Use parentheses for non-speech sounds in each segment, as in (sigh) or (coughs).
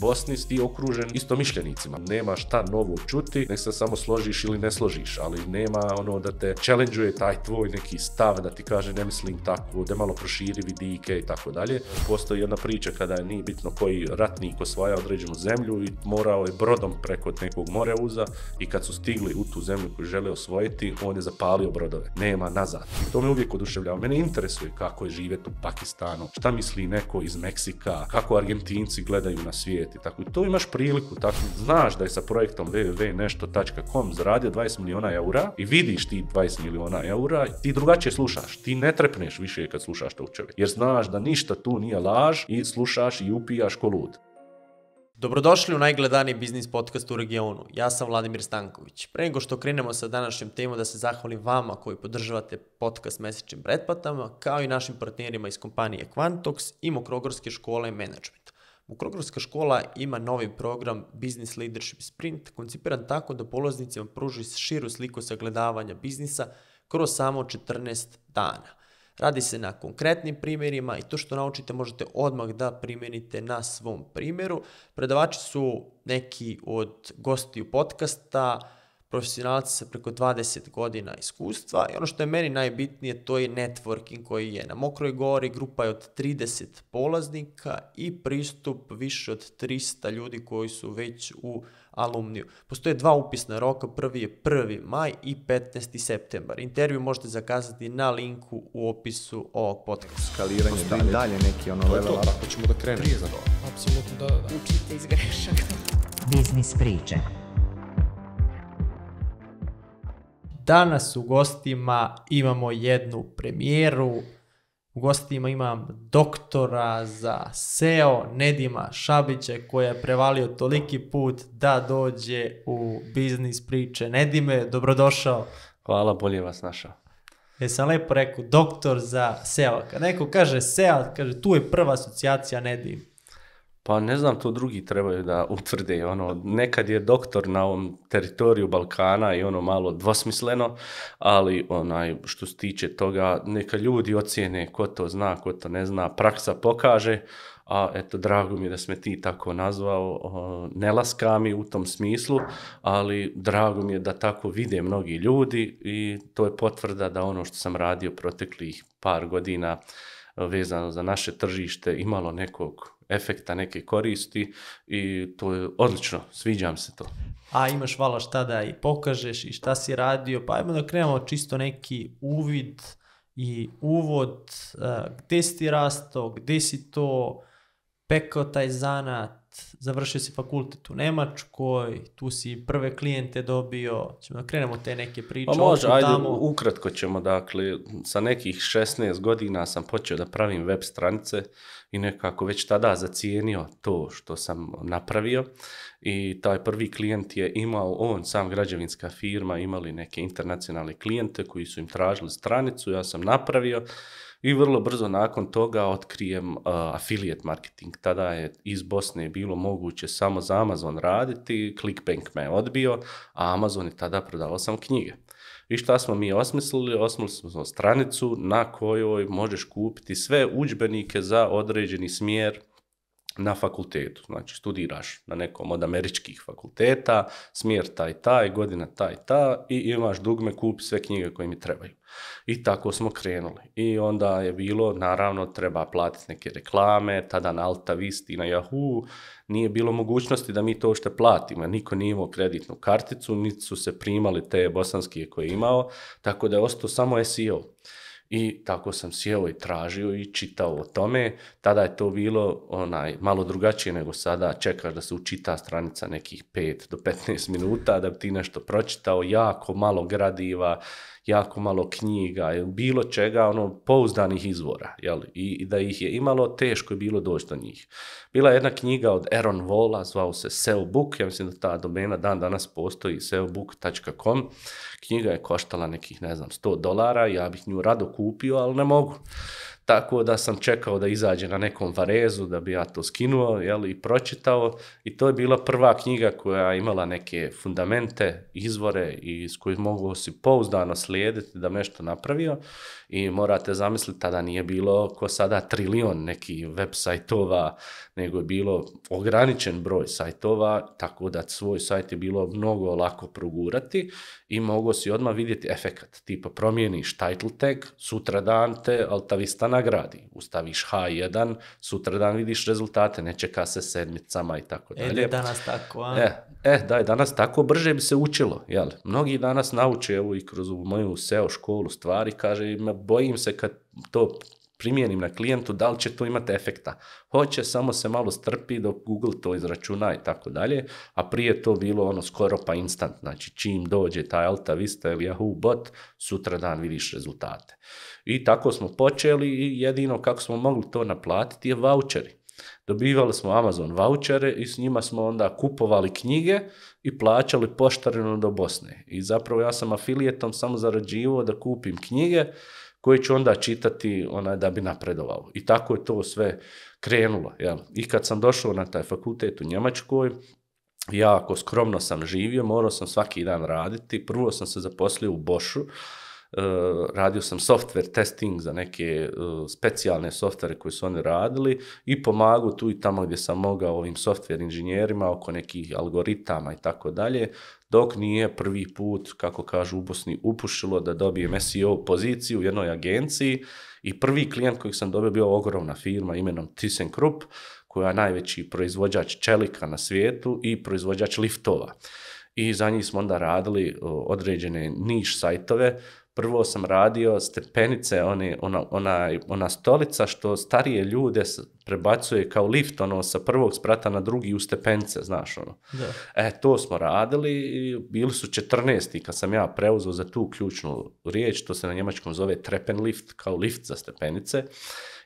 Bosni si okružen istomišljenicima. Nema šta novo čuti, nek se samo složiš ili ne složiš, ali nema ono da te challenge taj tvoj neki stav, da ti kaže ne mislim tako, da malo proširi vidike i tako dalje. Postoji jedna priča kada je nije bitno koji ratnik osvaja određenu zemlju i morao je brodom preko nekog uza i kad su stigli u tu zemlju koju žele osvojiti, on je zapalio brodove. Nema nazad. to me uvijek oduševljava. Mene interesuje kako je živjeti u Pakistanu, šta misli neko iz Meksika, kako Argentinci gledaju na svijet i tako. To imaš priliku, tako znaš da je sa projektom www.nešto.com zaradio 20 milijuna eura i vidiš ti 20 milijuna eura, ti drugačije slušaš, ti ne trepneš više kad slušaš čovjek. Jer znaš da ništa tu nije laž i slušaš i upijaš ko lud. Dobrodošli u najgledaniji biznis podcast u regionu. Ja sam Vladimir Stanković. Pre nego što krenemo sa današnjom temom da se zahvalim vama koji podržavate podcast mesečnim pretplatama, kao i našim partnerima iz kompanije Quantox i Mokrogorske škole i Mokrogorska škola ima novi program Business Leadership Sprint, koncipiran tako da polaznicima pruži širu sliku sagledavanja biznisa kroz samo 14 dana. Radi se na konkretnim primjerima i to što naučite možete odmah da primijenite na svom primjeru. Predavači su neki od gostiju podcasta, profesionalci sa preko 20 godina iskustva i ono što je meni najbitnije to je networking koji je na Mokroj gori, grupa je od 30 polaznika i pristup više od 300 ljudi koji su već u alumniju. Postoje dva upisna roka, prvi je 1. maj i 15. septembar. Intervju možete zakazati na linku u opisu ovog podcasta. Skaliranje dalje. dalje neki ono level up. Ako ćemo da krenemo. za to. Apsolutno da, da. Učite iz grešaka. Biznis priče. Danas u gostima imamo jednu premijeru, u gostima imam doktora za SEO Nedima Šabića koja je prevalio toliki put da dođe u biznis priče. Nedime, dobrodošao. Hvala, bolje vas našao. Jesam lepo rekao, doktor za SEO. Kad neko kaže SEO, kaže tu je prva asocijacija Nedim. Pa ne znam, to drugi trebaju da utvrde. Ono, nekad je doktor na ovom teritoriju Balkana i ono malo dvosmisleno, ali onaj, što se tiče toga, neka ljudi ocjene ko to zna, ko to ne zna, praksa pokaže, a eto, drago mi je da sme ti tako nazvao, ne laska u tom smislu, ali drago mi je da tako vide mnogi ljudi i to je potvrda da ono što sam radio proteklih par godina vezano za naše tržište imalo nekog efekta, neke koristi i to je odlično, sviđam se to. A imaš vala šta da i pokažeš i šta si radio, pa ajmo da krenemo čisto neki uvid i uvod, uh, gde si ti rastao, gde si to pekao taj zanat, završio si fakultet u Nemačkoj, tu si prve klijente dobio, ćemo da krenemo te neke priče. Pa može, ajde, ukratko ćemo, dakle, sa nekih 16 godina sam počeo da pravim web stranice i nekako već tada zacijenio to što sam napravio i taj prvi klijent je imao, on sam građevinska firma, imali neke internacionalne klijente koji su im tražili stranicu, ja sam napravio i vrlo brzo nakon toga otkrijem uh, affiliate marketing. Tada je iz Bosne bilo moguće samo za Amazon raditi, Clickbank me je odbio, a Amazon je tada prodavao sam knjige. I šta smo mi osmislili? Osmislili smo stranicu na kojoj možeš kupiti sve udžbenike za određeni smjer na fakultetu. Znači, studiraš na nekom od američkih fakulteta, smjer taj taj, godina taj ta i imaš dugme, kupi sve knjige koje mi trebaju. I tako smo krenuli. I onda je bilo, naravno, treba platiti neke reklame, tada na Alta Visti, na Yahoo, nije bilo mogućnosti da mi to što platimo. Niko nije imao kreditnu karticu, niti su se primali te bosanske koje je imao, tako da je ostao samo SEO. I tako sam sjeo i tražio i čitao o tome. Tada je to bilo onaj malo drugačije nego sada. Čekaš da se učita stranica nekih 5 do 15 minuta da bi ti nešto pročitao. Jako malo gradiva, jako malo knjiga, bilo čega, ono, pouzdanih izvora, jel? I, da ih je imalo, teško je bilo doći do njih. Bila je jedna knjiga od Aaron Walla, zvao se SEO Book, ja mislim da ta domena dan danas postoji, seobook.com. Knjiga je koštala nekih, ne znam, 100 dolara, ja bih nju rado kupio, ali ne mogu. Tako da sam čekao da izađe na nekom varezu da bi ja to skinuo jel, i pročitao i to je bila prva knjiga koja je imala neke fundamente, izvore i s kojih mogu si pouzdano slijediti da nešto napravio i morate zamisliti tada nije bilo ko sada trilion nekih web sajtova, nego je bilo ograničen broj sajtova, tako da svoj sajt je bilo mnogo lako progurati i mogo si odmah vidjeti efekat. Tipa promijeniš title tag, sutra dan te Altavista nagradi. Ustaviš H1, sutra dan vidiš rezultate, ne čeka se sedmicama i tako E, da dalje. je danas tako, a? E, e, da je danas tako brže bi se učilo, jel? Mnogi danas nauče, evo i kroz moju SEO školu stvari, kaže, "Ma, bojim se kad to primijenim na klijentu, da li će to imati efekta. Hoće, samo se malo strpi dok Google to izračuna i tako dalje, a prije je to bilo ono skoro pa instant, znači čim dođe taj Alta Vista ili Yahoo bot, sutra dan vidiš rezultate. I tako smo počeli i jedino kako smo mogli to naplatiti je voucheri. Dobivali smo Amazon vouchere i s njima smo onda kupovali knjige i plaćali poštarinu do Bosne. I zapravo ja sam afilijetom samo zarađivao da kupim knjige koje ću onda čitati onaj, da bi napredovao. I tako je to sve krenulo. Jel? I kad sam došao na taj fakultet u Njemačkoj, jako skromno sam živio, morao sam svaki dan raditi. Prvo sam se zaposlio u e, radio sam software testing za neke e, specijalne softvere koje su oni radili i pomagu tu i tamo gdje sam mogao ovim software inženjerima oko nekih algoritama i tako dalje, dok nije prvi put, kako kažu u Bosni, upušilo da dobijem SEO poziciju u jednoj agenciji i prvi klijent kojeg sam dobio bio ogromna firma imenom ThyssenKrupp, koja je najveći proizvođač čelika na svijetu i proizvođač liftova. I za njih smo onda radili o, određene niš sajtove. Prvo sam radio stepenice, one, ona, ona, ona stolica što starije ljude prebacuje kao lift, ono, sa prvog sprata na drugi u stepence, znaš, ono. Da. E, to smo radili i bili su 14. kad sam ja preuzeo za tu ključnu riječ, to se na njemačkom zove Treppenlift, kao lift za stepenice.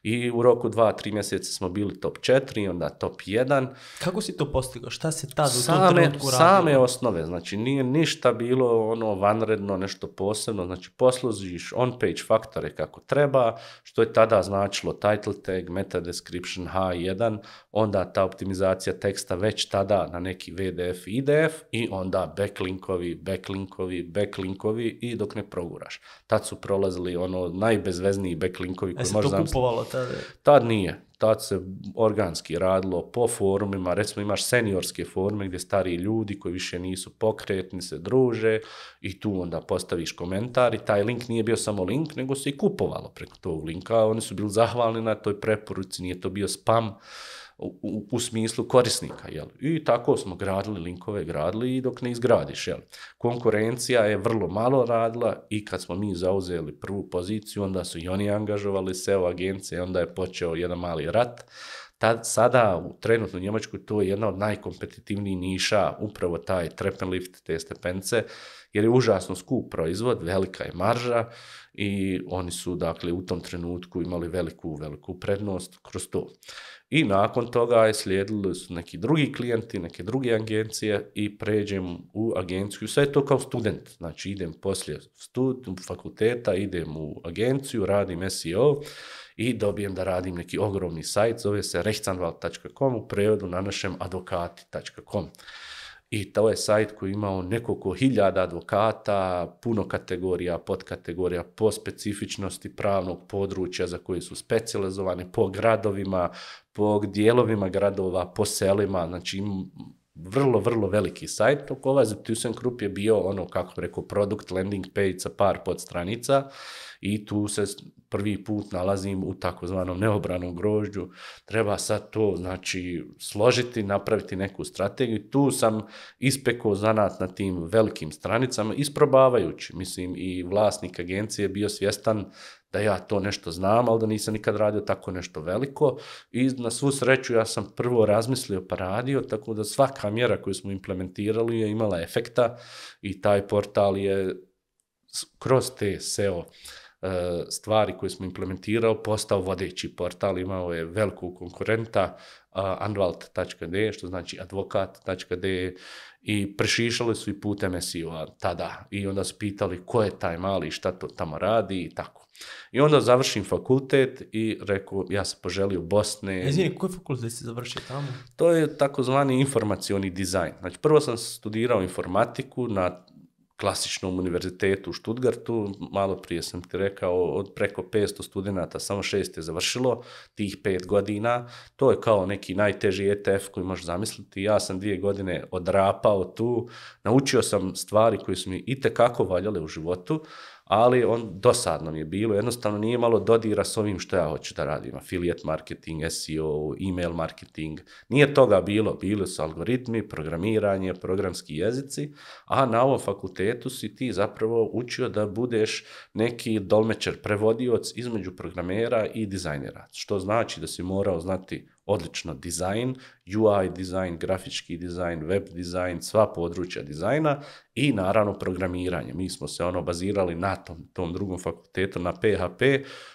I u roku dva, tri mjeseca smo bili top 4, onda top 1. Kako si to postigao? Šta se tad u tom trenutku radilo? same osnove, znači nije ništa bilo ono vanredno, nešto posebno, znači poslužiš on-page faktore kako treba, što je tada značilo title tag, meta description H1, onda ta optimizacija teksta već tada na neki VDF, IDF i onda backlinkovi, backlinkovi, backlinkovi i dok ne proguraš. Tad su prolazili ono najbezvezniji backlinkovi E koji se možeš zamisliti. kupovalo tada? Tad nije. Tad se organski radilo po forumima, recimo imaš seniorske forume gdje stariji ljudi koji više nisu pokretni se druže i tu onda postaviš komentar i taj link nije bio samo link, nego se i kupovalo preko tog linka. Oni su bili zahvalni na toj preporuci, nije to bio spam u, u, u smislu korisnika. Jel? I tako smo gradili linkove, gradili i dok ne izgradiš. Jel? Konkurencija je vrlo malo radila i kad smo mi zauzeli prvu poziciju, onda su i oni angažovali SEO agencije, onda je počeo jedan mali rat. Tad, sada, u trenutno Njemačkoj, to je jedna od najkompetitivnijih niša, upravo taj Treppenlift, te stepence, jer je užasno skup proizvod, velika je marža i oni su, dakle, u tom trenutku imali veliku, veliku prednost kroz to. I nakon toga je slijedili su neki drugi klijenti, neke druge agencije i pređem u agenciju. Sve to kao student. Znači idem poslije stud, fakulteta, idem u agenciju, radim SEO i dobijem da radim neki ogromni sajt, zove se rechtsanwalt.com, u prevodu na našem advokati.com. I to je sajt koji je imao nekoliko hiljada advokata, puno kategorija, podkategorija po specifičnosti pravnog područja za koje su specijalizovani, po gradovima, po dijelovima gradova, po selima, znači vrlo, vrlo veliki sajt, dok ovaj za ThyssenKrupp je bio ono, kako rekao, product landing page sa par podstranica i tu se prvi put nalazim u takozvanom neobranom grožđu. Treba sad to, znači, složiti, napraviti neku strategiju. Tu sam ispekao zanat na tim velikim stranicama, isprobavajući. Mislim, i vlasnik agencije je bio svjestan da ja to nešto znam, ali da nisam nikad radio tako nešto veliko. I na svu sreću ja sam prvo razmislio pa radio, tako da svaka mjera koju smo implementirali je imala efekta i taj portal je kroz te SEO e, stvari koje smo implementirali postao vodeći portal, imao je velikog konkurenta uh, što znači advokat.de i prešišali su i putem SEO-a tada i onda su pitali ko je taj mali, šta to tamo radi i tako. I onda završim fakultet i rekao, ja sam poželio Bosne. Izvini, koji fakultet si završio tamo? To je takozvani informacioni dizajn. Znači, prvo sam studirao informatiku na klasičnom univerzitetu u Stuttgartu, malo prije sam ti rekao, od preko 500 studenta samo šest je završilo tih pet godina. To je kao neki najteži ETF koji možeš zamisliti. Ja sam dvije godine odrapao tu, naučio sam stvari koje su mi itekako valjale u životu, ali on dosadno mi je bilo, jednostavno nije malo dodira s ovim što ja hoću da radim, affiliate marketing, SEO, email marketing, nije toga bilo, bili su algoritmi, programiranje, programski jezici, a na ovom fakultetu si ti zapravo učio da budeš neki dolmečer, prevodioc između programera i dizajnera, što znači da si morao znati odlično dizajn, UI dizajn, grafički dizajn, web dizajn, sva područja dizajna i naravno programiranje. Mi smo se ono bazirali na tom, tom drugom fakultetu, na PHP,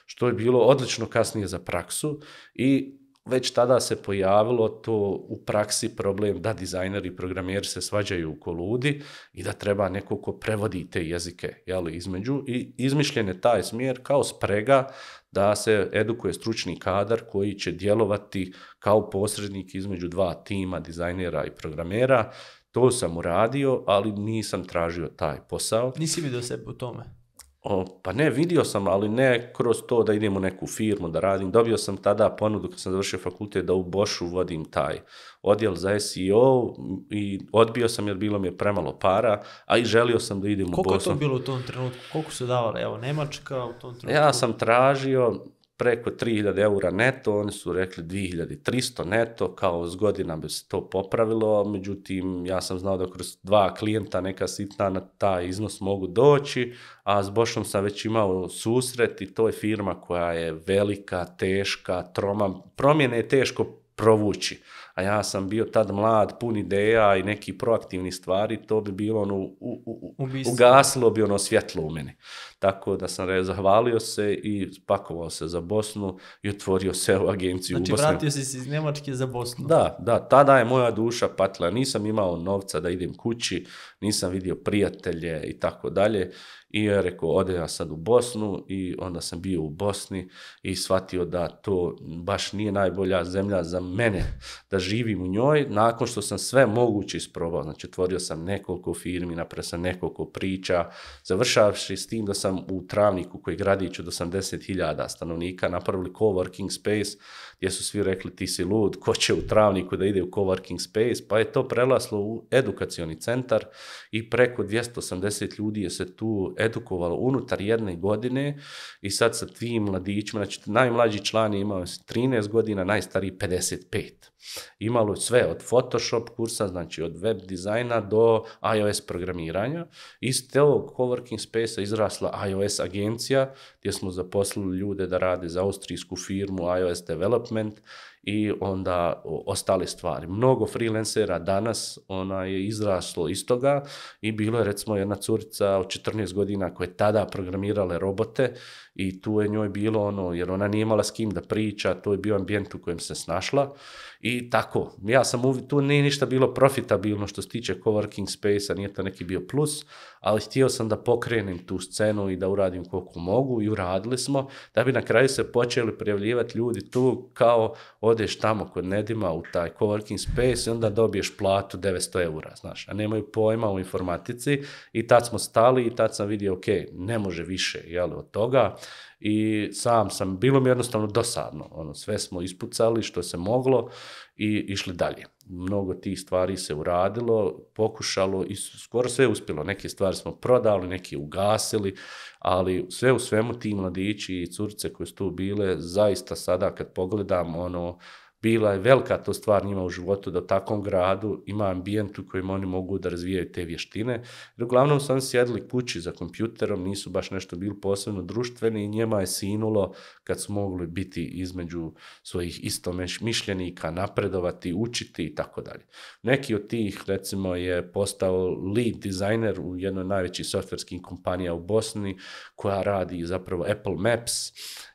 što je bilo odlično kasnije za praksu i već tada se pojavilo to u praksi problem da dizajneri i programeri se svađaju u koludi i da treba neko ko prevodi te jezike jeli, između i izmišljen je taj smjer kao sprega da se edukuje stručni kadar koji će djelovati kao posrednik između dva tima dizajnera i programera. To sam uradio, ali nisam tražio taj posao. Nisi vidio sebe u tome? O, pa ne, vidio sam, ali ne kroz to da idem u neku firmu da radim. Dobio sam tada ponudu kad sam završio fakultet da u Bošu vodim taj odjel za SEO i odbio sam jer bilo mi je premalo para, a i želio sam da idem u Koliko je to bilo u tom trenutku? Koliko su davali? Evo, Nemačka u tom trenutku? Ja sam tražio preko 3000 eura neto, oni su rekli 2300 neto, kao s godina bi se to popravilo, međutim ja sam znao da kroz dva klijenta neka sitna na taj iznos mogu doći, a s Bošom sam već imao susret i to je firma koja je velika, teška, troma, promjene je teško provući. A ja sam bio tad mlad, pun ideja i neki proaktivni stvari, to bi bilo ono, u, u, u, Ubistvo. ugasilo bi ono svjetlo u meni. Tako da sam re, zahvalio se i spakovao se za Bosnu i otvorio se u agenciju Znači, u Bosni. vratio si se iz Njemačke za Bosnu. Da, da, tada je moja duša patila. Nisam imao novca da idem kući, nisam vidio prijatelje i tako dalje. I ja rekao, ode ja sad u Bosnu i onda sam bio u Bosni i shvatio da to baš nije najbolja zemlja za mene da živim u njoj. Nakon što sam sve moguće isprobao, znači otvorio sam nekoliko firmi, napravio sam nekoliko priča, završavši s tim da sam u Travniku koji je gradić od 80.000 stanovnika napravili coworking space gdje su svi rekli ti si lud, ko će u Travniku da ide u coworking space, pa je to prelaslo u edukacioni centar i preko 280 ljudi je se tu edukovalo unutar jedne godine i sad sa tvim mladićima, znači najmlađi član je imao 13 godina, najstariji 55. Imalo sve od Photoshop kursa, znači od web dizajna do iOS programiranja. Iz tog coworking space izrasla iOS agencija gdje smo zaposlili ljude da rade za austrijsku firmu iOS development i onda ostale stvari. Mnogo freelancera danas ona je izraslo iz toga i bilo je recimo jedna curica od 14 godina koja je tada programirala robote i tu je njoj bilo ono, jer ona nije imala s kim da priča, to je bio ambijent u kojem se snašla i tako. Ja sam, uvi- tu nije ništa bilo profitabilno što se tiče coworking space-a, nije to neki bio plus, ali htio sam da pokrenem tu scenu i da uradim koliko mogu i uradili smo, da bi na kraju se počeli prijavljivati ljudi tu kao odeš tamo kod Nedima u taj coworking space i onda dobiješ platu 900 eura, znaš, a nemaju pojma o informatici i tad smo stali i tad sam vidio, ok, ne može više, jel, od toga i sam sam, bilo mi jednostavno dosadno, ono, sve smo ispucali što se moglo i išli dalje. Mnogo tih stvari se uradilo, pokušalo i skoro sve je uspjelo. Neke stvari smo prodali, neke ugasili, ali sve u svemu ti mladići i curce koje su tu bile, zaista sada kad pogledam, ono, bila je velika to stvar njima u životu da u takvom gradu ima ambijent u kojem oni mogu da razvijaju te vještine. Jer uglavnom su oni sjedili kući za kompjuterom, nisu baš nešto bili posebno društveni i njema je sinulo kad su mogli biti između svojih istomišljenika, napredovati, učiti i tako dalje. Neki od tih, recimo, je postao lead dizajner u jednoj najvećih softverskih kompanija u Bosni, koja radi zapravo Apple Maps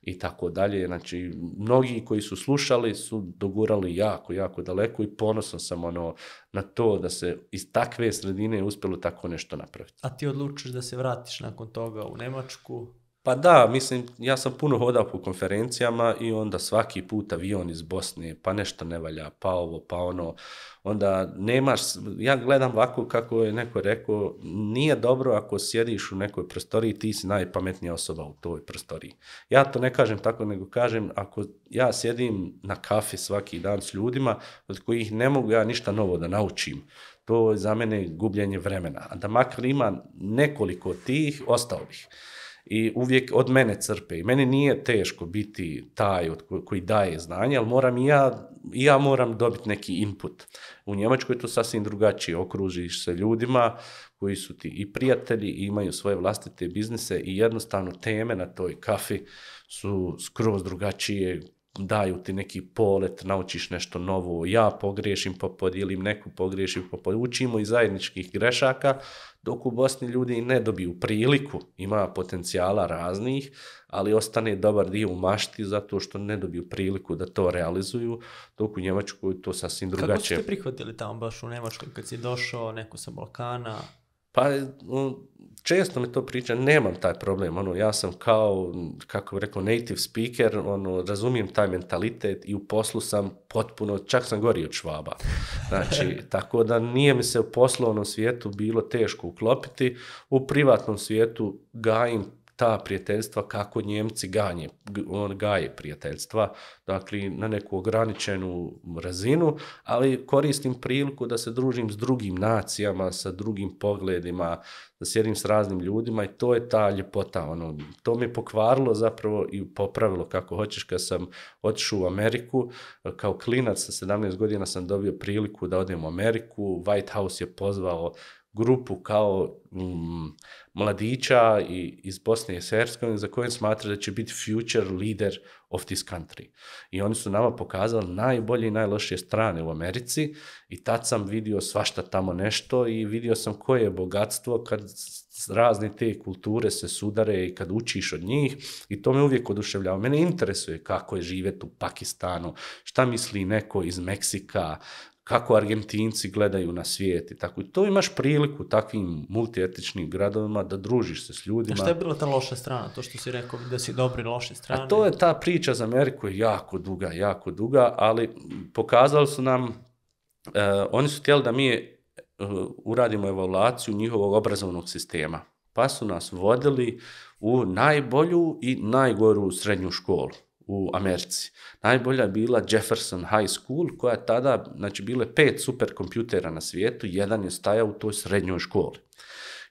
i tako dalje. Znači, mnogi koji su slušali su dogurali jako, jako daleko i ponosan sam ono, na to da se iz takve sredine je uspjelo tako nešto napraviti. A ti odlučiš da se vratiš nakon toga u Nemačku? Pa da, mislim, ja sam puno hodao po konferencijama i onda svaki put avion iz Bosne, pa nešto ne valja, pa ovo, pa ono, onda nemaš, ja gledam ovako kako je neko rekao, nije dobro ako sjediš u nekoj prostoriji, ti si najpametnija osoba u toj prostoriji. Ja to ne kažem tako, nego kažem, ako ja sjedim na kafi svaki dan s ljudima, od kojih ne mogu ja ništa novo da naučim, to je za mene gubljenje vremena. A da makar ima nekoliko tih, ostao bih i uvijek od mene crpe. I meni nije teško biti taj od ko- koji daje znanje, ali moram i ja, i ja moram dobiti neki input. U Njemačkoj je to sasvim drugačije. Okružiš se ljudima koji su ti i prijatelji i imaju svoje vlastite biznise i jednostavno teme na toj kafi su skroz drugačije, daju ti neki polet, naučiš nešto novo, ja pogriješim pa podijelim, neku pogriješim pa. Učimo iz zajedničkih grešaka, dok u Bosni ljudi ne dobiju priliku, ima potencijala raznih, ali ostane dobar dio u mašti zato što ne dobiju priliku da to realizuju, dok u Njemačkoj to sasvim Kako ste drugačije. te prihvatili tamo baš u Nemačkoj kad si došao, neko sa Balkana? Pa, često mi to priča, nemam taj problem, ono, ja sam kao, kako bi rekao, native speaker, ono, razumijem taj mentalitet i u poslu sam potpuno, čak sam gori od švaba. Znači, (laughs) tako da nije mi se u poslovnom svijetu bilo teško uklopiti, u privatnom svijetu gajim ta prijateljstva kako Njemci ganje, on gaje prijateljstva, dakle na neku ograničenu razinu, ali koristim priliku da se družim s drugim nacijama, sa drugim pogledima, da sjedim s raznim ljudima i to je ta ljepota. Ono, to mi je pokvarilo zapravo i popravilo kako hoćeš kad sam otišao u Ameriku. Kao klinac sa 17 godina sam dobio priliku da odem u Ameriku. White House je pozvao grupu kao mm, mladića i, iz Bosne i Hercegovine za koje smatra da će biti future leader of this country. I oni su nama pokazali najbolje i najlošije strane u Americi i tad sam vidio svašta tamo nešto i vidio sam koje je bogatstvo kad razne te kulture se sudare i kad učiš od njih i to me uvijek oduševljava. Mene interesuje kako je živjeti u Pakistanu, šta misli neko iz Meksika, kako Argentinci gledaju na svijet i tako. I to imaš priliku u takvim multietičnim gradovima da družiš se s A ljudima. šta je bila ta loša strana? To što si rekao da si dobri i loše strane? A to je ta priča za Ameriku je jako duga, jako duga, ali pokazali su nam, e, oni su htjeli da mi e, uradimo evaluaciju njihovog obrazovnog sistema. Pa su nas vodili u najbolju i najgoru srednju školu u Americi. Najbolja je bila Jefferson High School, koja je tada, znači, bile pet superkompjutera na svijetu, jedan je stajao u toj srednjoj školi.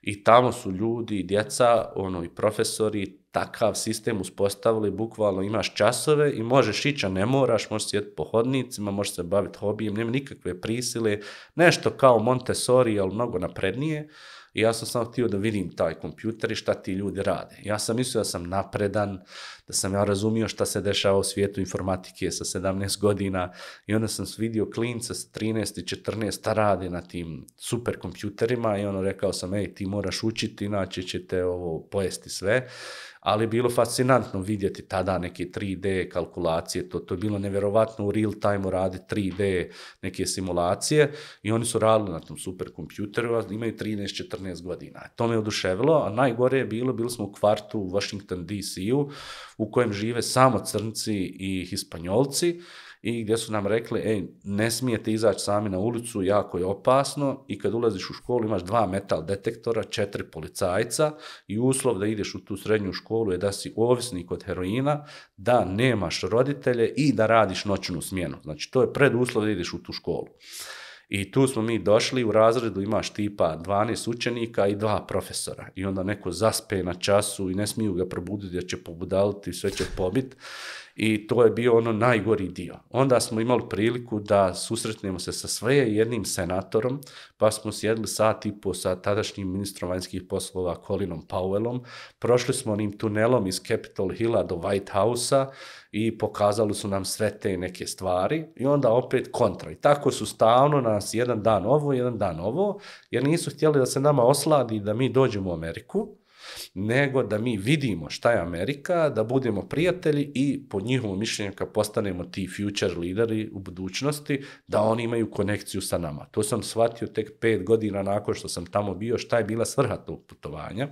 I tamo su ljudi djeca, ono i profesori, takav sistem uspostavili, bukvalno imaš časove i možeš ići, a ne moraš, možeš sjediti po hodnicima, možeš se baviti hobijem, nema nikakve prisile, nešto kao Montessori, ali mnogo naprednije. I ja sam samo htio da vidim taj kompjuter i šta ti ljudi rade. Ja sam mislio da sam napredan, da sam ja razumio šta se dešava u svijetu informatike sa 17 godina i onda sam vidio klinca sa 13 i 14 šta rade na tim super kompjuterima i ono rekao sam, ej, ti moraš učiti, inače će te ovo pojesti sve. Ali je bilo fascinantno vidjeti tada neke 3D kalkulacije, to, to je bilo nevjerovatno u real time raditi 3D neke simulacije i oni su radili na tom superkompjuteru, imaju 13-14 godina. To me oduševilo, a najgore je bilo, bili smo u kvartu u Washington DC-u u kojem žive samo crnci i hispanjolci i gdje su nam rekli, ej, ne smijete izaći sami na ulicu, jako je opasno i kad ulaziš u školu imaš dva metal detektora, četiri policajca i uslov da ideš u tu srednju školu je da si ovisnik od heroina, da nemaš roditelje i da radiš noćnu smjenu. Znači, to je preduslov da ideš u tu školu. I tu smo mi došli, u razredu imaš tipa 12 učenika i dva profesora. I onda neko zaspe na času i ne smiju ga probuditi jer će pobudaliti, sve će pobit. I to je bio ono najgori dio. Onda smo imali priliku da susretnemo se sa sve jednim senatorom, pa smo sjedli sat i po sa tadašnjim ministrom vanjskih poslova Colinom Powellom, prošli smo onim tunelom iz Capitol Hilla do White House-a i pokazali su nam sve te neke stvari i onda opet kontra. I tako su stalno nas jedan dan ovo, jedan dan ovo, jer nisu htjeli da se nama osladi da mi dođemo u Ameriku, nego da mi vidimo šta je Amerika, da budemo prijatelji i po njihovom mišljenju kad postanemo ti future lideri u budućnosti, da oni imaju konekciju sa nama. To sam shvatio tek pet godina nakon što sam tamo bio, šta je bila svrha tog putovanja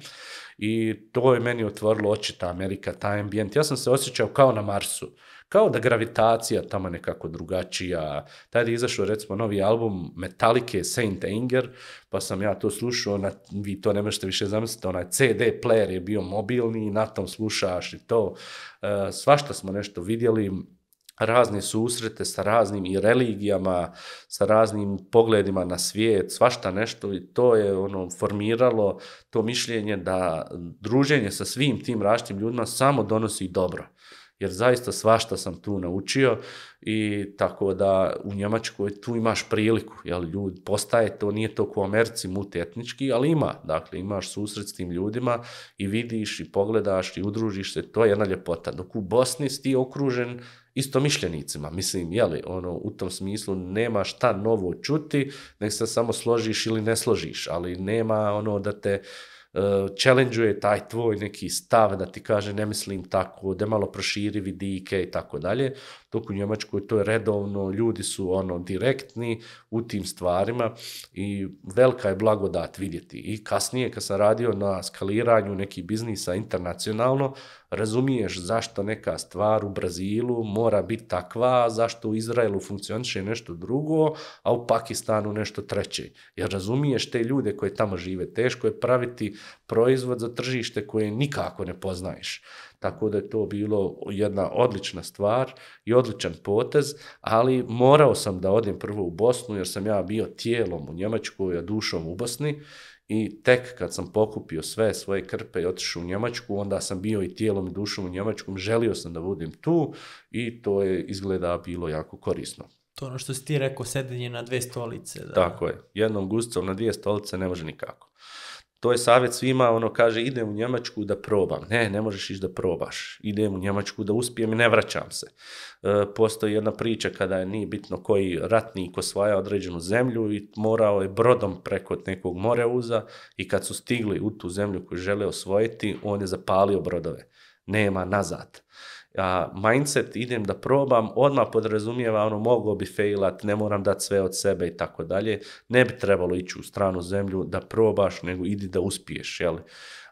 i to je meni otvorilo oči ta Amerika, taj ambijent. Ja sam se osjećao kao na Marsu kao da gravitacija tamo nekako drugačija. Tada je izašao recimo novi album Metallica Saint Anger, pa sam ja to slušao, na, vi to ne možete više zamisliti, onaj CD player je bio mobilni, na tom slušaš i to. E, svašta smo nešto vidjeli, razne susrete sa raznim i religijama, sa raznim pogledima na svijet, svašta nešto i to je ono formiralo to mišljenje da druženje sa svim tim različitim ljudima samo donosi dobro jer zaista svašta sam tu naučio i tako da u Njemačkoj tu imaš priliku, jel, ljudi, postaje to, nije to ko Americi multietnički, ali ima, dakle, imaš susret s tim ljudima i vidiš i pogledaš i udružiš se, to je jedna ljepota, dok u Bosni si ti okružen isto mišljenicima, mislim, jeli, ono, u tom smislu nema šta novo čuti, nek se samo složiš ili ne složiš, ali nema ono da te challenge taj tvoj neki stav da ti kaže ne mislim tako, da malo proširi vidike i tako dalje, dok u Njemačkoj to je redovno, ljudi su ono direktni u tim stvarima i velika je blagodat vidjeti. I kasnije kad sam radio na skaliranju nekih biznisa internacionalno, razumiješ zašto neka stvar u Brazilu mora biti takva, zašto u Izraelu funkcioniše nešto drugo, a u Pakistanu nešto treće. Jer razumiješ te ljude koje tamo žive. Teško je praviti proizvod za tržište koje nikako ne poznaješ. Tako da je to bilo jedna odlična stvar i odličan potez, ali morao sam da odem prvo u Bosnu jer sam ja bio tijelom u Njemačkoj, a dušom u Bosni i tek kad sam pokupio sve svoje krpe i otišao u Njemačku, onda sam bio i tijelom i dušom u Njemačkom, želio sam da budem tu i to je izgleda bilo jako korisno. To ono što si ti rekao, sedenje na dve stolice. Da. Tako je, jednom gustom na dvije stolice ne može nikako. To je savjet svima, ono kaže idem u Njemačku da probam. Ne, ne možeš ići da probaš. Idem u Njemačku da uspijem i ne vraćam se. E, postoji jedna priča kada je nije bitno koji ratnik osvaja određenu zemlju i morao je brodom preko nekog moreuza i kad su stigli u tu zemlju koju žele osvojiti, on je zapalio brodove. Nema nazad a, mindset idem da probam, odmah podrazumijeva ono mogao bi failat, ne moram dati sve od sebe i tako dalje. Ne bi trebalo ići u stranu zemlju da probaš, nego idi da uspiješ, jel?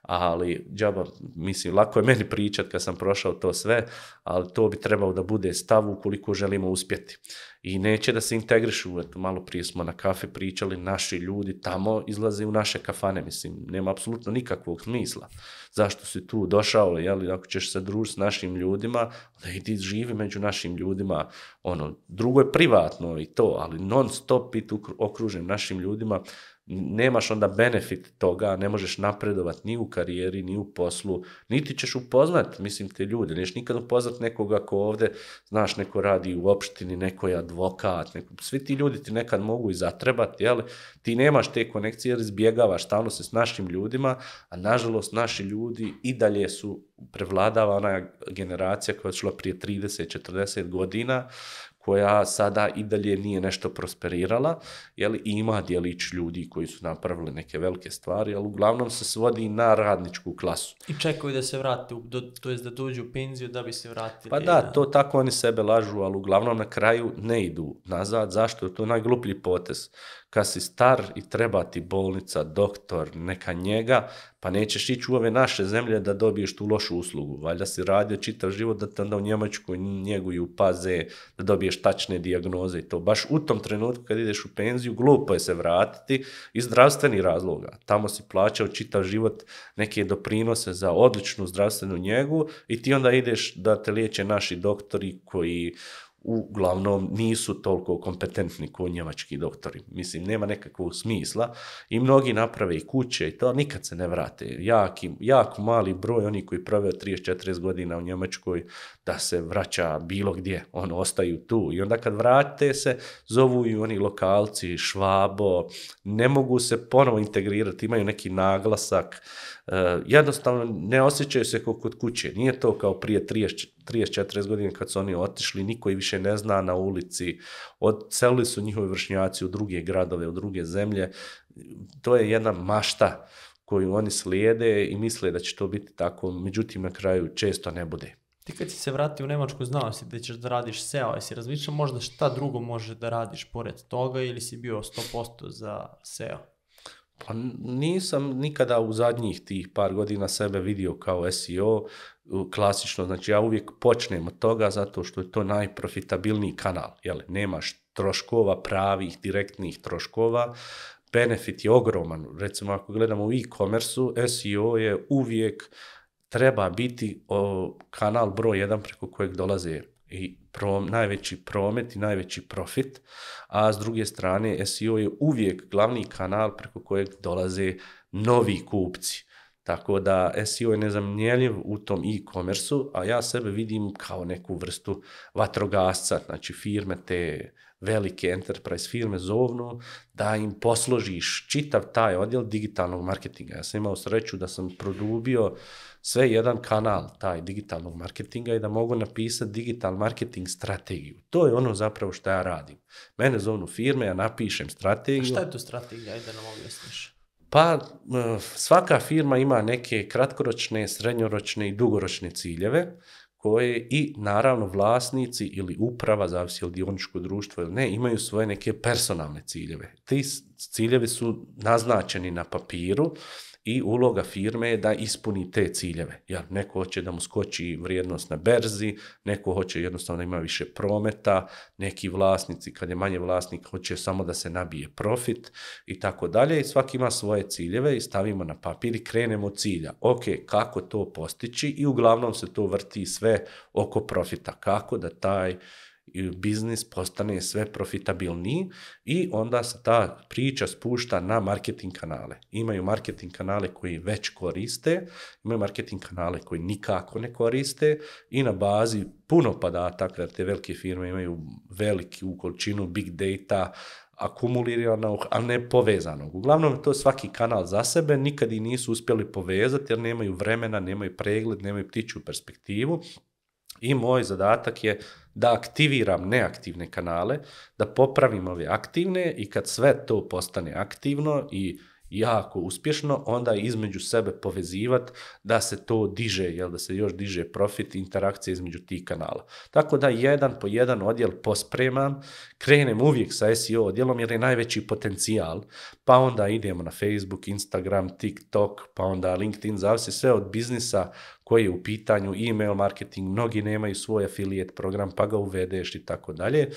Ali džaba, mislim, lako je meni pričat kad sam prošao to sve, ali to bi trebalo da bude stav ukoliko želimo uspjeti. I neće da se integrišu, eto, malo prije smo na kafe pričali, naši ljudi tamo izlaze u naše kafane, mislim, nema apsolutno nikakvog smisla. Zašto si tu došao, jel, ako ćeš se družiti s našim ljudima, da idi živi među našim ljudima, ono, drugo je privatno i to, ali non stop biti okružen našim ljudima, nemaš onda benefit toga, ne možeš napredovat ni u karijeri, ni u poslu, niti ćeš upoznat, mislim, te ljude, neš nikad upoznat nekoga ko ovde, znaš, neko radi u opštini, neko je advokat, neko, svi ti ljudi ti nekad mogu i zatrebati, jel? Ti nemaš te konekcije jer izbjegavaš stalno se s našim ljudima, a nažalost naši ljudi i dalje su prevladava ona generacija koja je šla prije 30-40 godina, koja sada i dalje nije nešto prosperirala, jel, ima dijelić ljudi koji su napravili neke velike stvari, ali uglavnom se svodi na radničku klasu. I čekaju da se vrate, do, to jest da dođu u penziju da bi se vratili. Pa da, to tako oni sebe lažu, ali uglavnom na kraju ne idu nazad. Zašto? To je najgluplji potez. Kad si star i treba ti bolnica, doktor, neka njega, pa nećeš ići u ove naše zemlje da dobiješ tu lošu uslugu. Valjda si radio čitav život da te onda u Njemačkoj njeguju, paze, da dobiješ tačne dijagnoze i to. Baš u tom trenutku kad ideš u penziju, glupo je se vratiti iz zdravstvenih razloga. Tamo si plaćao čitav život neke doprinose za odličnu zdravstvenu njegu i ti onda ideš da te liječe naši doktori koji uglavnom nisu toliko kompetentni kao njemački doktori. Mislim, nema nekakvog smisla i mnogi naprave i kuće i to, nikad se ne vrate. Jaki, jako mali broj oni koji proveo 30-40 godina u Njemačkoj da se vraća bilo gdje, ono, ostaju tu. I onda kad vrate se, zovu i oni lokalci, švabo, ne mogu se ponovo integrirati, imaju neki naglasak, jednostavno ne osjećaju se kao kod kuće. Nije to kao prije 30-40 godina kad su oni otišli, niko ih više ne zna na ulici, odselili su njihovi vršnjaci u druge gradove, u druge zemlje. To je jedna mašta koju oni slijede i misle da će to biti tako, međutim na kraju često ne bude. Ti kad si se vratio u Nemačku znao si da ćeš da radiš SEO, jesi razmišljao možda šta drugo može da radiš pored toga ili si bio 100% za SEO? Pa nisam nikada u zadnjih tih par godina sebe vidio kao SEO klasično, znači ja uvijek počnem od toga zato što je to najprofitabilniji kanal, jel, nemaš troškova, pravih, direktnih troškova, benefit je ogroman, recimo ako gledamo u e-commerce SEO je uvijek treba biti kanal broj jedan preko kojeg dolaze i prom, najveći promet i najveći profit, a s druge strane SEO je uvijek glavni kanal preko kojeg dolaze novi kupci. Tako da SEO je nezamjenjiv u tom e-commerce a ja sebe vidim kao neku vrstu vatrogasca, znači firme te velike enterprise firme zovnu da im posložiš čitav taj odjel digitalnog marketinga. Ja sam imao sreću da sam produbio sve jedan kanal taj digitalnog marketinga i da mogu napisati digital marketing strategiju. To je ono zapravo što ja radim. Mene zovnu firme, ja napišem strategiju. A šta je to strategija? Ajde nam objasniš. Pa svaka firma ima neke kratkoročne, srednjoročne i dugoročne ciljeve koje i naravno vlasnici ili uprava, zavisi od dioničko društvo ili ne, imaju svoje neke personalne ciljeve. Ti ciljevi su naznačeni na papiru i uloga firme je da ispuni te ciljeve. Ja, neko hoće da mu skoči vrijednost na berzi, neko hoće jednostavno da ima više prometa, neki vlasnici, kad je manje vlasnik, hoće samo da se nabije profit i tako dalje. I svaki ima svoje ciljeve i stavimo na papir i krenemo od cilja. Ok, kako to postići i uglavnom se to vrti sve oko profita. Kako da taj biznis postane sve profitabilniji i onda se ta priča spušta na marketing kanale. Imaju marketing kanale koji već koriste, imaju marketing kanale koji nikako ne koriste i na bazi puno podataka, jer te velike firme imaju veliki količinu big data, akumuliranog, a ne povezanog. Uglavnom je to svaki kanal za sebe, nikad i nisu uspjeli povezati jer nemaju vremena, nemaju pregled, nemaju ptiču perspektivu. I moj zadatak je da aktiviram neaktivne kanale, da popravim ove aktivne i kad sve to postane aktivno i jako uspješno, onda između sebe povezivat da se to diže, jel da se još diže profit i interakcija između tih kanala. Tako da jedan po jedan odjel pospremam, krenem uvijek sa SEO odjelom jer je najveći potencijal, pa onda idemo na Facebook, Instagram, TikTok, pa onda LinkedIn, zavisi sve od biznisa koji je u pitanju, email marketing, mnogi nemaju svoj affiliate program pa ga uvedeš i tako dalje.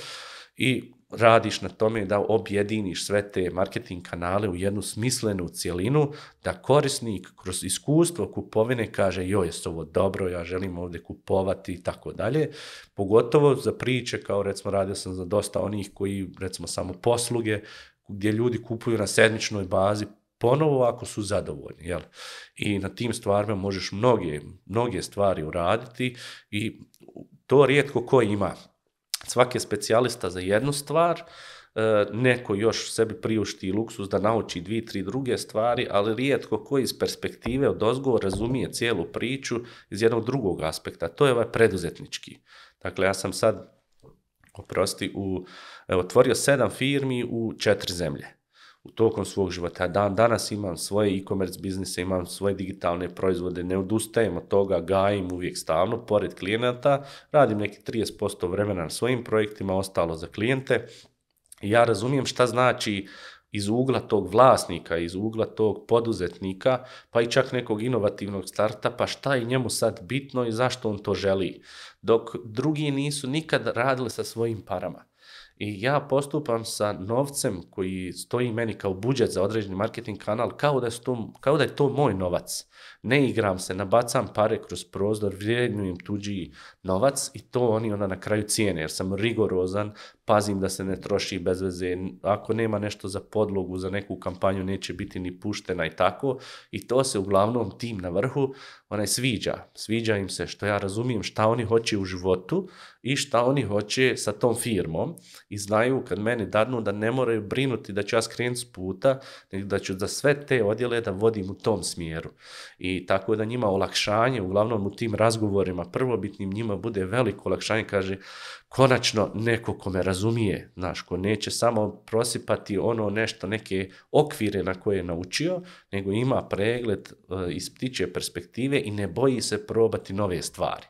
I radiš na tome da objediniš sve te marketing kanale u jednu smislenu cjelinu, da korisnik kroz iskustvo kupovine kaže joj, je ovo dobro, ja želim ovdje kupovati i tako dalje. Pogotovo za priče, kao recimo radio sam za dosta onih koji recimo samo posluge, gdje ljudi kupuju na sedmičnoj bazi ponovo ako su zadovoljni. Jel? I na tim stvarima možeš mnoge, mnoge stvari uraditi i to rijetko ko ima. Svaki je specijalista za jednu stvar, e, neko još sebi priušti luksus da nauči dvi, tri druge stvari, ali rijetko ko iz perspektive od ozgo razumije cijelu priču iz jednog drugog aspekta. To je ovaj preduzetnički. Dakle, ja sam sad, oprosti, u, otvorio sedam firmi u četiri zemlje tokom svog života. Dan danas imam svoje e-commerce biznise, imam svoje digitalne proizvode, ne odustajem od toga, gajim uvijek stalno, pored klijenata, radim neki 30% vremena na svojim projektima, ostalo za klijente. ja razumijem šta znači iz ugla tog vlasnika, iz ugla tog poduzetnika, pa i čak nekog inovativnog starta, pa šta je njemu sad bitno i zašto on to želi. Dok drugi nisu nikad radili sa svojim parama. I ja postupam sa novcem koji stoji meni kao budžet za određeni marketing kanal, kao da, su to, kao da je to moj novac. Ne igram se, nabacam pare kroz prozor, vrijednujem tuđi novac i to oni onda na kraju cijene, jer sam rigorozan, pazim da se ne troši bez veze, ako nema nešto za podlogu, za neku kampanju neće biti ni puštena i tako. I to se uglavnom tim na vrhu onaj sviđa. Sviđa im se što ja razumijem šta oni hoće u životu i šta oni hoće sa tom firmom i znaju kad meni dadnu da ne moraju brinuti da ću ja skrenuti s puta, da ću za sve te odjele da vodim u tom smjeru. I tako da njima olakšanje, uglavnom u tim razgovorima, prvobitnim njima bude veliko olakšanje, kaže konačno neko ko me razumije, znaš, ko neće samo prosipati ono nešto, neke okvire na koje je naučio, nego ima pregled e, iz ptiče perspektive i ne boji se probati nove stvari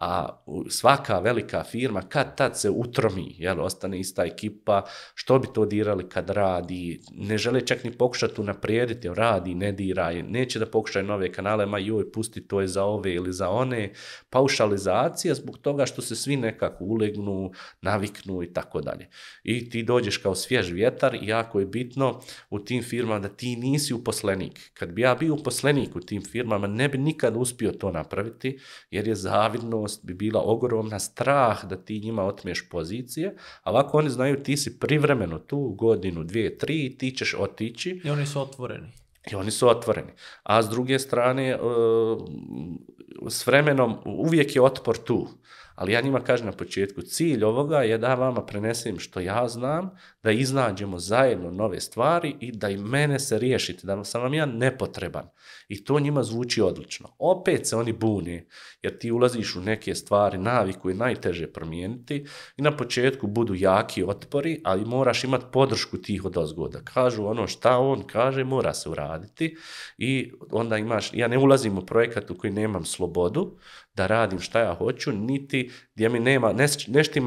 a svaka velika firma kad tad se utromi, jel, ostane ista ekipa, što bi to dirali kad radi, ne žele čak ni pokušati unaprijediti, radi, ne dira, neće da pokušaju nove kanale, ma joj, pusti to je za ove ili za one, paušalizacija zbog toga što se svi nekako ulegnu, naviknu i tako dalje. I ti dođeš kao svjež vjetar jako je bitno u tim firmama da ti nisi uposlenik. Kad bi ja bio uposlenik u tim firmama, ne bi nikad uspio to napraviti, jer je zavidno bi bila ogromna, strah da ti njima otmeš pozicije, a ovako oni znaju ti si privremeno tu godinu, dvije, tri, ti ćeš otići. I oni su otvoreni. I oni su otvoreni. A s druge strane, e, s vremenom uvijek je otpor tu. Ali ja njima kažem na početku, cilj ovoga je da vama prenesem što ja znam, da iznađemo zajedno nove stvari i da i mene se riješite, da sam vam ja nepotreban. I to njima zvuči odlično. Opet se oni bune, jer ti ulaziš u neke stvari, naviku je najteže promijeniti i na početku budu jaki otpori, ali moraš imati podršku tih od ozgoda. Kažu ono šta on kaže, mora se uraditi i onda imaš, ja ne ulazim u projekat u koji nemam slobodu, da radim šta ja hoću, niti gdje mi nema, ne,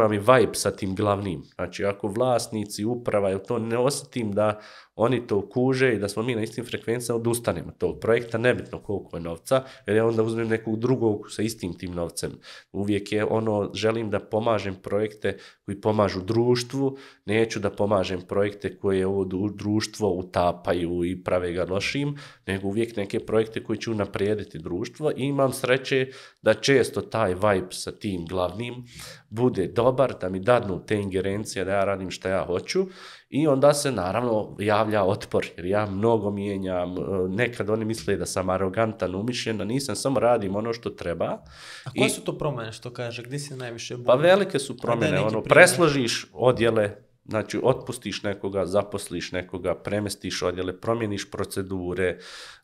mi vibe sa tim glavnim. Znači, ako vlasnici, uprava, to ne osjetim da oni to kuže i da smo mi na istim frekvencijama, odustanemo od tog projekta, nebitno koliko je novca, jer ja onda uzmem nekog drugog sa istim tim novcem. Uvijek je ono, želim da pomažem projekte koji pomažu društvu, neću da pomažem projekte koje ovo društvo utapaju i prave ga lošim, nego uvijek neke projekte koji će unaprijediti društvo i imam sreće da često taj vibe sa tim glavnim bude dobar, da mi dadnu te ingerencije da ja radim što ja hoću i onda se naravno javlja otpor, jer ja mnogo mijenjam, e, nekad oni misle da sam arogantan, umišljen, da nisam, samo radim ono što treba. A koje su to promjene što kaže, gdje si najviše Pa velike su promjene, ono, presložiš odjele, Znači, otpustiš nekoga, zaposliš nekoga, premestiš odjele, promijeniš procedure.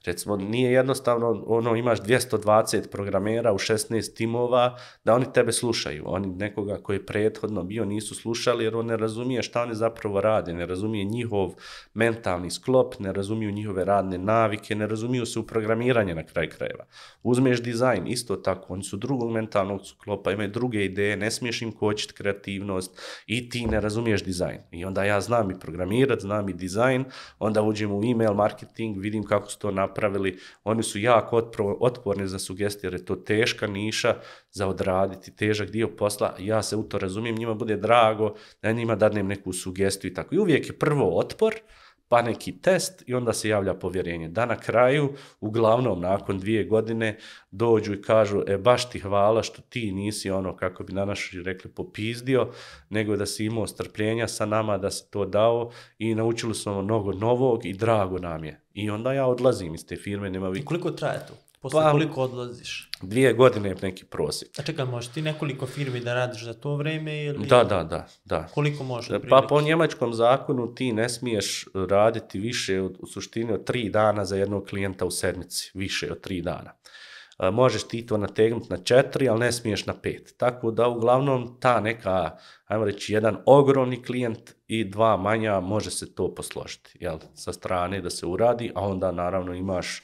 Recimo, nije jednostavno, ono, imaš 220 programera u 16 timova, da oni tebe slušaju. Oni nekoga koji je prethodno bio nisu slušali jer on ne razumije šta oni zapravo rade, ne razumije njihov mentalni sklop, ne razumiju njihove radne navike, ne razumiju se u programiranje na kraj krajeva. Uzmeš dizajn, isto tako, oni su drugog mentalnog sklopa, imaju druge ideje, ne smiješ im kočiti kreativnost i ti ne razumiješ dizajn. I onda ja znam i programirati, znam i dizajn, onda uđem u email marketing, vidim kako su to napravili. Oni su jako otporni za sugestije jer je to teška niša za odraditi, težak dio posla. Ja se u to razumijem, njima bude drago da njima dadnem neku sugestiju i tako. I uvijek je prvo otpor, pa neki test i onda se javlja povjerenje. Da na kraju, uglavnom nakon dvije godine, dođu i kažu, e baš ti hvala što ti nisi ono, kako bi danas rekli, popizdio, nego da si imao strpljenja sa nama, da si to dao i naučili smo mnogo novog i drago nam je. I onda ja odlazim iz te firme, nema vi... koliko traje to? Posle pa, koliko odlaziš? Dvije godine je neki prosjek. A čekaj, možeš ti nekoliko firmi da radiš za to vrijeme ili... Da, da, da. da. Koliko može? Pa po njemačkom zakonu ti ne smiješ raditi više u suštini od tri dana za jednog klijenta u sedmici. Više od tri dana. Možeš ti to nategnuti na četiri, ali ne smiješ na pet. Tako da uglavnom ta neka, ajmo reći, jedan ogromni klijent i dva manja može se to posložiti. Jel? Sa strane da se uradi, a onda naravno imaš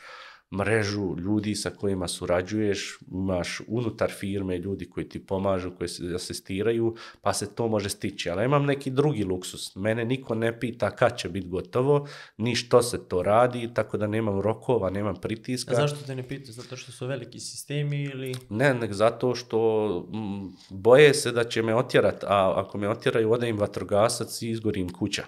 mrežu ljudi sa kojima surađuješ, imaš unutar firme ljudi koji ti pomažu, koji se asistiraju, pa se to može stići. Ali ja imam neki drugi luksus. Mene niko ne pita kad će biti gotovo, ni što se to radi, tako da nemam rokova, nemam pritiska. A zašto te ne pitaju? Zato što su veliki sistemi ili... Ne, nek zato što mm, boje se da će me otjerat, a ako me otjeraju, ode im vatrogasac i izgorim kuća.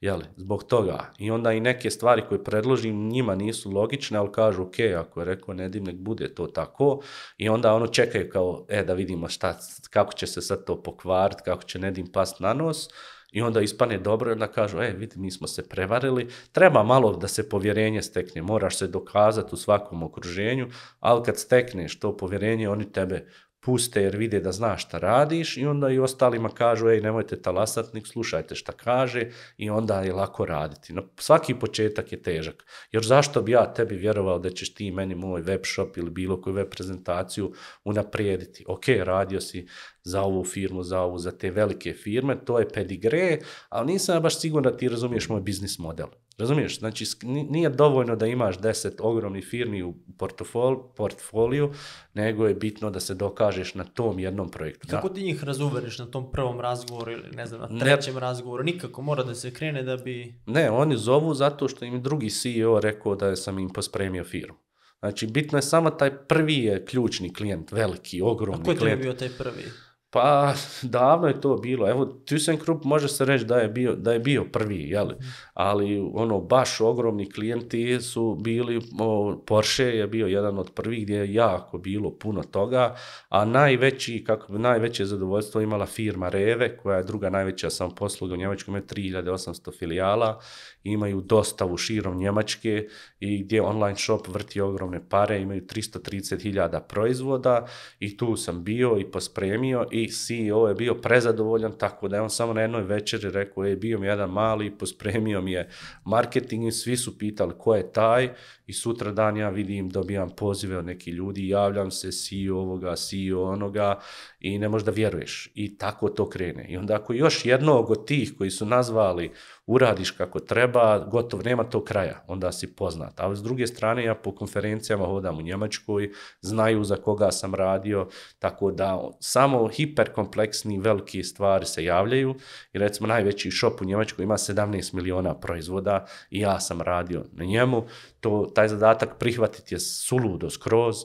Jeli, zbog toga. I onda i neke stvari koje predložim njima nisu logične, ali kažu, ok, ako je rekao Nedim, nek bude to tako. I onda ono čekaju kao, e, da vidimo šta, kako će se sad to pokvariti, kako će Nedim past na nos. I onda ispane dobro i onda kažu, e, vidi, mi smo se prevarili. Treba malo da se povjerenje stekne, moraš se dokazati u svakom okruženju, ali kad stekneš to povjerenje, oni tebe puste jer vide da znaš šta radiš i onda i ostalima kažu, ej, nemojte talasatnik, slušajte šta kaže i onda je lako raditi. No, svaki početak je težak. Jer zašto bi ja tebi vjerovao da ćeš ti meni moj web shop ili bilo koju web prezentaciju unaprijediti? Ok, radio si za ovu firmu, za ovu, za te velike firme, to je pedigre, ali nisam baš siguran da ti razumiješ moj biznis model. Razumiješ? Znači, nije dovoljno da imaš deset ogromnih firmi u portofol, portfoliju, nego je bitno da se dokažeš na tom jednom projektu. Kako ti njih razuveriš na tom prvom razgovoru ili ne znam, na Ne. trećem razgovoru? Nikako mora da se krene da bi... Ne, oni zovu zato što im drugi CEO rekao da sam im pospremio firmu. Znači, bitno je samo taj prvi je ključni klijent, veliki, A ogromni ko je tebi klijent. bio taj prvi? Pa, (laughs) davno je to bilo. Evo, ThyssenKrupp može se reći da je bio, da je bio prvi, jeli? ali ono, baš ogromni klijenti su bili, o, Porsche je bio jedan od prvih gdje je jako bilo puno toga, a najveći, kako najveće zadovoljstvo imala firma Reve, koja je druga najveća samoposluga u Njemačkoj, imaju 3800 filijala, imaju dostavu širom Njemačke i gdje online shop vrti ogromne pare, imaju 330.000 proizvoda i tu sam bio i pospremio i CEO je bio prezadovoljan tako da je on samo na jednoj večeri rekao je bio mi jedan mali, pospremio mi je marketing i svi su pitali ko je taj i sutra dan ja vidim, dobijam pozive od nekih ljudi, javljam se CEO ovoga, CEO onoga i ne možeš da vjeruješ i tako to krene. I onda ako još jednog od tih koji su nazvali uradiš kako treba, gotovo nema to kraja, onda si poznat. A s druge strane, ja po konferencijama hodam u Njemačkoj, znaju za koga sam radio, tako da samo hiperkompleksni velike stvari se javljaju i recimo najveći shop u Njemačkoj ima 17 miliona proizvoda i ja sam radio na njemu. To, taj zadatak prihvatiti je suludo skroz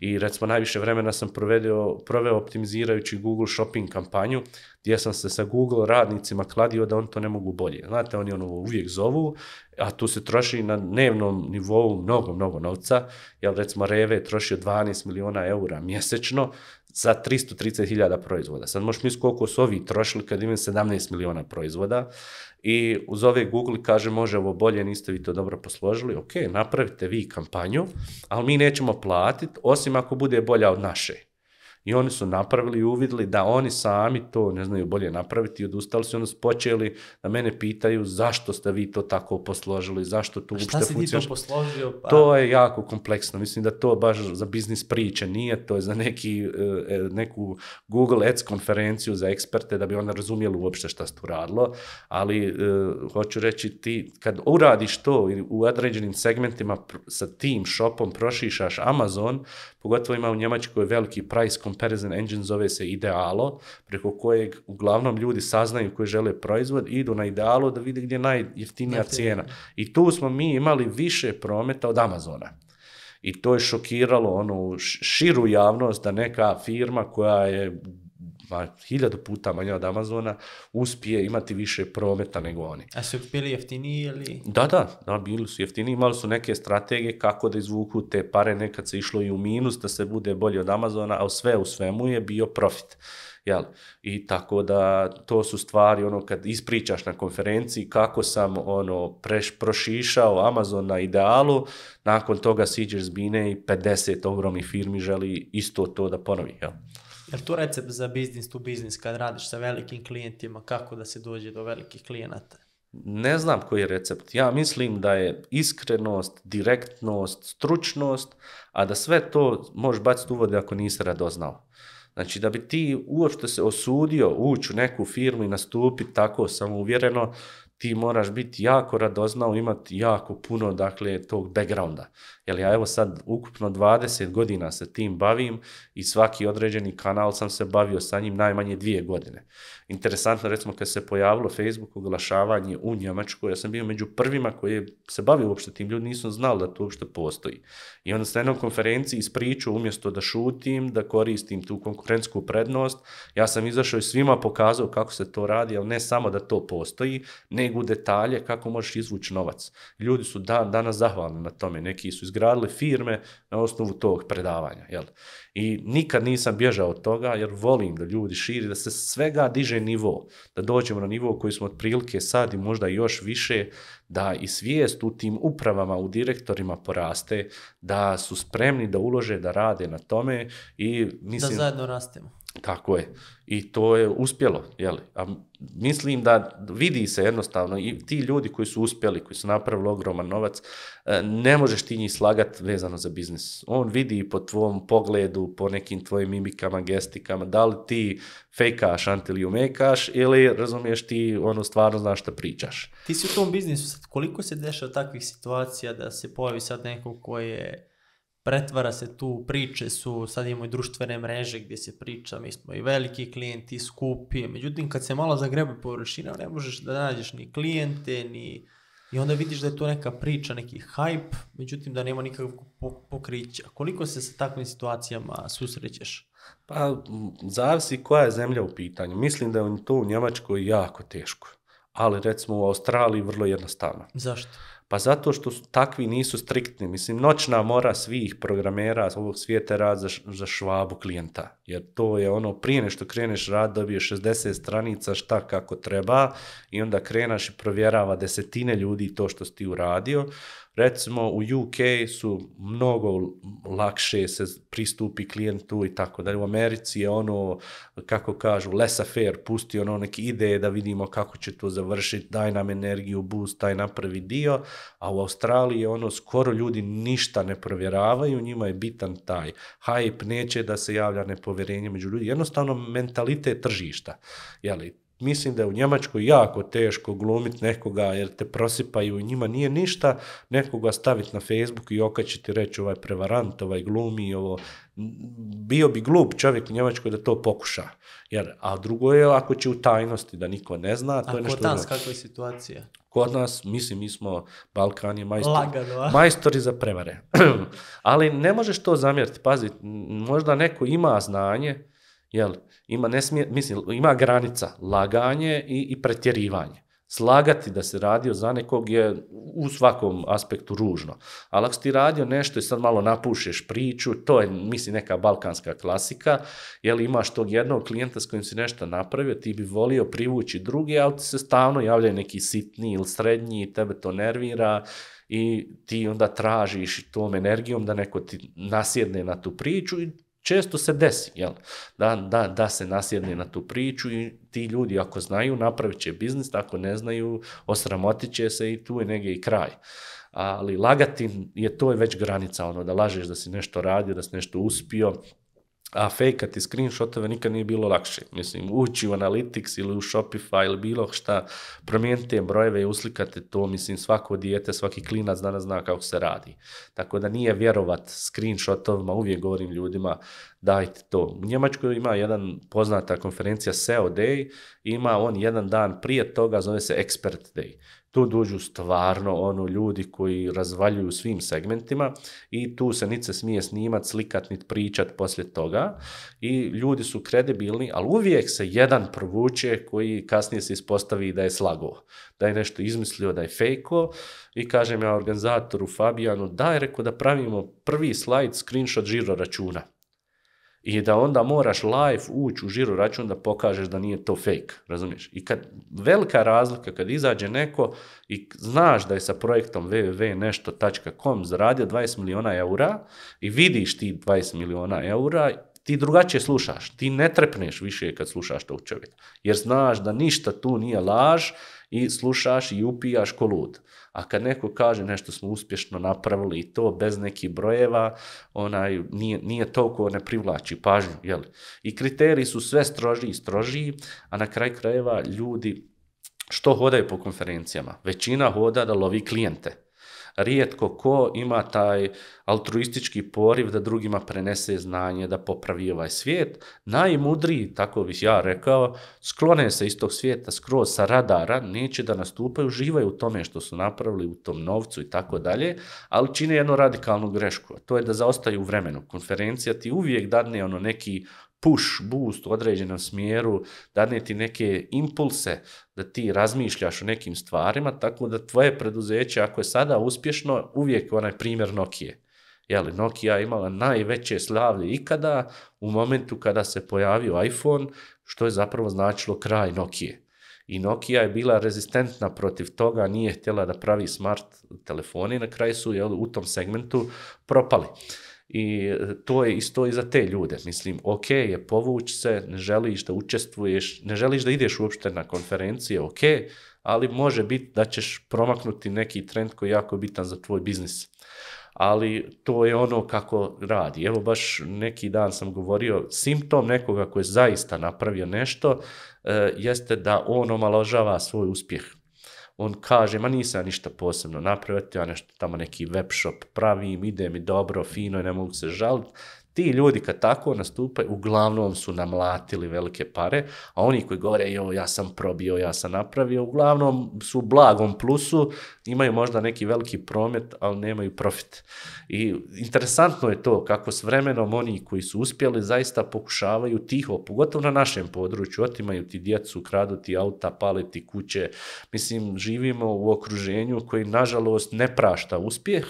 i recimo najviše vremena sam provedio, proveo optimizirajući Google Shopping kampanju gdje sam se sa Google radnicima kladio da oni to ne mogu bolje. Znate, oni ono uvijek zovu, a tu se troši na dnevnom nivou mnogo, mnogo novca, jer recimo Reve je trošio 12 miliona eura mjesečno za 330.000 proizvoda. Sad možeš misliti koliko su ovi trošili kad imaju 17 miliona proizvoda i uz ove Google kaže može ovo bolje, niste vi to dobro posložili, ok, napravite vi kampanju, ali mi nećemo platiti, osim ako bude bolja od naše. I oni su napravili i uvidjeli da oni sami to ne znaju bolje napraviti i odustali su, onda su počeli da mene pitaju zašto ste vi to tako posložili, zašto to uopšte šta si ti to funkcioniše. posložio? Pa, To je jako kompleksno. Mislim da to baš za biznis priče nije, to je za neki, e, e, neku Google Ads konferenciju za eksperte da bi oni razumjeli uopšte šta se tu radilo, ali e, hoću reći ti, kad uradiš to u određenim segmentima sa tim shopom prošišaš Amazon, pogotovo ima u Njemačkoj veliki price comparison engine, zove se Idealo, preko kojeg uglavnom ljudi saznaju koji žele proizvod, idu na Idealo da vide gdje je najjeftinija Jeftinija. cijena. I tu smo mi imali više prometa od Amazona. I to je šokiralo onu širu javnost da neka firma koja je ma, hiljadu puta manja od Amazona uspije imati više prometa nego oni. A su bili jeftiniji ili... Da, da, da, bili su jeftini, imali su neke strategije kako da izvuku te pare, nekad se išlo i u minus, da se bude bolje od Amazona, a sve u svemu je bio profit. Jel? I tako da to su stvari, ono, kad ispričaš na konferenciji kako sam ono, preš, prošišao Amazon na idealu, nakon toga siđeš s bine i 50 ogromnih firmi želi isto to da ponovi. Jel? Je li to recept za business to business kad radiš sa velikim klijentima, kako da se dođe do velikih klijenata? Ne znam koji je recept. Ja mislim da je iskrenost, direktnost, stručnost, a da sve to možeš baciti u vode ako nisi radoznao. Znači da bi ti uopšte se osudio ući u neku firmu i nastupiti tako samouvjereno, ti moraš biti jako radoznao, imati jako puno, dakle, tog backgrounda. Jer ja evo sad ukupno 20 godina se tim bavim i svaki određeni kanal sam se bavio sa njim najmanje dvije godine. Interesantno, recimo, kad se pojavilo Facebook oglašavanje u Njemačkoj, ja sam bio među prvima koji se bavio uopšte tim, ljudi nisu znali da to uopšte postoji. I onda sam na jednoj konferenciji ispričao, umjesto da šutim, da koristim tu konkurentsku prednost, ja sam izašao i svima pokazao kako se to radi, ali ne samo da to postoji, nego detalje kako možeš izvući novac. Ljudi su dan, danas zahvalni na tome, neki su izgradili firme na osnovu tog predavanja. Jel? I nikad nisam bježao od toga jer volim da ljudi širi, da se svega diže nivo, da dođemo na nivo koji smo otprilike sad i možda još više, da i svijest u tim upravama, u direktorima poraste, da su spremni da ulože, da rade na tome i mislim... Da zajedno rastemo. Tako je. I to je uspjelo, jeli? A mislim da vidi se jednostavno i ti ljudi koji su uspjeli, koji su napravili ogroman novac, e, ne možeš ti njih slagat vezano za biznis. On vidi po tvom pogledu, po nekim tvojim mimikama, gestikama, da li ti fejkaš antiliju mekaš ili razumiješ ti ono stvarno znaš šta pričaš. Ti si u tom biznisu sad, koliko se dešava takvih situacija da se pojavi sad neko koji je pretvara se tu, priče su, sad imamo i društvene mreže gdje se priča, mi smo i veliki klijenti, i skupi, međutim kad se malo zagrebe površina, ne možeš da nađeš ni klijente, ni... I onda vidiš da je to neka priča, neki hype, međutim da nema nikakvog po- pokrića. Koliko se sa takvim situacijama susrećeš? Pa, zavisi koja je zemlja u pitanju. Mislim da je to u Njemačkoj jako teško. Ali recimo u Australiji vrlo jednostavno. Zašto? Pa zato što su, takvi nisu striktni. Mislim, noćna mora svih programera ovog svijeta je rad za, za švabu klijenta. Jer to je ono, prije nešto kreneš rad, dobiješ 60 stranica šta kako treba i onda krenaš i provjerava desetine ljudi to što si ti uradio. Recimo u UK su mnogo lakše se pristupi klijentu i tako dalje. U Americi je ono, kako kažu, laissez-faire, pusti ono neke ideje da vidimo kako će to završiti, daj nam energiju, boost, taj napravi dio, a u Australiji je ono, skoro ljudi ništa ne provjeravaju, njima je bitan taj hype, neće da se javlja nepovjerenje među ljudi, jednostavno mentalitet tržišta, jeli, Mislim da je u Njemačkoj jako teško glumiti nekoga jer te prosipaju i njima nije ništa nekoga staviti na Facebook i okačiti reći ovaj prevarant, ovaj glumi, ovo. Bio bi glup čovjek u Njemačkoj da to pokuša. Jer, a drugo je ako će u tajnosti da niko ne zna, to A je nešto kod nas kakva je situacija? Kod nas, mislim, mi smo, Balkan je majstor, Lagano, majstori za prevare. (clears throat) Ali ne možeš to zamjeriti, pazi, možda neko ima znanje, jel, ima, ne smije, mislim, ima granica, laganje i, i pretjerivanje. Slagati da se radio za nekog je u svakom aspektu ružno. Ali ako si ti radio nešto i sad malo napušeš priču, to je, mislim, neka balkanska klasika, jel imaš tog jednog klijenta s kojim si nešto napravio, ti bi volio privući druge, ali ti se stalno javljaju neki sitni ili srednji tebe to nervira i ti onda tražiš tom energijom da neko ti nasjedne na tu priču i često se desi, jel? Da, da, da se nasjedne na tu priču i ti ljudi ako znaju napravit će biznis, ako ne znaju osramotit će se i tu je negdje i kraj. Ali lagati je to je već granica, ono da lažeš da si nešto radio, da si nešto uspio, a fejkati screenshotove nikad nije bilo lakše. Mislim, ući u Analytics ili u Shopify ili bilo šta, promijeniti te brojeve i uslikati to, mislim, svako dijete, svaki klinac danas zna kako se radi. Tako da nije vjerovat screenshotovima, uvijek govorim ljudima, dajte to. U Njemačkoj ima jedan poznata konferencija SEO Day, ima on jedan dan prije toga, zove se Expert Day. Tu dođu stvarno ono ljudi koji razvaljuju svim segmentima i tu se nit se smije snimat, slikat, nit pričat poslije toga. I ljudi su kredibilni, ali uvijek se jedan provuče koji kasnije se ispostavi da je slago, da je nešto izmislio, da je fejko. I kažem ja organizatoru Fabijanu, daj reko da pravimo prvi slajd screenshot žiro računa i da onda moraš live ući u žiro račun da pokažeš da nije to fake, razumiješ? I kad, velika razlika kad izađe neko i znaš da je sa projektom www.nešto.com zaradio 20 miliona eura i vidiš ti 20 miliona eura, ti drugačije slušaš, ti ne trepneš više kad slušaš tog čovjeka, jer znaš da ništa tu nije laž i slušaš i upijaš ko lud. A kad neko kaže nešto smo uspješno napravili i to bez nekih brojeva, onaj, nije, nije toliko ne privlači pažnju, jel? I kriteriji su sve strožiji i strožiji, a na kraj krajeva ljudi što hodaju po konferencijama? Većina hoda da lovi klijente. Rijetko ko ima taj altruistički poriv da drugima prenese znanje, da popravi ovaj svijet. Najmudriji, tako bih ja rekao, sklone se iz tog svijeta skroz sa radara, neće da nastupaju, uživaju u tome što su napravili, u tom novcu i tako dalje, ali čine jednu radikalnu grešku, a to je da zaostaju u vremenu. Konferencija ti uvijek dadne ono neki push, boost u određenom smjeru, dadne ti neke impulse da ti razmišljaš o nekim stvarima, tako da tvoje preduzeće, ako je sada uspješno, uvijek onaj primjer Nokije. Jeli, Nokia je imala najveće slavlje ikada u momentu kada se pojavio iPhone, što je zapravo značilo kraj Nokije. I Nokia je bila rezistentna protiv toga, nije htjela da pravi smart telefoni, na kraju su jel, u tom segmentu propali. I to je isto i za te ljude. Mislim, ok je povuć se, ne želiš da učestvuješ, ne želiš da ideš uopšte na konferencije, ok, ali može biti da ćeš promaknuti neki trend koji je jako bitan za tvoj biznis. Ali to je ono kako radi. Evo baš neki dan sam govorio, simptom nekoga koji je zaista napravio nešto, e, jeste da on omaložava svoj uspjeh on kaže, ma nisam ništa posebno napravio, ja nešto tamo neki web shop pravim, ide mi dobro, fino ne mogu se žaliti. Ti ljudi kad tako nastupaju, uglavnom su namlatili velike pare, a oni koji govore, jo, ja sam probio, ja sam napravio, uglavnom su u blagom plusu, imaju možda neki veliki promet, ali nemaju profit. I interesantno je to kako s vremenom oni koji su uspjeli zaista pokušavaju tiho, pogotovo na našem području, otimaju ti djecu, kradu ti auta, pale ti kuće. Mislim, živimo u okruženju koji nažalost ne prašta uspjeh,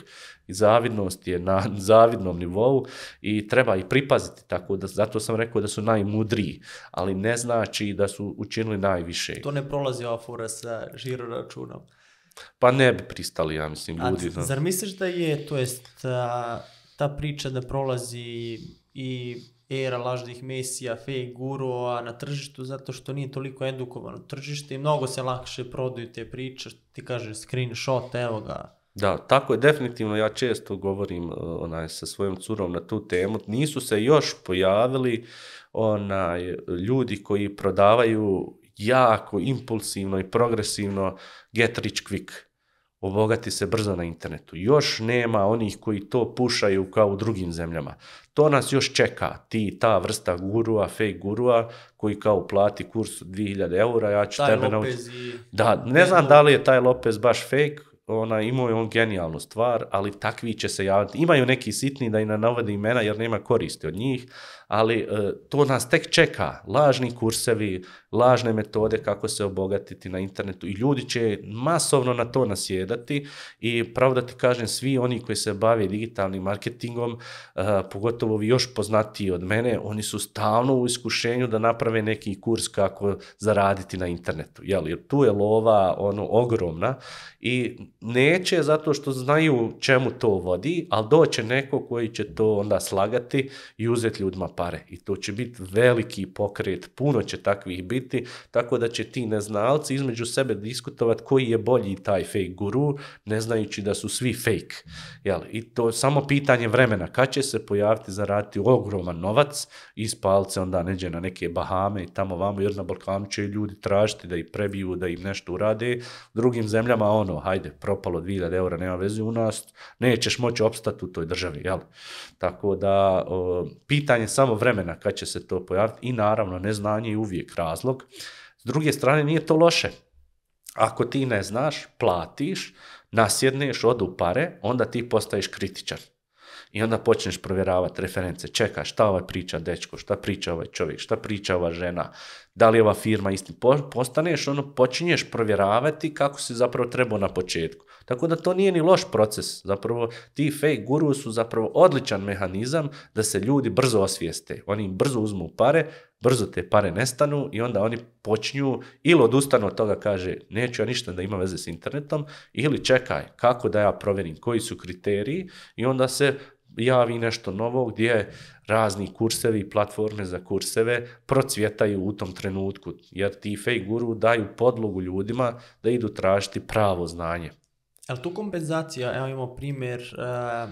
i zavidnost je na (laughs) zavidnom nivou i treba i pripaziti tako da zato sam rekao da su najmudriji, ali ne znači da su učinili najviše. To ne prolazi ova sa žiro računom. Pa ne bi pristali, ja mislim, ljudi. A, zar misliš da je, to jest, ta, ta priča da prolazi i era lažnih mesija, fake gurua na tržištu zato što nije toliko edukovano tržište i mnogo se lakše prodaju te priče, ti kaže screenshot, evo ga, Da, tako je, definitivno ja često govorim onaj, sa svojom curom na tu temu. Nisu se još pojavili onaj, ljudi koji prodavaju jako impulsivno i progresivno get rich quick. Obogati se brzo na internetu. Još nema onih koji to pušaju kao u drugim zemljama. To nas još čeka, ti, ta vrsta gurua, fake gurua, koji kao plati kurs 2000 eura, ja ću taj tebe Lopez naučiti. i... Da, ne znam da li je taj Lopez baš fake, ona, imao je on genijalnu stvar, ali takvi će se javiti. Imaju neki sitni da i ne navode imena jer nema koristi od njih, ali e, to nas tek čeka. Lažni kursevi, lažne metode kako se obogatiti na internetu i ljudi će masovno na to nasjedati i pravo da ti kažem, svi oni koji se bave digitalnim marketingom, e, pogotovo vi još poznatiji od mene, oni su stalno u iskušenju da naprave neki kurs kako zaraditi na internetu. Jel? Jer tu je lova ono ogromna i neće zato što znaju čemu to vodi, ali doće neko koji će to onda slagati i uzeti ljudima pare. I to će biti veliki pokret, puno će takvih biti, tako da će ti neznalci između sebe diskutovati koji je bolji taj fake guru, ne znajući da su svi fake. Jel? I to je samo pitanje vremena, kad će se pojaviti zaraditi ogroman novac, iz palce onda neđe na neke Bahame i tamo vamo, jer na Balkanu će ljudi tražiti da ih prebiju, da im nešto urade. Drugim zemljama ono, hajde, propalo 2000 eura, nema veze u nas, nećeš moći opstati u toj državi, jel? Tako da, pitanje samo vremena kad će se to pojaviti i naravno neznanje je uvijek razlog. S druge strane nije to loše. Ako ti ne znaš, platiš, nasjedneš, odu pare, onda ti postaješ kritičan. I onda počneš provjeravati reference, čekaš šta ovaj priča dečko, šta priča ovaj čovjek, šta priča ova žena, da li ova firma isti. Po, postaneš, ono, počinješ provjeravati kako si zapravo trebao na početku. Tako da to nije ni loš proces. Zapravo ti fake guru su zapravo odličan mehanizam da se ljudi brzo osvijeste. Oni im brzo uzmu pare, brzo te pare nestanu i onda oni počinju ili odustanu od toga kaže neću ja ništa da ima veze s internetom ili čekaj kako da ja provjerim koji su kriteriji i onda se javi nešto novo gdje razni kursevi, platforme za kurseve procvjetaju u tom trenutku, jer ti fake guru daju podlogu ljudima da idu tražiti pravo znanje. Je li tu kompenzacija, evo imamo primjer, uh,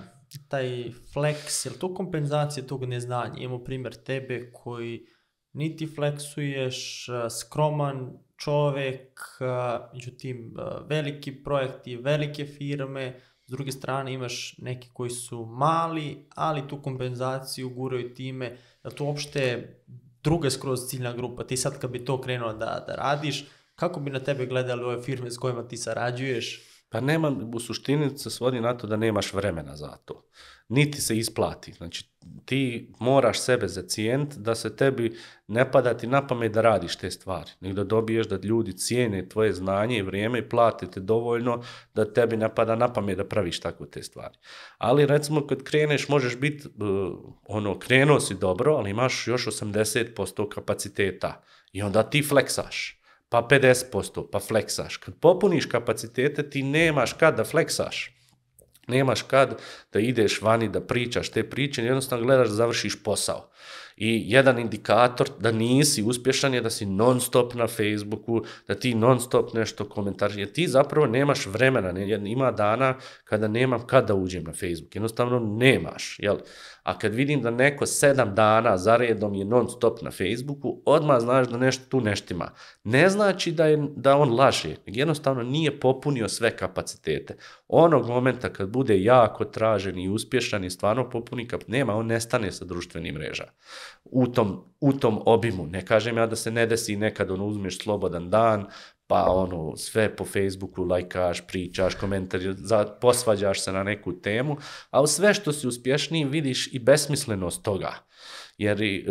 taj flex, je li tu kompenzacija tog neznanja? Imamo primjer tebe koji niti fleksuješ, uh, skroman čovek, a, međutim, veliki projekti, velike firme, s druge strane imaš neki koji su mali, ali tu kompenzaciju guraju time, da to uopšte druga skroz ciljna grupa. Ti sad kad bi to krenuo da, da radiš, kako bi na tebe gledali ove firme s kojima ti sarađuješ? Pa nema, u suštini se svodi na to da nemaš vremena za to. Niti se isplati. Znači, ti moraš sebe zacijeniti da se tebi ne pada ti na pamet da radiš te stvari, nego da dobiješ da ljudi cijene tvoje znanje i vrijeme i plate te dovoljno da tebi ne pada na pamet da praviš tako te stvari. Ali recimo kad kreneš možeš biti, uh, ono, krenuo si dobro, ali imaš još 80% kapaciteta i onda ti fleksaš pa 50%, pa fleksaš. Kad popuniš kapacitete, ti nemaš kad da fleksaš. Nemaš kad da ideš vani, da pričaš te priče, jednostavno gledaš da završiš posao. I jedan indikator da nisi uspješan je da si non stop na Facebooku, da ti non stop nešto komentariš, jer ti zapravo nemaš vremena, ima dana kada nemam da uđem na Facebook, jednostavno nemaš, jel? A kad vidim da neko sedam dana za redom je non stop na Facebooku, odmah znaš da nešto tu neštima. Ne znači da, je, da on laže, jednostavno nije popunio sve kapacitete. Onog momenta kad bude jako tražen i uspješan i stvarno popuni kap, nema, on nestane sa društvenih mreža u tom, u tom obimu. Ne kažem ja da se ne desi nekad ono uzmeš slobodan dan, pa ono sve po Facebooku lajkaš, pričaš, komentari, za, posvađaš se na neku temu, a sve što si uspješniji vidiš i besmislenost toga. Jer e,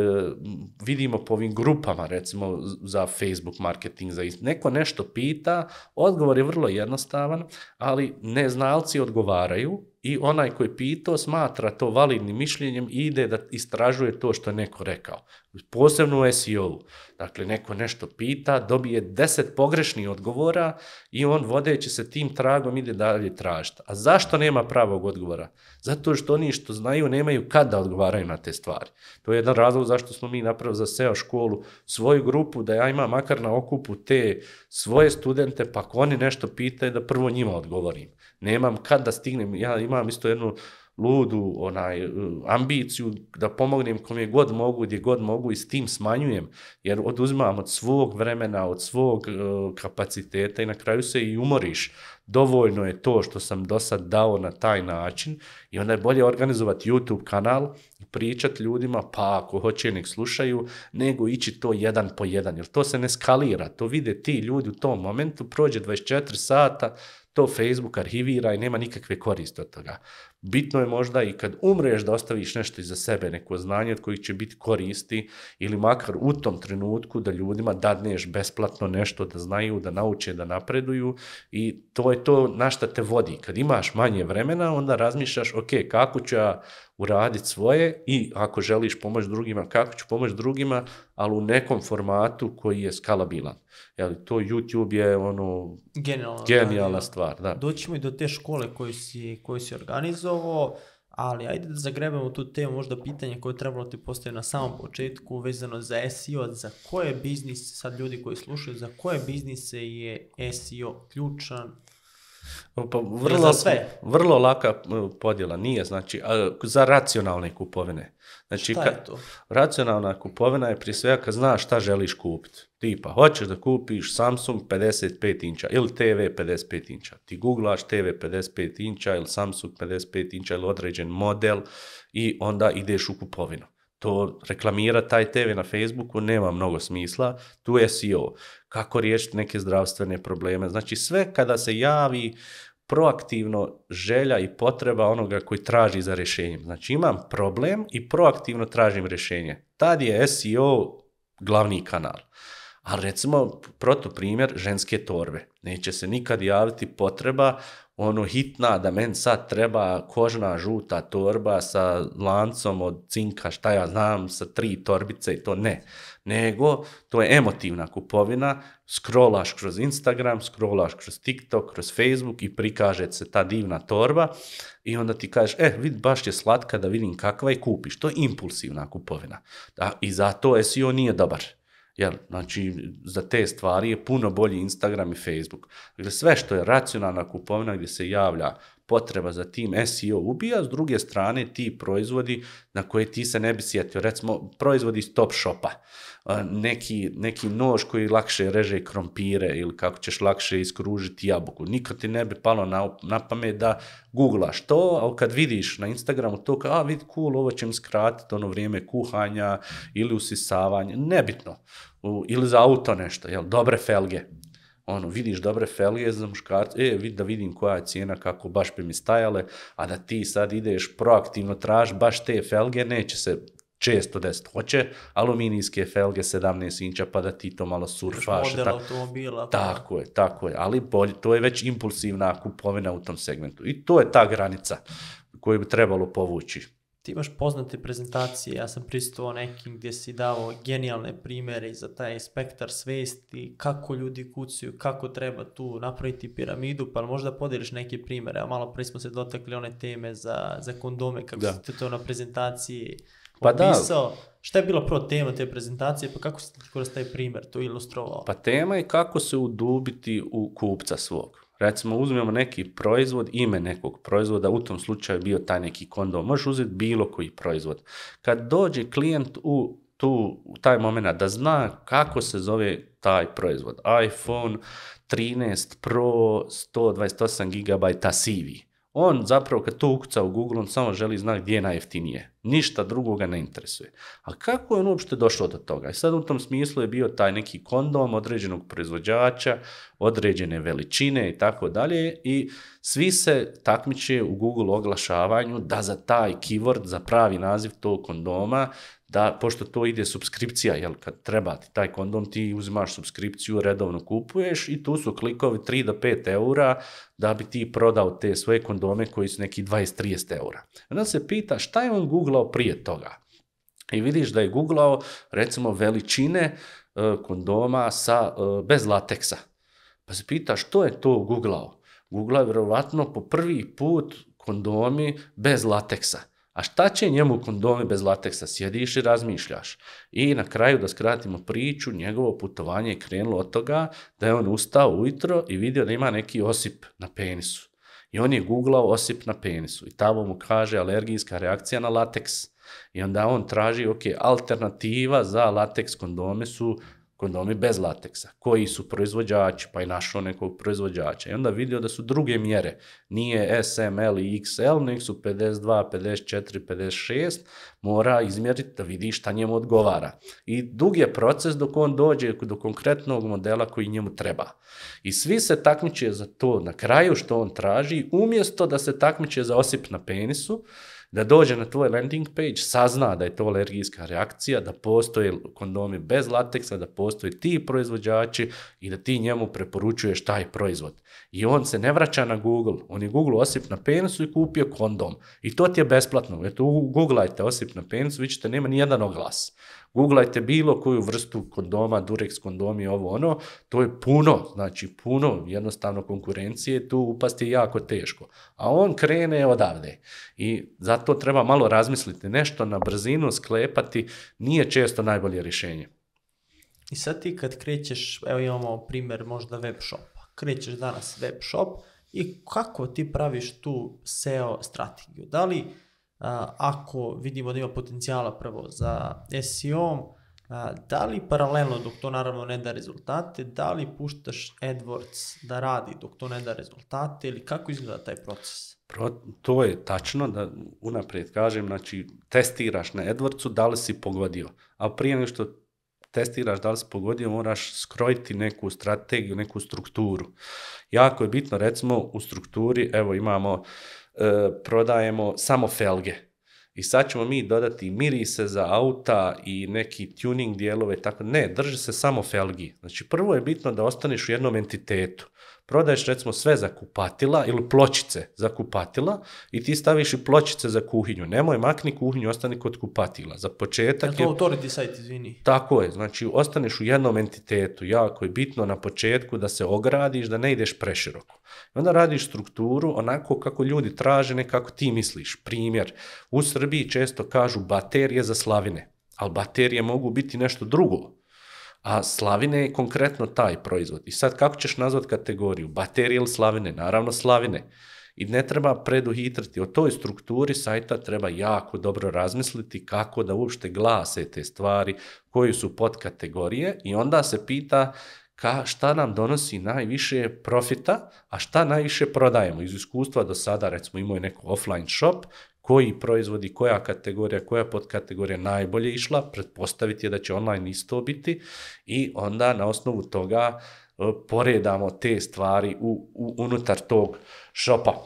vidimo po ovim grupama, recimo za Facebook marketing, za neko nešto pita, odgovor je vrlo jednostavan, ali neznalci odgovaraju i onaj koji je pitao smatra to validnim mišljenjem i ide da istražuje to što je neko rekao. Posebno u SEO-u. Dakle, neko nešto pita, dobije deset pogrešnih odgovora i on vodeći se tim tragom ide dalje tražiti. A zašto nema pravog odgovora? Zato što oni što znaju nemaju kad da odgovaraju na te stvari. To je jedan razlog zašto smo mi napravili za SEO školu svoju grupu, da ja imam makar na okupu te svoje studente, pa ako oni nešto pitaju, da prvo njima odgovorim. Nemam kad da stignem, ja imam isto jednu ludu onaj, uh, ambiciju da pomognem kome god mogu, gdje god mogu i s tim smanjujem, jer oduzimam od svog vremena, od svog uh, kapaciteta i na kraju se i umoriš. Dovoljno je to što sam do sad dao na taj način i onda je bolje organizovati YouTube kanal i pričati ljudima, pa ako hoće nek slušaju, nego ići to jedan po jedan, jer to se ne skalira, to vide ti ljudi u tom momentu, prođe 24 sata, to Facebook arhivira i nema nikakve koriste od toga. Bitno je možda i kad umreš da ostaviš nešto iza sebe, neko znanje od kojih će biti koristi ili makar u tom trenutku da ljudima dadneš besplatno nešto da znaju, da nauče, da napreduju i to je to na šta te vodi. Kad imaš manje vremena, onda razmišljaš, ok, kako ću ja uraditi svoje i ako želiš pomoći drugima, kako ću pomoći drugima, ali u nekom formatu koji je skalabilan. Jel, to YouTube je ono genijalna da, stvar, da. Doćemo i do te škole koju si, koju si organizovao, ali ajde da zagrebemo tu temu, možda pitanje koje je trebalo ti postaviti na samom početku vezano za SEO, za koje biznis, sad ljudi koji slušaju, za koje biznise je SEO ključan, Pa vrlo, za sve? vrlo laka e, podjela, nije, znači, a, za racionalne kupovine. Znači, Šta je to? racionalna kupovina je prije svega kad znaš šta želiš kupiti. Tipa, hoćeš da kupiš Samsung 55 inča ili TV 55 inča. Ti googlaš TV 55 inča ili Samsung 55 inča ili određen model i onda ideš u kupovinu. To reklamira taj TV na Facebooku nema mnogo smisla, tu je SEO. Kako riješiti neke zdravstvene probleme. Znači sve kada se javi proaktivno želja i potreba onoga koji traži za rješenjem. Znači imam problem i proaktivno tražim rješenje. Tad je SEO glavni kanal. Ali recimo, protoprimjer, ženske torbe. Neće se nikad javiti potreba ono hitna da meni sad treba kožna žuta torba sa lancom od cinka, šta ja znam, sa tri torbice i to ne. Nego, to je emotivna kupovina, scrollaš kroz Instagram, scrollaš kroz TikTok, kroz Facebook i prikaže se ta divna torba i onda ti kažeš, e, vid, baš je slatka da vidim kakva je kupiš. To je impulsivna kupovina. Da, I zato SEO nije dobar. Jel, znači, za te stvari je puno bolji Instagram i Facebook. Dakle, sve što je racionalna kupovina gdje se javlja potreba za tim SEO ubija, s druge strane ti proizvodi na koje ti se ne bi sjetio, recimo proizvodi iz top shopa, neki, neki nož koji lakše reže krompire ili kako ćeš lakše iskružiti jabuku. Nikad ti ne bi palo na, na pamet da googlaš to, ali kad vidiš na Instagramu to kao, a vidi cool, ovo će mi skratiti ono vrijeme kuhanja ili usisavanja, nebitno. Ili za auto nešto, jel, dobre felge. Ono, vidiš dobre felge za muškarce, e, vid, da vidim koja je cijena, kako baš bi mi stajale, a da ti sad ideš proaktivno traž baš te felge, neće se često desiti. Hoće aluminijske felge 17 inča pa da ti to malo surfaš. model tako. automobila. pa- Tako je, tako je, ali bolje, to je već impulsivna kupovina u tom segmentu. I to je ta granica koju bi trebalo povući. Ti imaš poznate prezentacije, ja sam prisutovao nekim gdje si dao genijalne primjere i za taj spektar svesti, kako ljudi kucaju, kako treba tu napraviti piramidu, pa možda podeliš neke primjere, a malo prije smo se dotakli one teme za, za kondome, kako Da. si to na prezentaciji Pa da. opisao. Šta je bila prvo tema te prezentacije, pa kako si kroz taj primjer to ilustrovao? Pa tema je kako se udubiti u kupca svog. Recimo, uzmemo neki proizvod, ime nekog proizvoda, u tom slučaju bio taj neki kondom. Možeš uzeti bilo koji proizvod. Kad dođe klijent u tu, u taj moment da zna kako se zove taj proizvod. iPhone 13 Pro 128 GB sivi. On zapravo kad to ukuca u Google, on samo želi znati gdje je najjeftinije. Ništa drugoga ne interesuje. A kako je on uopšte došao do toga? I sad u tom smislu je bio taj neki kondom određenog proizvođača, određene veličine i tako dalje i svi se takmiče u Google oglašavanju da za taj keyword, za pravi naziv tog kondoma, da, pošto to ide subskripcija, jel, kad treba ti taj kondom, ti uzimaš subskripciju, redovno kupuješ i tu su klikovi 3 do 5 eura da bi ti prodao te svoje kondome koji su neki 20-30 eura. Onda se pita šta je on googlao prije toga? I vidiš da je googlao recimo veličine e, kondoma sa, e, bez lateksa. Pa se pita što je to googlao? Googlao je vjerovatno po prvi put kondomi bez lateksa. A šta će njemu kondomi bez lateksa? Sjediš i razmišljaš. I na kraju, da skratimo priču, njegovo putovanje je krenulo od toga da je on ustao ujutro i vidio da ima neki osip na penisu. I on je googlao osip na penisu i tamo mu kaže alergijska reakcija na lateks. I onda on traži, ok, alternativa za lateks kondome su kondomi bez lateksa. Koji su proizvođači, pa je našao nekog proizvođača. I onda vidio da su druge mjere. Nije SML i XL, nek su 52, 54, 56. Mora izmjeriti da vidi šta njemu odgovara. I dug je proces dok on dođe do konkretnog modela koji njemu treba. I svi se takmiče za to na kraju što on traži, umjesto da se takmiče za osip na penisu, da dođe na tvoj landing page, sazna da je to alergijska reakcija, da postoje kondomi bez lateksa, da postoje ti proizvođači i da ti njemu preporučuješ taj proizvod. I on se ne vraća na Google, on je Google osip na penisu i kupio kondom. I to ti je besplatno. Eto, googlajte osip na penisu, vi ćete, nema ni jedan oglas. Googlajte bilo koju vrstu kondoma, Durex kondomi, ovo ono, to je puno, znači puno jednostavno konkurencije, tu upasti jako teško. A on krene odavde. I zato treba malo razmisliti, nešto na brzinu sklepati nije često najbolje rješenje. I sad ti kad krećeš, evo imamo primjer možda web shopa, krećeš danas web shop i kako ti praviš tu SEO strategiju? Da li ako vidimo da ima potencijala prvo za SEO, da li paralelno dok to naravno ne da rezultate, da li puštaš AdWords da radi dok to ne da rezultate ili kako izgleda taj proces? Pro- to je tačno da unaprijed kažem, znači testiraš na AdWordsu da li si pogodio, a prije nego što testiraš da li si pogodio, moraš skrojiti neku strategiju, neku strukturu. Jako je bitno, recimo, u strukturi, evo imamo, prodajemo samo felge. I sad ćemo mi dodati mirise za auta i neki tuning dijelove, tako ne, drži se samo felgi. Znači prvo je bitno da ostaneš u jednom entitetu. Prodaješ recimo sve za kupatila ili pločice za kupatila i ti staviš i pločice za kuhinju. Nemoj makni kuhinju, ostani kod kupatila. Za Je početak to je... site, izvini? Tako je, znači ostaneš u jednom entitetu, jako je bitno na početku da se ogradiš, da ne ideš preširoko. I onda radiš strukturu onako kako ljudi traže, ne kako ti misliš. Primjer, u Srbiji često kažu baterije za slavine, ali baterije mogu biti nešto drugo. A slavine je konkretno taj proizvod. I sad kako ćeš nazvat kategoriju? Baterije ili slavine? Naravno slavine. I ne treba preduhitriti. O toj strukturi sajta treba jako dobro razmisliti kako da uopšte glase te stvari, koji su podkategorije i onda se pita ka, šta nam donosi najviše profita, a šta najviše prodajemo. Iz iskustva do sada, recimo, imao je neko offline shop, koji proizvodi, koja kategorija, koja podkategorija najbolje išla, pretpostaviti je da će online isto biti i onda na osnovu toga e, poredamo te stvari u, u, unutar tog šopa.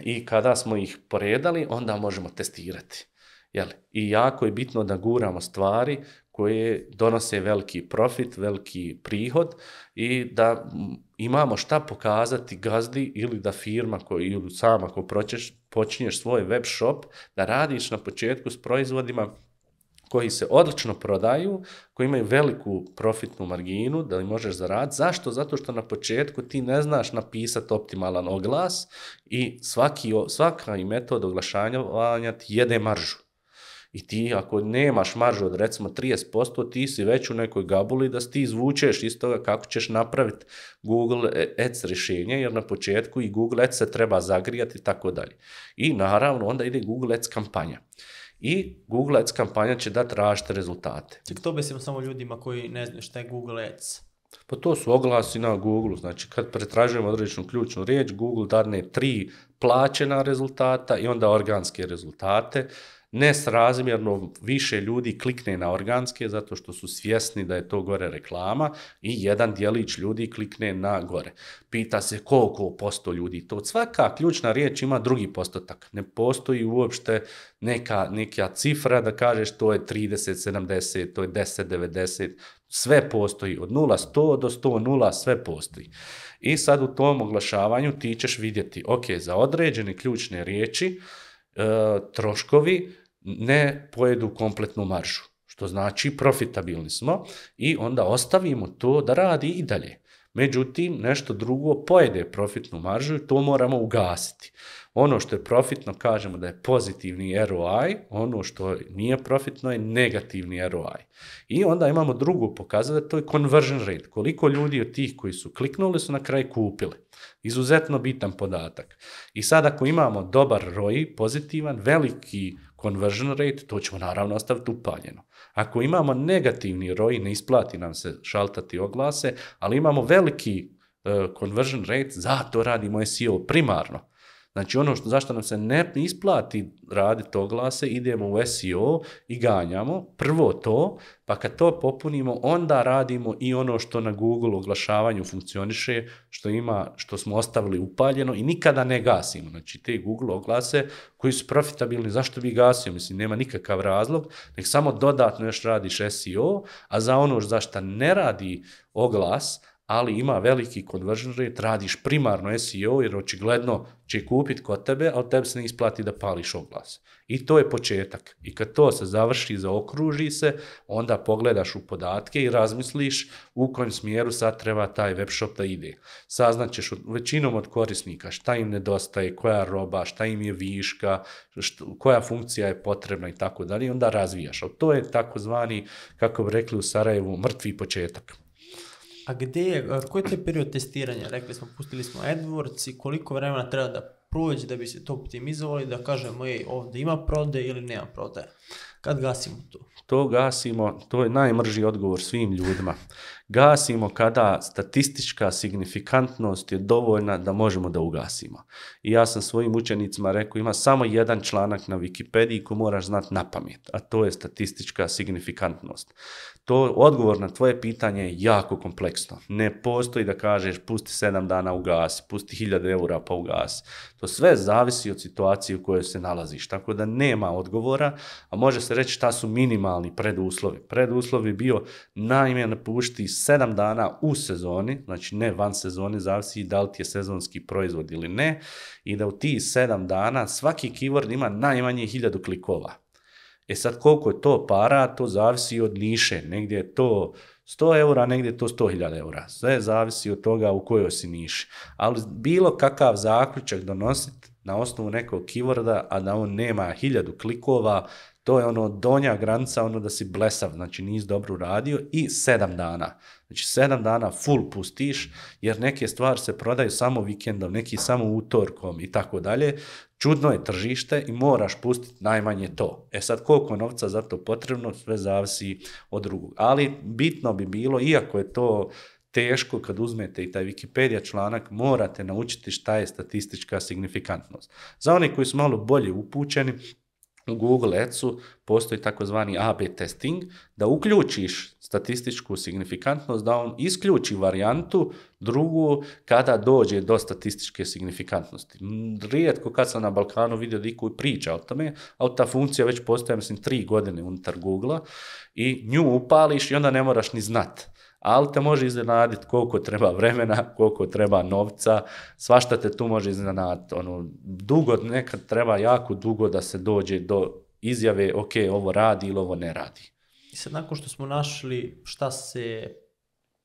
I kada smo ih poredali, onda možemo testirati. Jel? I jako je bitno da guramo stvari koje donose veliki profit, veliki prihod i da imamo šta pokazati gazdi ili da firma koji ili sama ako proćeš, počinješ svoj web shop, da radiš na početku s proizvodima koji se odlično prodaju, koji imaju veliku profitnu marginu, da li možeš zaraditi. Zašto? Zato što na početku ti ne znaš napisati optimalan oglas i svaki, svaka i metoda oglašavanja ti jede maržu. I ti ako nemaš maržu od recimo 30%, ti si već u nekoj gabuli da ti izvučeš iz toga kako ćeš napraviti Google Ads rješenje, jer na početku i Google Ads se treba zagrijati i tako dalje. I naravno onda ide Google Ads kampanja. I Google Ads kampanja će dati različite rezultate. Ček, to bismo samo ljudima koji ne znaju šta je Google Ads. Pa to su oglasi na Google, znači kad pretražujemo određenu ključnu riječ, Google dadne tri plaćena rezultata i onda organske rezultate nesrazmjerno više ljudi klikne na organske zato što su svjesni da je to gore reklama i jedan dijelić ljudi klikne na gore. Pita se koliko posto ljudi to. Svaka ključna riječ ima drugi postotak. Ne postoji uopšte neka, neka cifra da kažeš to je 30, 70, to je 10, 90. Sve postoji. Od 0, 100 do 100, 0, sve postoji. I sad u tom oglašavanju ti ćeš vidjeti, ok, za određene ključne riječi, e, troškovi ne pojedu kompletnu maržu, što znači profitabilni smo i onda ostavimo to da radi i dalje. Međutim, nešto drugo pojede profitnu maržu i to moramo ugasiti. Ono što je profitno kažemo da je pozitivni ROI, ono što nije profitno je negativni ROI. I onda imamo drugu pokazatelj, to je conversion rate. Koliko ljudi od tih koji su kliknuli su na kraj kupili. Izuzetno bitan podatak. I sad ako imamo dobar ROI, pozitivan, veliki conversion rate, to ćemo naravno ostaviti upaljeno. Ako imamo negativni ROI, ne isplati nam se šaltati oglase, ali imamo veliki uh, conversion rate, zato radimo SEO primarno. Znači ono što, zašto nam se ne isplati raditi oglase, idemo u SEO i ganjamo. Prvo to, pa kad to popunimo, onda radimo i ono što na Google oglašavanju funkcioniše, što ima, što smo ostavili upaljeno i nikada ne gasimo. Znači te Google oglase koji su profitabilni, zašto bi gasio? Mislim, nema nikakav razlog, nek samo dodatno još radiš SEO, a za ono zašto ne radi oglas, ali ima veliki conversion rate, radiš primarno SEO jer očigledno će kupiti kod tebe, ali tebi se ne isplati da pališ oglas. I to je početak. I kad to se završi, zaokruži se, onda pogledaš u podatke i razmisliš u kojem smjeru sad treba taj web shop da ide. Saznaćeš većinom od korisnika šta im nedostaje, koja roba, šta im je viška, što, koja funkcija je potrebna i tako dalje, onda razvijaš. To je takozvani, kako bi rekli u Sarajevu, mrtvi početak. A gdje je, koji je period testiranja? Rekli smo, pustili smo AdWords i koliko vremena treba da prođe da bi se to optimizovali, da kažemo, ej, ovdje ima prode ili nema prode. Kad gasimo to? To gasimo, to je najmrži odgovor svim ljudima. Gasimo kada statistička signifikantnost je dovoljna da možemo da ugasimo. I ja sam svojim učenicima rekao, ima samo jedan članak na Wikipediji koji moraš znati na pamet, a to je statistička signifikantnost. To odgovor na tvoje pitanje je jako kompleksno. Ne postoji da kažeš pusti sedam dana ugasi, pusti hiljade eura pa ugasi. To sve zavisi od situacije u kojoj se nalaziš. Tako da nema odgovora, a može se reći šta su minimalni preduslovi. Preduslovi bio najmje napušti sedam dana u sezoni, znači ne van sezone, zavisi da li ti je sezonski proizvod ili ne, i da u tih sedam dana svaki keyword ima najmanje hiljadu klikova. E sad koliko je to para, to zavisi od niše. Negdje je to 100 eura, negdje je to 100.000 eura. Sve zavisi od toga u kojoj si niši. Ali bilo kakav zaključak donositi na osnovu nekog keyworda, a da on nema hiljadu klikova, To je ono donja granica, ono da si blesav, znači nisi dobro uradio i sedam dana. Znači sedam dana full pustiš, jer neke stvari se prodaju samo vikendom, neki samo utorkom i tako dalje. Čudno je tržište i moraš pustiti najmanje to. E sad koliko novca za to potrebno, sve zavisi od drugog. Ali bitno bi bilo, iako je to teško kad uzmete i taj Wikipedia članak, morate naučiti šta je statistička signifikantnost. Za one koji su malo bolje upućeni, u Google Adsu postoji takozvani AB testing, da uključiš statističku signifikantnost, da on isključi varijantu drugu kada dođe do statističke signifikantnosti. Rijetko kad sam na Balkanu vidio da iko priča o tome, ali ta funkcija već postoje, mislim, tri godine unutar google i nju upališ i onda ne moraš ni znat. Ali te može iznenaditi koliko treba vremena, koliko treba novca, svašta te tu može iznenaditi. Ono, dugo, nekad treba jako dugo da se dođe do izjave, ok, ovo radi ili ovo ne radi. I sad nakon što smo našli šta se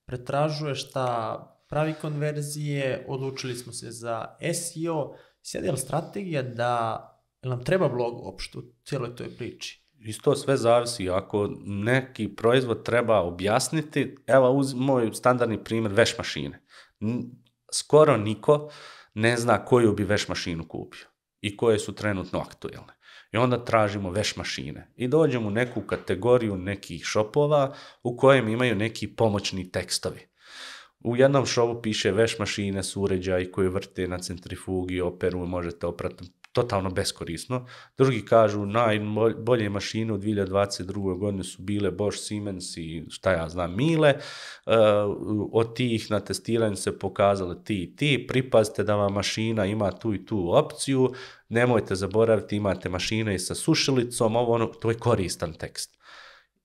pretražuje, šta pravi konverzije, odlučili smo se za SEO. Sad je strategija da nam treba blog uopšte u cijeloj toj priči? Isto sve zavisi, ako neki proizvod treba objasniti, evo uz moj standardni primjer veš mašine. Skoro niko ne zna koju bi veš mašinu kupio i koje su trenutno aktuelne. I onda tražimo veš mašine i dođemo u neku kategoriju nekih shopova u kojem imaju neki pomoćni tekstovi. U jednom shopu piše veš mašine su uređaji koji vrte na centrifugi, operu, možete oprati totalno beskorisno. Drugi kažu najbolje mašine u 2022. godine su bile Bosch, Siemens i šta ja znam, Miele. E, od tih na testiranju se pokazale ti i ti. Pripazite da vam mašina ima tu i tu opciju. Nemojte zaboraviti, imate mašine i sa sušilicom. Ovo ono, to je koristan tekst.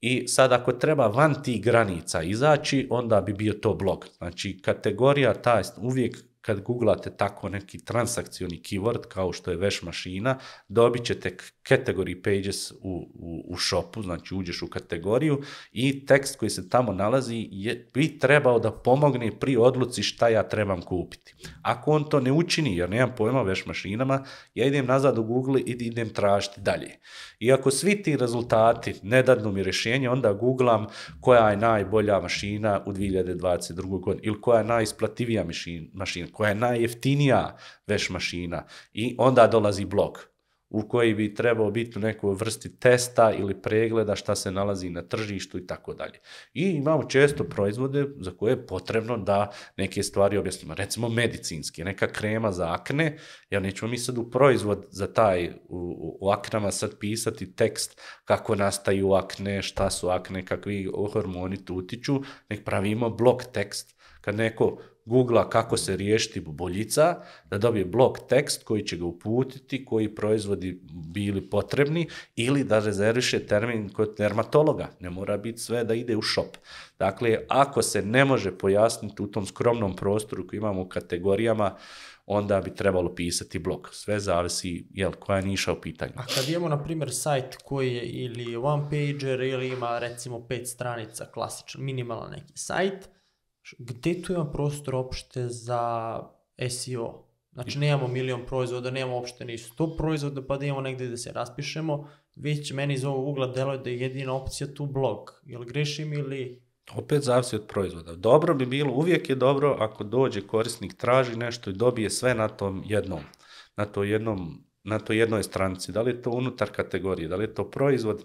I sad ako treba van tih granica izaći, onda bi bio to blog. Znači kategorija ta uvijek kad googlate tako neki transakcioni keyword kao što je veš mašina, dobit ćete category pages u, u, u shopu, znači uđeš u kategoriju i tekst koji se tamo nalazi je, bi trebao da pomogne pri odluci šta ja trebam kupiti. Ako on to ne učini, jer nemam pojma o veš mašinama, ja idem nazad u Google i idem tražiti dalje. I ako svi ti rezultati ne dadnu mi rješenje, onda googlam koja je najbolja mašina u 2022. godini ili koja je najisplativija mašina, koja je najjeftinija veš mašina i onda dolazi blog u koji bi trebao biti u nekoj vrsti testa ili pregleda šta se nalazi na tržištu i tako dalje. I imamo često proizvode za koje je potrebno da neke stvari objasnimo. Recimo medicinski, neka krema za akne, ja nećemo mi sad u proizvod za taj, u, u aknama sad pisati tekst kako nastaju akne, šta su akne, kakvi hormoni tu utiču, nek pravimo blok tekst. Kad neko googla kako se riješiti boljica, da dobije blok tekst koji će ga uputiti, koji proizvodi bili potrebni ili da rezerviše termin kod dermatologa. Ne mora biti sve da ide u shop. Dakle, ako se ne može pojasniti u tom skromnom prostoru koji imamo u kategorijama, onda bi trebalo pisati blog. Sve zavisi jel, koja je niša u pitanju. A kad imamo, na primjer, sajt koji je ili one pager ili ima recimo pet stranica, klasičan, minimalan neki sajt, gde tu ima prostor opšte za SEO? Znači, nemamo milion proizvoda, nemamo opšte ni 100 proizvoda, pa da imamo negde da se raspišemo, već meni iz ovog ugla deluje da je jedina opcija tu blog. Jel grešim ili... Opet zavisi od proizvoda. Dobro bi bilo, uvijek je dobro ako dođe korisnik, traži nešto i dobije sve na tom jednom, na to jednom, na to jednoj stranici. Da li je to unutar kategorije, da li je to proizvod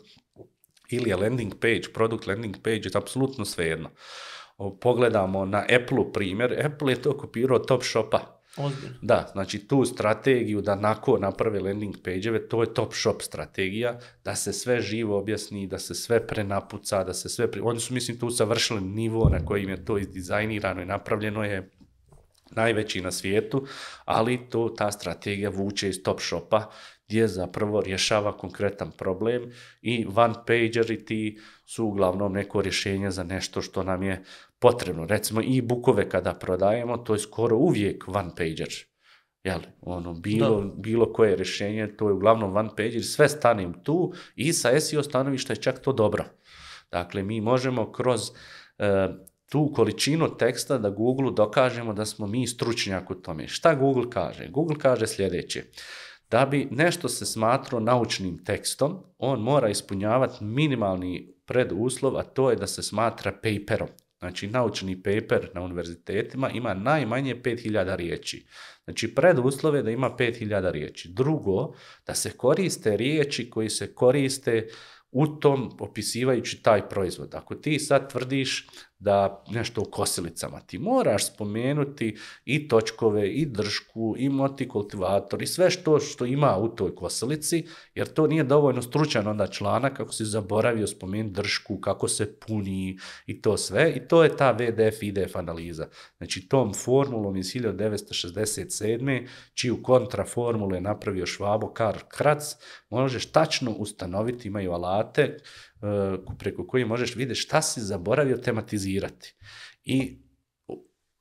ili je landing page, product landing page, je apsolutno svejedno. O, Pogledamo na Apple primjer, Apple je to kopirao Top Shopa. Ozbiljno. Da, znači tu strategiju da nako naprave landing page-eve, to je top shop strategija, da se sve živo objasni, da se sve prenapuca, da se sve... Pre... Oni su, mislim, tu savršili nivo na kojim je to izdizajnirano i napravljeno je najveći na svijetu, ali to ta strategija vuče iz top shopa gdje zapravo rješava konkretan problem i one pageri ti su uglavnom neko rješenje za nešto što nam je potrebno. Recimo i bukove kada prodajemo, to je skoro uvijek one pager. Jel, ono, bilo, Da. bilo koje rješenje, to je uglavnom one pager, sve stanem tu i sa SEO stanovišta je čak to dobro. Dakle, mi možemo kroz e, tu količinu teksta da Google dokažemo da smo mi stručnjak u tome. Šta Google kaže? Google kaže sljedeće, da bi nešto se smatrao naučnim tekstom, on mora ispunjavati minimalni preduslov, a to je da se smatra paperom. Znači, naučni paper na univerzitetima ima najmanje 5000 riječi. Znači, preduslov je da ima 5000 riječi. Drugo, da se koriste riječi koji se koriste u tom opisivajući taj proizvod. Ako ti sad tvrdiš da nešto u kosilicama, ti moraš spomenuti i točkove, i držku, i motikultivator, i sve što, što ima u toj kosilici, jer to nije dovoljno stručan onda članak kako si zaboravio spomenuti držku, kako se puni i to sve. I to je ta VDF IDF analiza. Znači tom formulom iz 1967. čiju kontraformulu je napravio Švabo Karl Krac, možeš tačno ustanoviti, imaju alate, preko koji možeš vidjeti šta si zaboravio tematizirati. I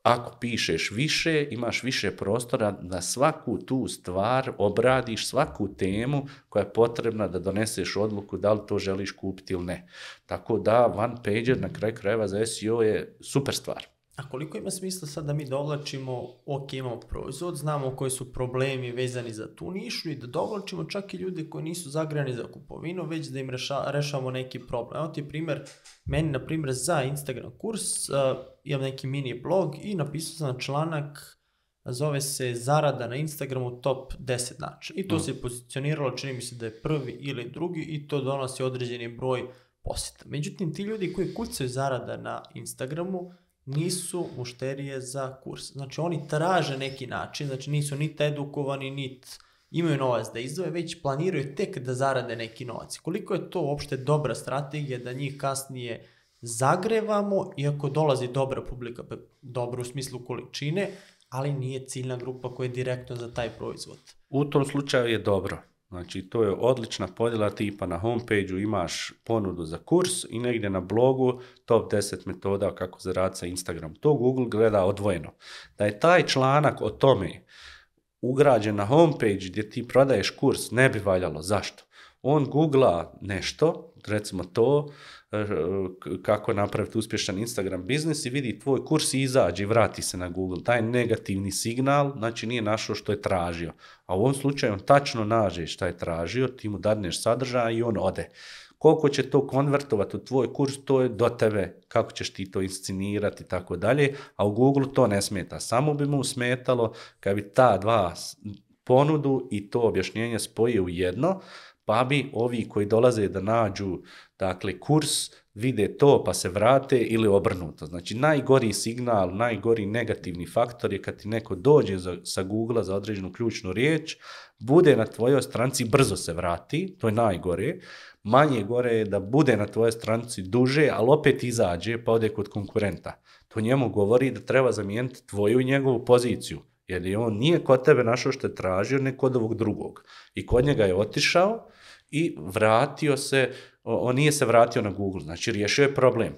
ako pišeš više, imaš više prostora da svaku tu stvar obradiš, svaku temu koja je potrebna da doneseš odluku da li to želiš kupiti ili ne. Tako da one pager na kraju krajeva za SEO je super stvar. A koliko ima smisla sad da mi dovlačimo, ok, imamo proizvod, znamo koji su problemi vezani za tu nišu i da dovlačimo čak i ljude koji nisu zagrani za kupovinu, već da im reša, rešavamo neki problem. Evo ti je primjer, meni na primjer za Instagram kurs, uh, imam neki mini blog i napisao sam članak zove se zarada na Instagramu top 10 načina. I to Mm. se pozicioniralo, čini mi se da je prvi ili drugi i to donosi određeni broj posjeta. Međutim, ti ljudi koji kucaju zarada na Instagramu nisu mušterije za kurs. Znači, oni traže neki način, znači nisu niti edukovani, niti imaju novac da izdvoje, već planiraju tek da zarade neki novac. Koliko je to uopšte dobra strategija da njih kasnije zagrevamo, iako dolazi dobra publika, dobro u smislu količine, ali nije ciljna grupa koja je direktno za taj proizvod. U tom slučaju je dobro. Znači, to je odlična podjela tipa na homepage imaš ponudu za kurs i negdje na blogu top 10 metoda kako zaraditi sa Instagram. To Google gleda odvojeno. Da je taj članak o tome ugrađen na homepage gdje ti prodaješ kurs, ne bi valjalo. Zašto? On googla nešto, recimo to, kako napraviti uspješan Instagram biznis i vidi tvoj kurs i izađe i vrati se na Google. Taj negativni signal, znači nije našao što je tražio. A u ovom slučaju on tačno nađe šta je tražio, ti mu dadneš sadržaj i on ode. Koliko će to konvertovati u tvoj kurs, to je do tebe, kako ćeš ti to inscenirati i tako dalje, a u Google to ne smeta. Samo bi mu smetalo kad bi ta dva ponudu i to objašnjenje spoje u jedno, pa bi ovi koji dolaze da nađu dakle, kurs, vide to pa se vrate ili obrnuto. Znači najgori signal, najgori negativni faktor je kad ti neko dođe za, sa Google za određenu ključnu riječ, bude na tvojoj stranci, brzo se vrati, to je najgore. Manje gore je da bude na tvojoj stranici duže, ali opet izađe pa ode kod konkurenta. To njemu govori da treba zamijeniti tvoju i njegovu poziciju. Jer je on nije kod tebe našao što je tražio, nego kod ovog drugog. I kod njega je otišao i vratio se, on nije se vratio na Google, znači riješio je problem.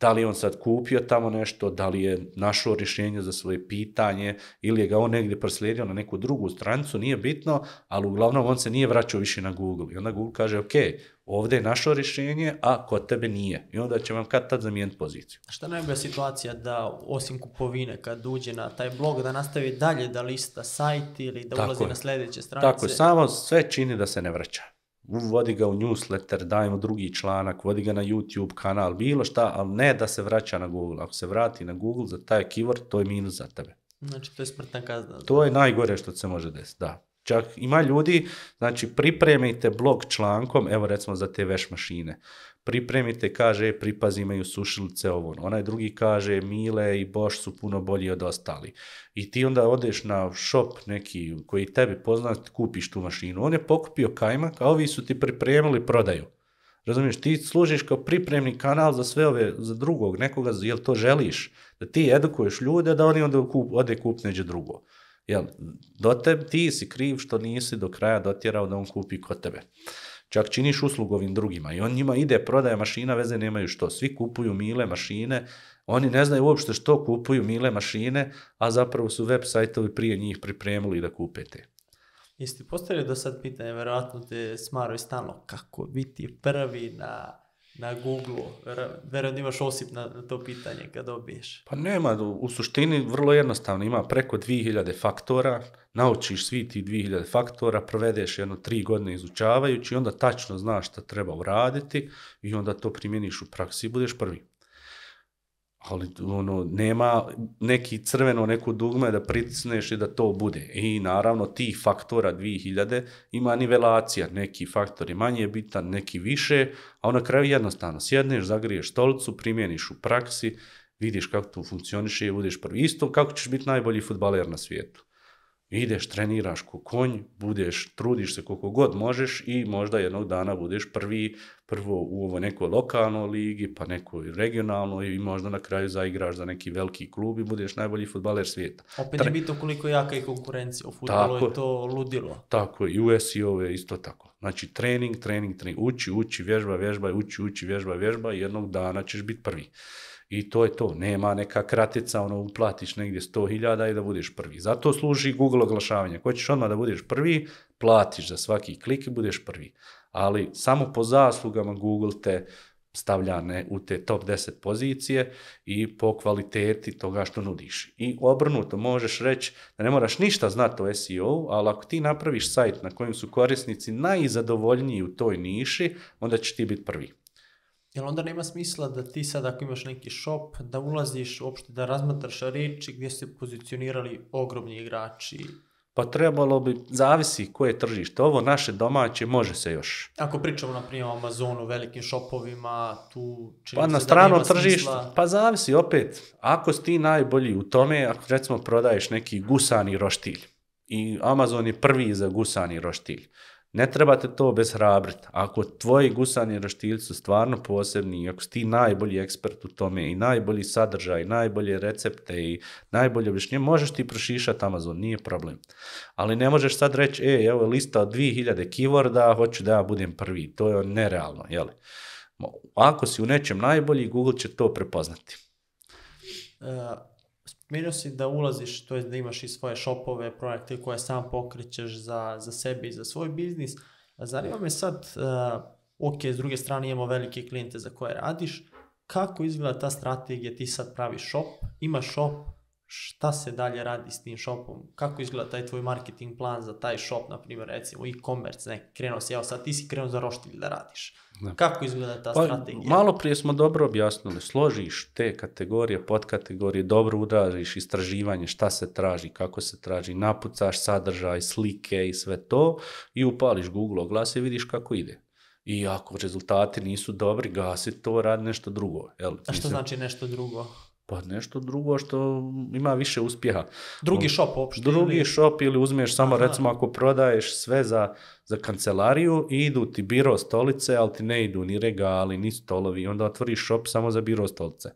Da li je on sad kupio tamo nešto, da li je našao rješenje za svoje pitanje ili je ga on negdje proslijedio na neku drugu stranicu, nije bitno, ali uglavnom on se nije vraćao više na Google. I onda Google kaže, ok, ovdje je našao rješenje, a kod tebe nije. I onda će vam kad tad zamijeniti poziciju. Šta najbolja situacija da, osim kupovine, kad uđe na taj blog, da nastavi dalje da lista sajt ili da Tako ulazi je. na sljedeće stranice? Tako je, samo sve čini da se ne vraća. Vodi ga u newsletter, daj mu drugi članak, vodi ga na YouTube kanal, bilo šta, ali ne da se vraća na Google. Ako se vrati na Google za taj keyword, to je minus za tebe. Znači, to je smrtna kazna. To je najgore što se može desiti, da. Čak ima ljudi, znači pripremite blog člankom, evo recimo za te veš mašine. Pripremite, kaže, pripazi imaju sušilice ovo. Onaj drugi kaže, Mile i Bosch su puno bolji od ostali. I ti onda odeš na shop neki koji tebi poznat, kupiš tu mašinu. On je pokupio kajmak, a ovi su ti pripremili prodaju. Razumiješ, ti služiš kao pripremni kanal za sve ove, za drugog, nekoga, jel to želiš? Da ti edukuješ ljude, da oni onda kup, ode kup neđe drugo. Jel, do tebe ti si kriv što nisi do kraja dotjerao da on kupi kod tebe. Čak činiš uslugu ovim drugima i on njima ide, prodaje mašina, veze nemaju što. Svi kupuju mile mašine, oni ne znaju uopšte što kupuju mile mašine, a zapravo su web sajtovi prije njih pripremili da kupe te. Jesi ti postavio do sad pitanje, verovatno te smaraju stalno, kako biti prvi na na Google? Verujem da imaš osip na, to pitanje kad dobiješ. Pa nema, u suštini vrlo jednostavno, ima preko 2000 faktora, naučiš svi ti 2000 faktora, provedeš jedno tri godine izučavajući i onda tačno znaš šta treba uraditi i onda to primjeniš u praksi i budeš prvi. Ali ono, nema neki crveno, neku dugme da pritisneš i da to bude. I naravno tih faktora 2000 ima nivelacija. Neki faktor je manje bitan, neki više, a na kraju jednostavno sjedneš, zagriješ stolicu, primjeniš u praksi, vidiš kako to funkcioniše i budeš prvi. Isto kako ćeš biti najbolji futbaler na svijetu. Ideš, treniraš ko konj, budeš, trudiš se koliko god možeš i možda jednog dana budeš prvi, prvo u ovoj nekoj lokalnoj ligi, pa nekoj regionalnoj i možda na kraju zaigraš za neki veliki klub i budeš najbolji futbaler svijeta. Opet Tre- je bitno koliko je jaka i konkurencija. U futbolu je je. to ludilo. Tako je, i u SEO je isto tako. Znači trening, trening, trening, uči, uči, vježba, vježba, uči, uči, vježba, vježba i jednog dana ćeš biti prvi. I to je to, nema neka kratica, ono, uplatiš negdje 100.000 i da budeš prvi. Zato služi Google oglašavanje. Ako ćeš odmah da budeš prvi, platiš za svaki klik i budeš prvi. Ali samo po zaslugama Google te stavlja ne, u te top 10 pozicije i po kvaliteti toga što nudiš. I obrnuto možeš reći da ne moraš ništa znati o SEO, ali ako ti napraviš sajt na kojem su korisnici najzadovoljniji u toj niši, onda će ti biti prvi. Jel onda nema smisla da ti sad ako imaš neki shop, da ulaziš uopšte da razmatraš riječi gdje su se pozicionirali ogromni igrači? Pa trebalo bi, zavisi koje je tržište. Ovo naše domaće može se još. Ako pričamo na primjer o Amazonu, velikim shopovima, tu čini Pa na tržištu, smisla- pa zavisi opet. Ako si ti najbolji u tome, ako recimo prodaješ neki gusani roštilj i Amazon je prvi za gusani roštilj, ne trebate to bezhrabriti. Ako tvoji gusani roštiljci su stvarno posebni, i ako si ti najbolji ekspert u tome i najbolji sadržaj, najbolje recepte i najbolje objašnjenje, možeš ti prošišati Amazon, nije problem. Ali ne možeš sad reći, e, evo lista od 2000 keyworda, hoću da ja budem prvi. To je nerealno, jeli? Ako si u nečem najbolji, Google će to prepoznati. E, Spomenuo si da ulaziš, to je da imaš i svoje shopove, projekte koje sam pokrećeš za, za sebe i za svoj biznis. Zanima me sad, uh, ok, s druge strane imamo velike klijente za koje radiš, kako izgleda ta strategija, ti sad praviš shop, imaš shop, šta se dalje radi s tim shopom, kako izgleda taj tvoj marketing plan za taj shop, na primjer, recimo e-commerce, ne, krenuo si, evo sad ti si krenuo za roštilj da radiš. Da. Kako izgleda ta Pa, strategija? malo prije smo dobro objasnili, složiš te kategorije, podkategorije, dobro udražiš istraživanje, šta se traži, kako se traži, napucaš sadržaj, slike i sve to i upališ Google oglas i vidiš kako ide. I ako rezultati nisu dobri, gasi to, radi nešto drugo. Jel? A što znači nešto drugo? Pa nešto drugo što ima više uspjeha. Drugi shop uopšte? Drugi ili- shop ili uzmeš samo Aha. recimo ako prodaješ sve za, za kancelariju i idu ti biro stolice, ali ti ne idu ni regali, ni stolovi. Onda otvoriš shop samo za biro stolice.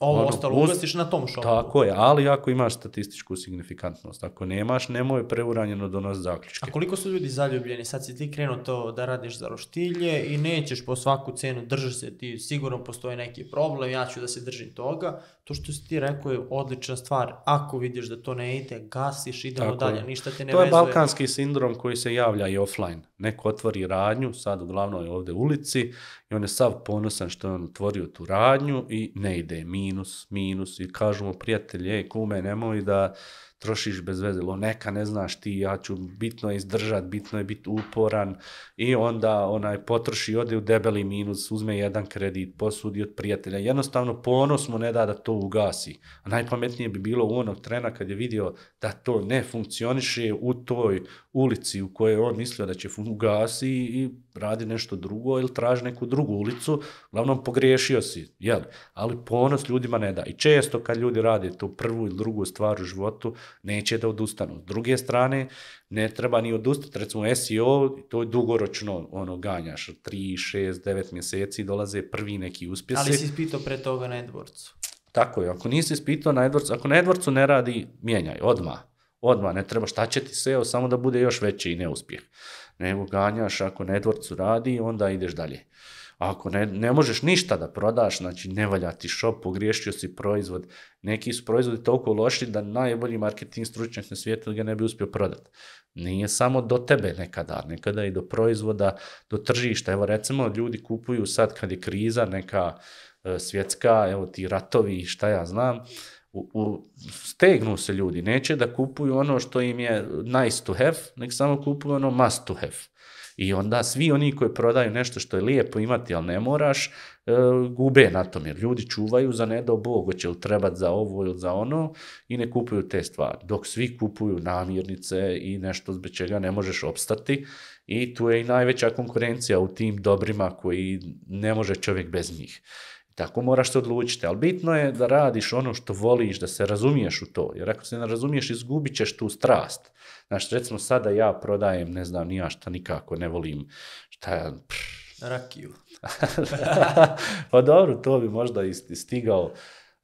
Ovo Ono, ostalo ugasiš na tom shopu. Tako je, ali ako imaš statističku signifikantnost. Ako nemaš, nemoj preuranjeno donositi zaključke. A koliko su ljudi zaljubljeni? Sad si ti krenuo to da radiš za roštilje i nećeš po svaku cenu držati se ti, sigurno postoji neki problem, ja ću da se držim toga. To što si ti rekao je odlična stvar. Ako vidiš da to ne ide, gasiš, idemo Tako je. dalje, ništa te ne To je vezuje. balkanski sindrom koji se javlja i offline. Neko otvori radnju, sad uglavnom je ovdje u ulici, i on je sav ponosan što je on otvorio tu radnju i ne ide, minus, minus, i kažu mu prijatelji, ej kume, nemoj da trošiš bez veze, neka ne znaš ti, ja ću bitno izdržat, bitno je biti uporan i onda onaj potroši, ode u debeli minus, uzme jedan kredit, posudi od prijatelja, jednostavno ponos mu ne da da to ugasi. A najpametnije bi bilo u onog trena kad je vidio da to ne funkcioniše u toj ulici u kojoj on mislio da će ugasi i radi nešto drugo ili traži neku drugu ulicu, uglavnom pogriješio si, jel? Ali ponos ljudima ne da. I često kad ljudi rade tu prvu ili drugu stvar u životu, neće da odustanu. S druge strane, ne treba ni odustati, recimo SEO, to je dugoročno ono, ganjaš, 3, 6, 9 mjeseci dolaze prvi neki uspjesi. Ali si ispitao pre toga na AdWordsu. Tako je, ako nisi ispitao na AdWords, ako na AdWordsu ne radi, mijenjaj, odmah. Odmah, ne treba, šta će ti SEO, samo da bude još veći neuspjeh. Nego ganjaš, ako na AdWordsu radi, onda ideš dalje. Ako ne, ne možeš ništa da prodaš, znači ne valja ti shop, pogriješio si proizvod, neki su proizvodi toliko loši da najbolji marketing stručnjak na svijetu ga ne bi uspio prodati. Nije samo do tebe nekada, nekada i do proizvoda, do tržišta. Evo recimo ljudi kupuju sad kad je kriza neka e, svjetska, evo ti ratovi, šta ja znam, u, stegnu se ljudi, neće da kupuju ono što im je nice to have, nek samo kupuju ono must to have. I onda svi oni koji prodaju nešto što je lijepo imati, ali ne moraš, e, gube na tom, jer ljudi čuvaju za ne do Bog, hoće li trebati za ovo ili za ono i ne kupuju te stvari. Dok svi kupuju namirnice i nešto zbog čega ne možeš opstati i tu je i najveća konkurencija u tim dobrima koji ne može čovjek bez njih. Tako moraš se odlučiti, ali bitno je da radiš ono što voliš, da se razumiješ u to, jer ako se ne razumiješ, izgubit ćeš tu strast. Znaš, recimo sada ja prodajem, ne znam, ni ja šta nikako ne volim, šta ja, Rakiju. (laughs) pa dobro, to bi možda i stigao.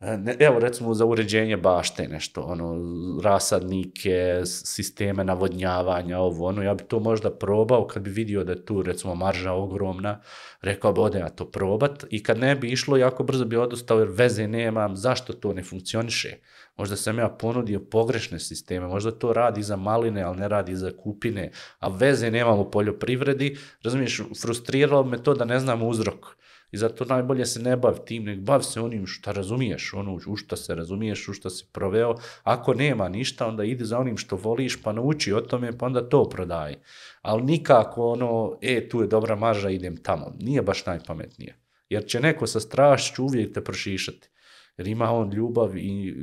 E, evo recimo za uređenje bašte nešto, ono, rasadnike, sisteme navodnjavanja, ovo, ono, ja bi to možda probao kad bi vidio da je tu recimo marža ogromna, rekao bi ode ja to probat i kad ne bi išlo, jako brzo bi odustao jer veze nemam, zašto to ne funkcioniše. Možda sam ja ponudio pogrešne sisteme, možda to radi za maline, ali ne radi za kupine, a veze nemam u poljoprivredi, razumiješ, frustriralo me to da ne znam uzrok. I zato najbolje se ne bav tim, nego bav se onim što razumiješ, ono u što se razumiješ, u što si proveo. Ako nema ništa, onda idi za onim što voliš, pa nauči o tome, pa onda to prodaj. Ali nikako ono, e, tu je dobra marža, idem tamo. Nije baš najpametnije. Jer će neko sa strašću uvijek te prošišati. Jer ima on ljubav i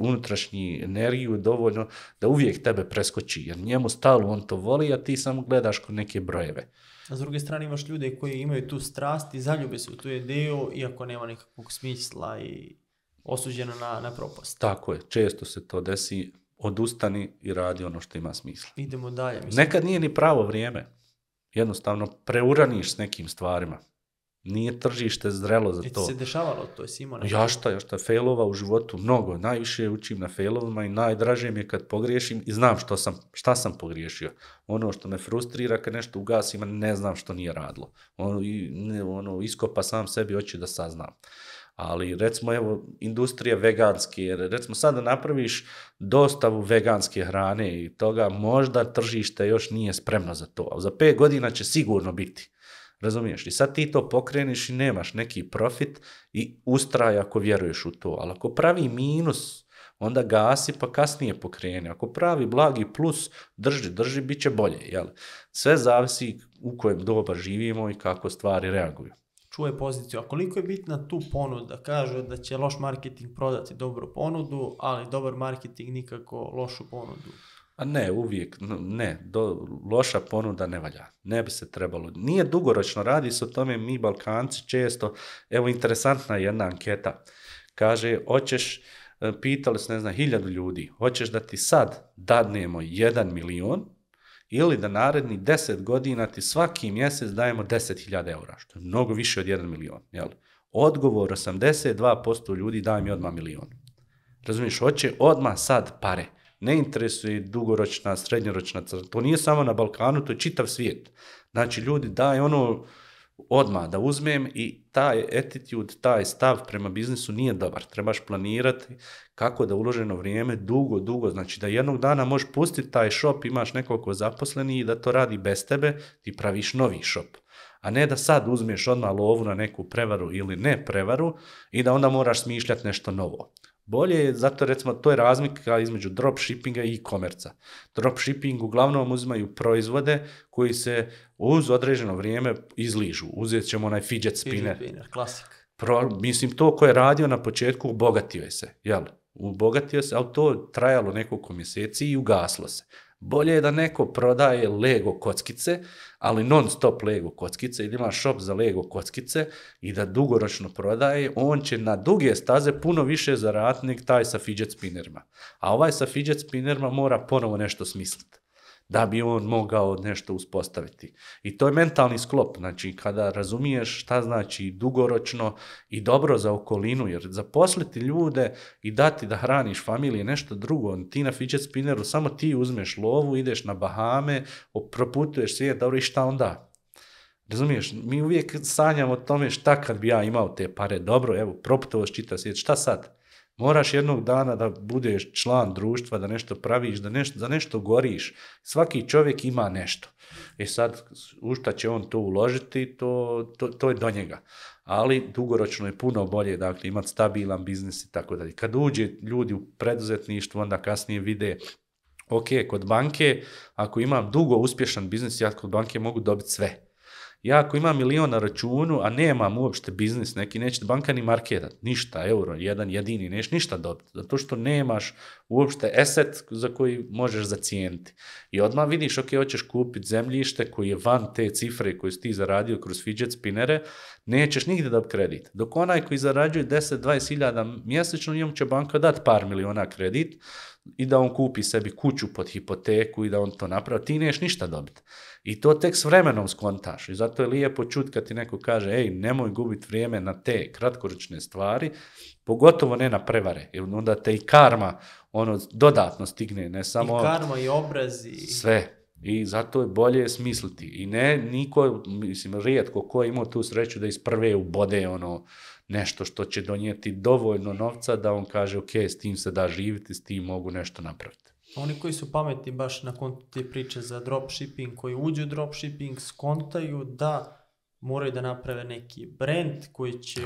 unutrašnji energiju dovoljno da uvijek tebe preskoči. Jer njemu stalo on to voli, a ti samo gledaš kod neke brojeve. A s druge strane imaš ljude koji imaju tu strast i zaljube se u tu ideju, iako nema nekakvog smisla i osuđeno na, na propast. Tako je, često se to desi, odustani i radi ono što ima smisla. Idemo dalje. Mislim, Nekad nije ni pravo vrijeme. Jednostavno, preuraniš s nekim stvarima. Nije tržište zrelo za I to. se dešavalo to, jesi imao? Ja šta, ja šta, failova u životu mnogo. Najviše učim na failovima i najdraže mi je kad pogriješim i znam što sam, šta sam pogriješio. Ono što me frustrira kad nešto ugasim, ne znam što nije radilo. Ono, i, ne, ono, iskopa sam sebi hoću da saznam. Ali recimo evo industrija veganske, jer recimo sada napraviš dostavu veganske hrane i toga možda tržište još nije spremno za to, a za pet godina će sigurno biti. Razumiješ? I sad ti to pokreniš i nemaš neki profit i ustraj ako vjeruješ u to. Ali ako pravi minus, onda gasi pa kasnije pokreni. Ako pravi blagi plus, drži, drži, bit će bolje. Jel? Sve zavisi u kojem doba živimo i kako stvari reaguju. Čuje poziciju. A koliko je bitna tu ponuda? Kaže da će loš marketing prodati dobru ponudu, ali dobar marketing nikako lošu ponudu. A ne, uvijek, ne, do, loša ponuda ne valja. Ne bi se trebalo. Nije dugoročno, radi se o tome mi Balkanci često, evo interesantna je jedna anketa, kaže, hoćeš, e, pitali su, ne znam, hiljadu ljudi, hoćeš da ti sad dadnemo jedan milion ili da naredni 10 godina ti svaki mjesec dajemo 10.000 eura, što je mnogo više od 1 milion. Jel? Odgovor 82% ljudi daj mi odmah milion. Razumiješ, hoće odmah sad pare. Ne interesuje dugoročna, srednjoročna crta. To nije samo na Balkanu, to je čitav svijet. Znači, ljudi daj ono odmah da uzmem i taj attitude, taj stav prema biznisu nije dobar. Trebaš planirati kako da uloženo vrijeme dugo, dugo, znači da jednog dana možeš pustiti taj shop, imaš nekoliko zaposlenih i da to radi bez tebe, ti praviš novi shop. A ne da sad uzmeš odmah lovu na neku prevaru ili ne prevaru i da onda moraš smišljati nešto novo. Bolje je, zato recimo, to je razlika između dropshippinga i e-commerce. Dropshipping uglavnom uzimaju proizvode koji se uz određeno vrijeme izližu. Uzet ćemo onaj fidget spinner. Spinner, klasik. Pro, mislim, to ko je radio na početku, obogatio je se, jel? Obogatio se, ali to trajalo nekoliko mjeseci i ugaslo se. Bolje je da neko prodaje Lego kockice, ali non stop Lego kockice, ili ima shop za Lego kockice i da dugoročno prodaje, on će na duge staze puno više zaraditi taj sa fidget spinnerima. A ovaj sa fidget spinnerima mora ponovo nešto smisliti da bi on mogao nešto uspostaviti. I to je mentalni sklop, znači kada razumiješ šta znači dugoročno i dobro za okolinu, jer zaposliti ljude i dati da hraniš familije nešto drugo, ti na fidget spinneru samo ti uzmeš lovu, ideš na Bahame, proputuješ svijet, dobro i šta onda? Razumiješ, mi uvijek sanjamo o tome šta kad bi ja imao te pare, dobro, evo, proputovo čita svijet, šta sad? Moraš jednog dana da budeš član društva, da nešto praviš, da nešto, za nešto goriš. Svaki čovjek ima nešto. E sad, u šta će on to uložiti, to, to, to je do njega. Ali dugoročno je puno bolje, dakle, imati stabilan biznis i tako dalje. Kad uđe ljudi u preduzetništvo, onda kasnije vide ok, kod banke, ako imam dugo uspješan biznis, ja kod banke mogu dobiti sve. Ja ako imam milion na računu, a nemam uopšte biznis neki, neće banka ni marketat, ništa, euro, jedan jedini, neš ništa dobiti, zato što nemaš uopšte asset za koji možeš zacijeniti. I odmah vidiš, ok, hoćeš kupiti zemljište koji je van te cifre koje si ti zaradio kroz fidget spinere, nećeš nigdje dobiti kredit. Dok onaj koji zarađuje 10-20 hiljada mjesečno, njemu će banka dati par miliona kredit, i da on kupi sebi kuću pod hipoteku i da on to napravi, ti neš ništa dobiti. I to tek s vremenom skontaš. I zato je lijepo čut kad ti neko kaže, ej, nemoj gubiti vrijeme na te kratkoročne stvari, pogotovo ne na prevare, jer onda te i karma ono dodatno stigne, ne samo... I karma i obraz i... Sve. I zato je bolje smisliti. I ne, niko, mislim, rijetko ko je imao tu sreću da iz prve ubode ono, nešto što će donijeti dovoljno novca da on kaže ok, s tim se da živjeti, s tim mogu nešto napraviti. Oni koji su pametni baš na kontu te priče za dropshipping, koji uđu u dropshipping, skontaju da moraju da naprave neki brand koji će.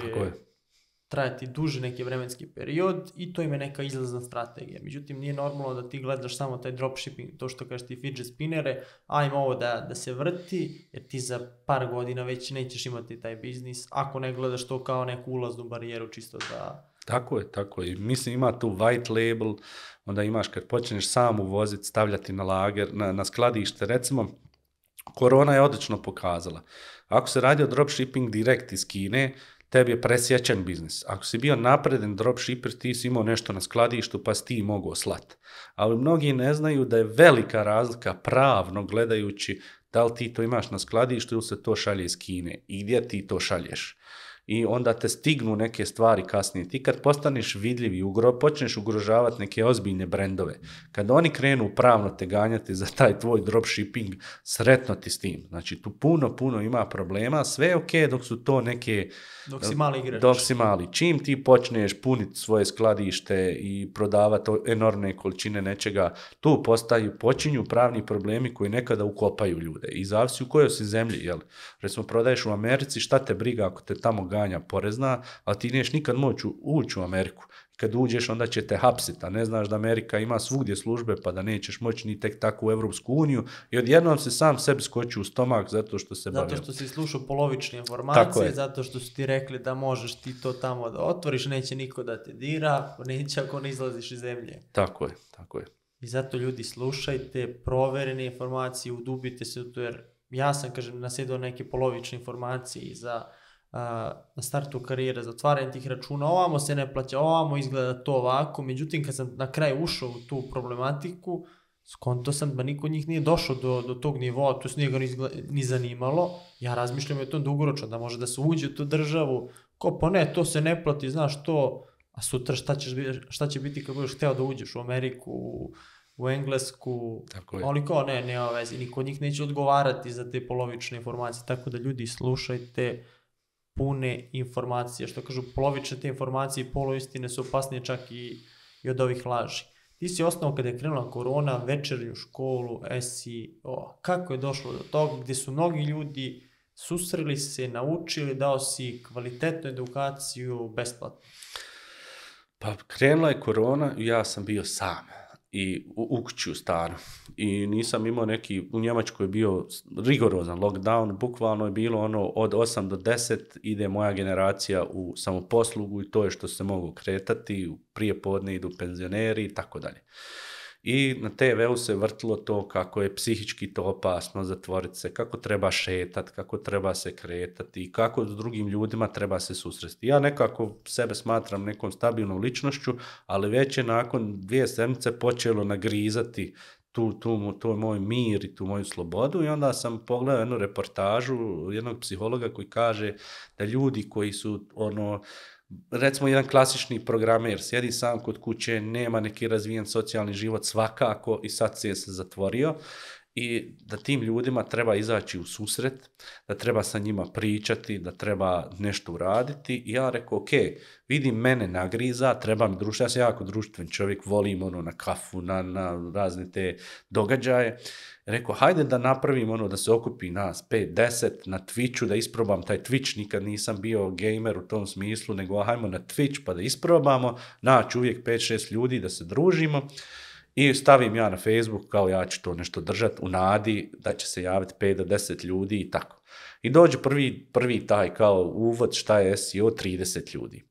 Trajati duži neki vremenski period i to im je neka izlazna strategija. Međutim, nije normalno da ti gledaš samo taj dropshipping, to što kažeš ti fidget spinnere, ajmo ovo da, da se vrti, jer ti za par godina već nećeš imati taj biznis, ako ne gledaš to kao neku ulaznu barijeru čisto da... Tako je, tako je. Mislim, ima tu white label, onda imaš kad počneš sam uvoziti, stavljati na lager, na, na skladište, recimo, korona je odlično pokazala. Ako se radi o dropshipping direkt iz Kine, tebi je presjećan biznis. Ako si bio napreden dropshipper, ti si imao nešto na skladištu pa si ti mogao slat. Ali mnogi ne znaju da je velika razlika pravno gledajući da li ti to imaš na skladištu ili se to šalje iz Kine i gdje ti to šalješ. I onda te stignu neke stvari kasnije. Ti kad postaneš vidljiv i ugro, počneš ugrožavati neke ozbiljne brendove, kad oni krenu pravno te ganjati za taj tvoj dropshipping, sretno ti s tim. Znači tu puno, puno ima problema, sve je ok dok su to neke Dok si mali igrač. dok si mali. Čim ti počneš puniti svoje skladište i prodavati enormne količine nečega, tu postaju, počinju pravni problemi koji nekada ukopaju ljude. I zavisi u kojoj si zemlji, jel? Recimo, prodaješ u Americi, šta te briga ako te tamo porezna, ali ti neš nikad moći ući u Ameriku. Kad uđeš, onda će te hapsiti, a ne znaš da Amerika ima svugdje službe, pa da nećeš moći ni tek tako u Evropsku uniju. I odjednom se sam sebi skoči u stomak zato što se Zato bavio. što si slušao polovične informacije, je. zato što su ti rekli da možeš ti to tamo da otvoriš, neće niko da te dira, neće ako ne izlaziš iz zemlje. Tako je, tako je. I zato ljudi slušajte, proverene informacije, udubite se u to, jer ja sam, kažem, nasjedao neke polovične informacije i za na startu karijere, za otvaranje tih računa, ovamo se ne plaća, ovamo izgleda to ovako, međutim kad sam na kraju ušao u tu problematiku, skonto sam da niko od njih nije došao do, do tog nivoa, to se nije ga ni, ni zanimalo, ja razmišljam o tom dugoročno, da može da se uđe u tu državu, ko pa ne, to se ne plati, znaš to, a sutra šta, ćeš, šta će biti kad budeš hteo da uđeš u Ameriku, u, u Englesku, Tako je. oni kao ne, nema veze, niko od njih neće odgovarati za te polovične informacije, tako da ljudi slušajte pune informacije, što kažu polovične te informacije i poloistine su opasnije čak i, i od ovih laži. Ti si osnovno kada je krenula korona, večernju školu, SEO. Kako je došlo do toga gdje su mnogi ljudi susreli se, naučili, dao si kvalitetnu edukaciju besplatno. Pa krenula je korona i ja sam bio sam i u, u kući u stanu. I nisam imao neki, u Njemačkoj je bio rigorozan lockdown, bukvalno je bilo ono od 8 do 10 ide moja generacija u samoposlugu i to je što se mogu kretati, prije podne idu penzioneri i tako dalje. I na TV-u se vrtilo to kako je psihički to opasno zatvoriti se, kako treba šetat, kako treba se kretati i kako s drugim ljudima treba se susresti. Ja nekako sebe smatram nekom stabilnom ličnošću, ali već je nakon dvije sedmice počelo nagrizati tu, tu, tu moj mir i tu moju slobodu i onda sam pogledao jednu reportažu jednog psihologa koji kaže da ljudi koji su ono recimo jedan klasični programer, sjedi sam kod kuće, nema neki razvijen socijalni život svakako i sad se se zatvorio i da tim ljudima treba izaći u susret, da treba sa njima pričati, da treba nešto uraditi. I ja rekao, ok, vidim mene nagriza, treba mi društvo, ja sam jako društven čovjek, volim ono na kafu, na, na razne te događaje. Rekao, hajde da napravim ono da se okupi nas 5-10 na Twitchu, da isprobam taj Twitch, nikad nisam bio gamer u tom smislu, nego hajmo na Twitch pa da isprobamo, naći uvijek 5-6 ljudi da se družimo. I stavim ja na Facebook kao ja ću to nešto držati u nadi da će se javiti 5 do 10 ljudi i tako. I dođe prvi, prvi taj kao uvod šta je SEO 30 ljudi.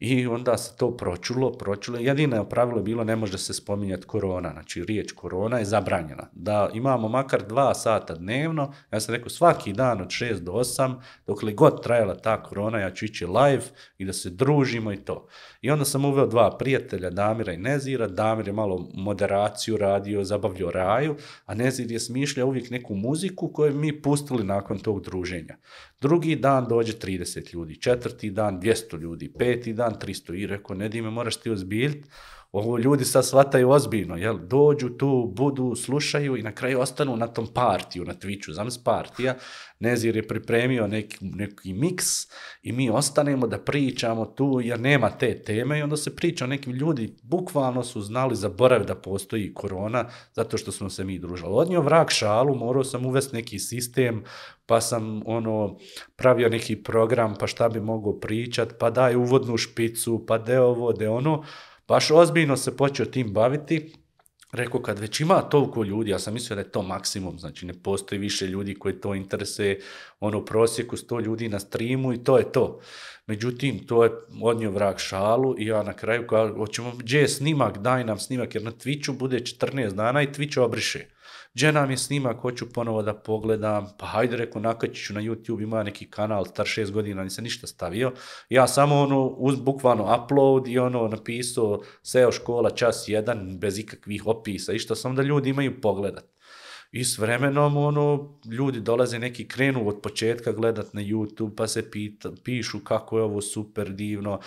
I onda se to pročulo, pročulo. Jedino pravilo bilo ne može se spominjati korona. Znači riječ korona je zabranjena. Da imamo makar dva sata dnevno. Ja sam rekao svaki dan od 6 do 8, dok li god trajala ta korona, ja ću ići live i da se družimo i to. I onda sam uveo dva prijatelja, Damira i Nezira. Damir je malo moderaciju radio, zabavljao raju, a Nezir je smišljao uvijek neku muziku koju mi pustili nakon tog druženja. Drugi dan dođe 30 ljudi, četvrti dan 200 ljudi, peti dan 300 i rekao, ne dime, moraš ti ozbiljiti, ovo ljudi sad shvataju ozbiljno, jel? Dođu tu, budu, slušaju i na kraju ostanu na tom partiju, na Twitchu, znam partija, Nezir je pripremio neki, neki miks i mi ostanemo da pričamo tu jer nema te teme i onda se priča o nekim ljudi, bukvalno su znali zaboraviti da postoji korona zato što smo se mi družili. Odnio vrak šalu, morao sam uvesti neki sistem, pa sam ono pravio neki program, pa šta bi mogao pričat, pa daj uvodnu špicu, pa de ovo, de ono, baš ozbiljno se počeo tim baviti. Rekao, kad već ima toliko ljudi, ja sam mislio da je to maksimum, znači ne postoji više ljudi koji to interesuje, ono u prosjeku 100 ljudi na streamu i to je to. Međutim, to je odnio vrag šalu i ja na kraju kao, hoćemo, gdje je snimak, daj nam snimak, jer na Twitchu bude 14 dana i Twitch obriše. Gdje nam je snimak, hoću ponovo da pogledam, pa hajde reko nakačit ću na YouTube, ima neki kanal, star šest godina, nisam ništa stavio. Ja samo ono, uz bukvalno upload i ono napisao SEO škola čas jedan, bez ikakvih opisa i što samo da ljudi imaju pogledat. I s vremenom, ono, ljudi dolaze neki krenu od početka gledat na YouTube, pa se pita, pišu kako je ovo super divno,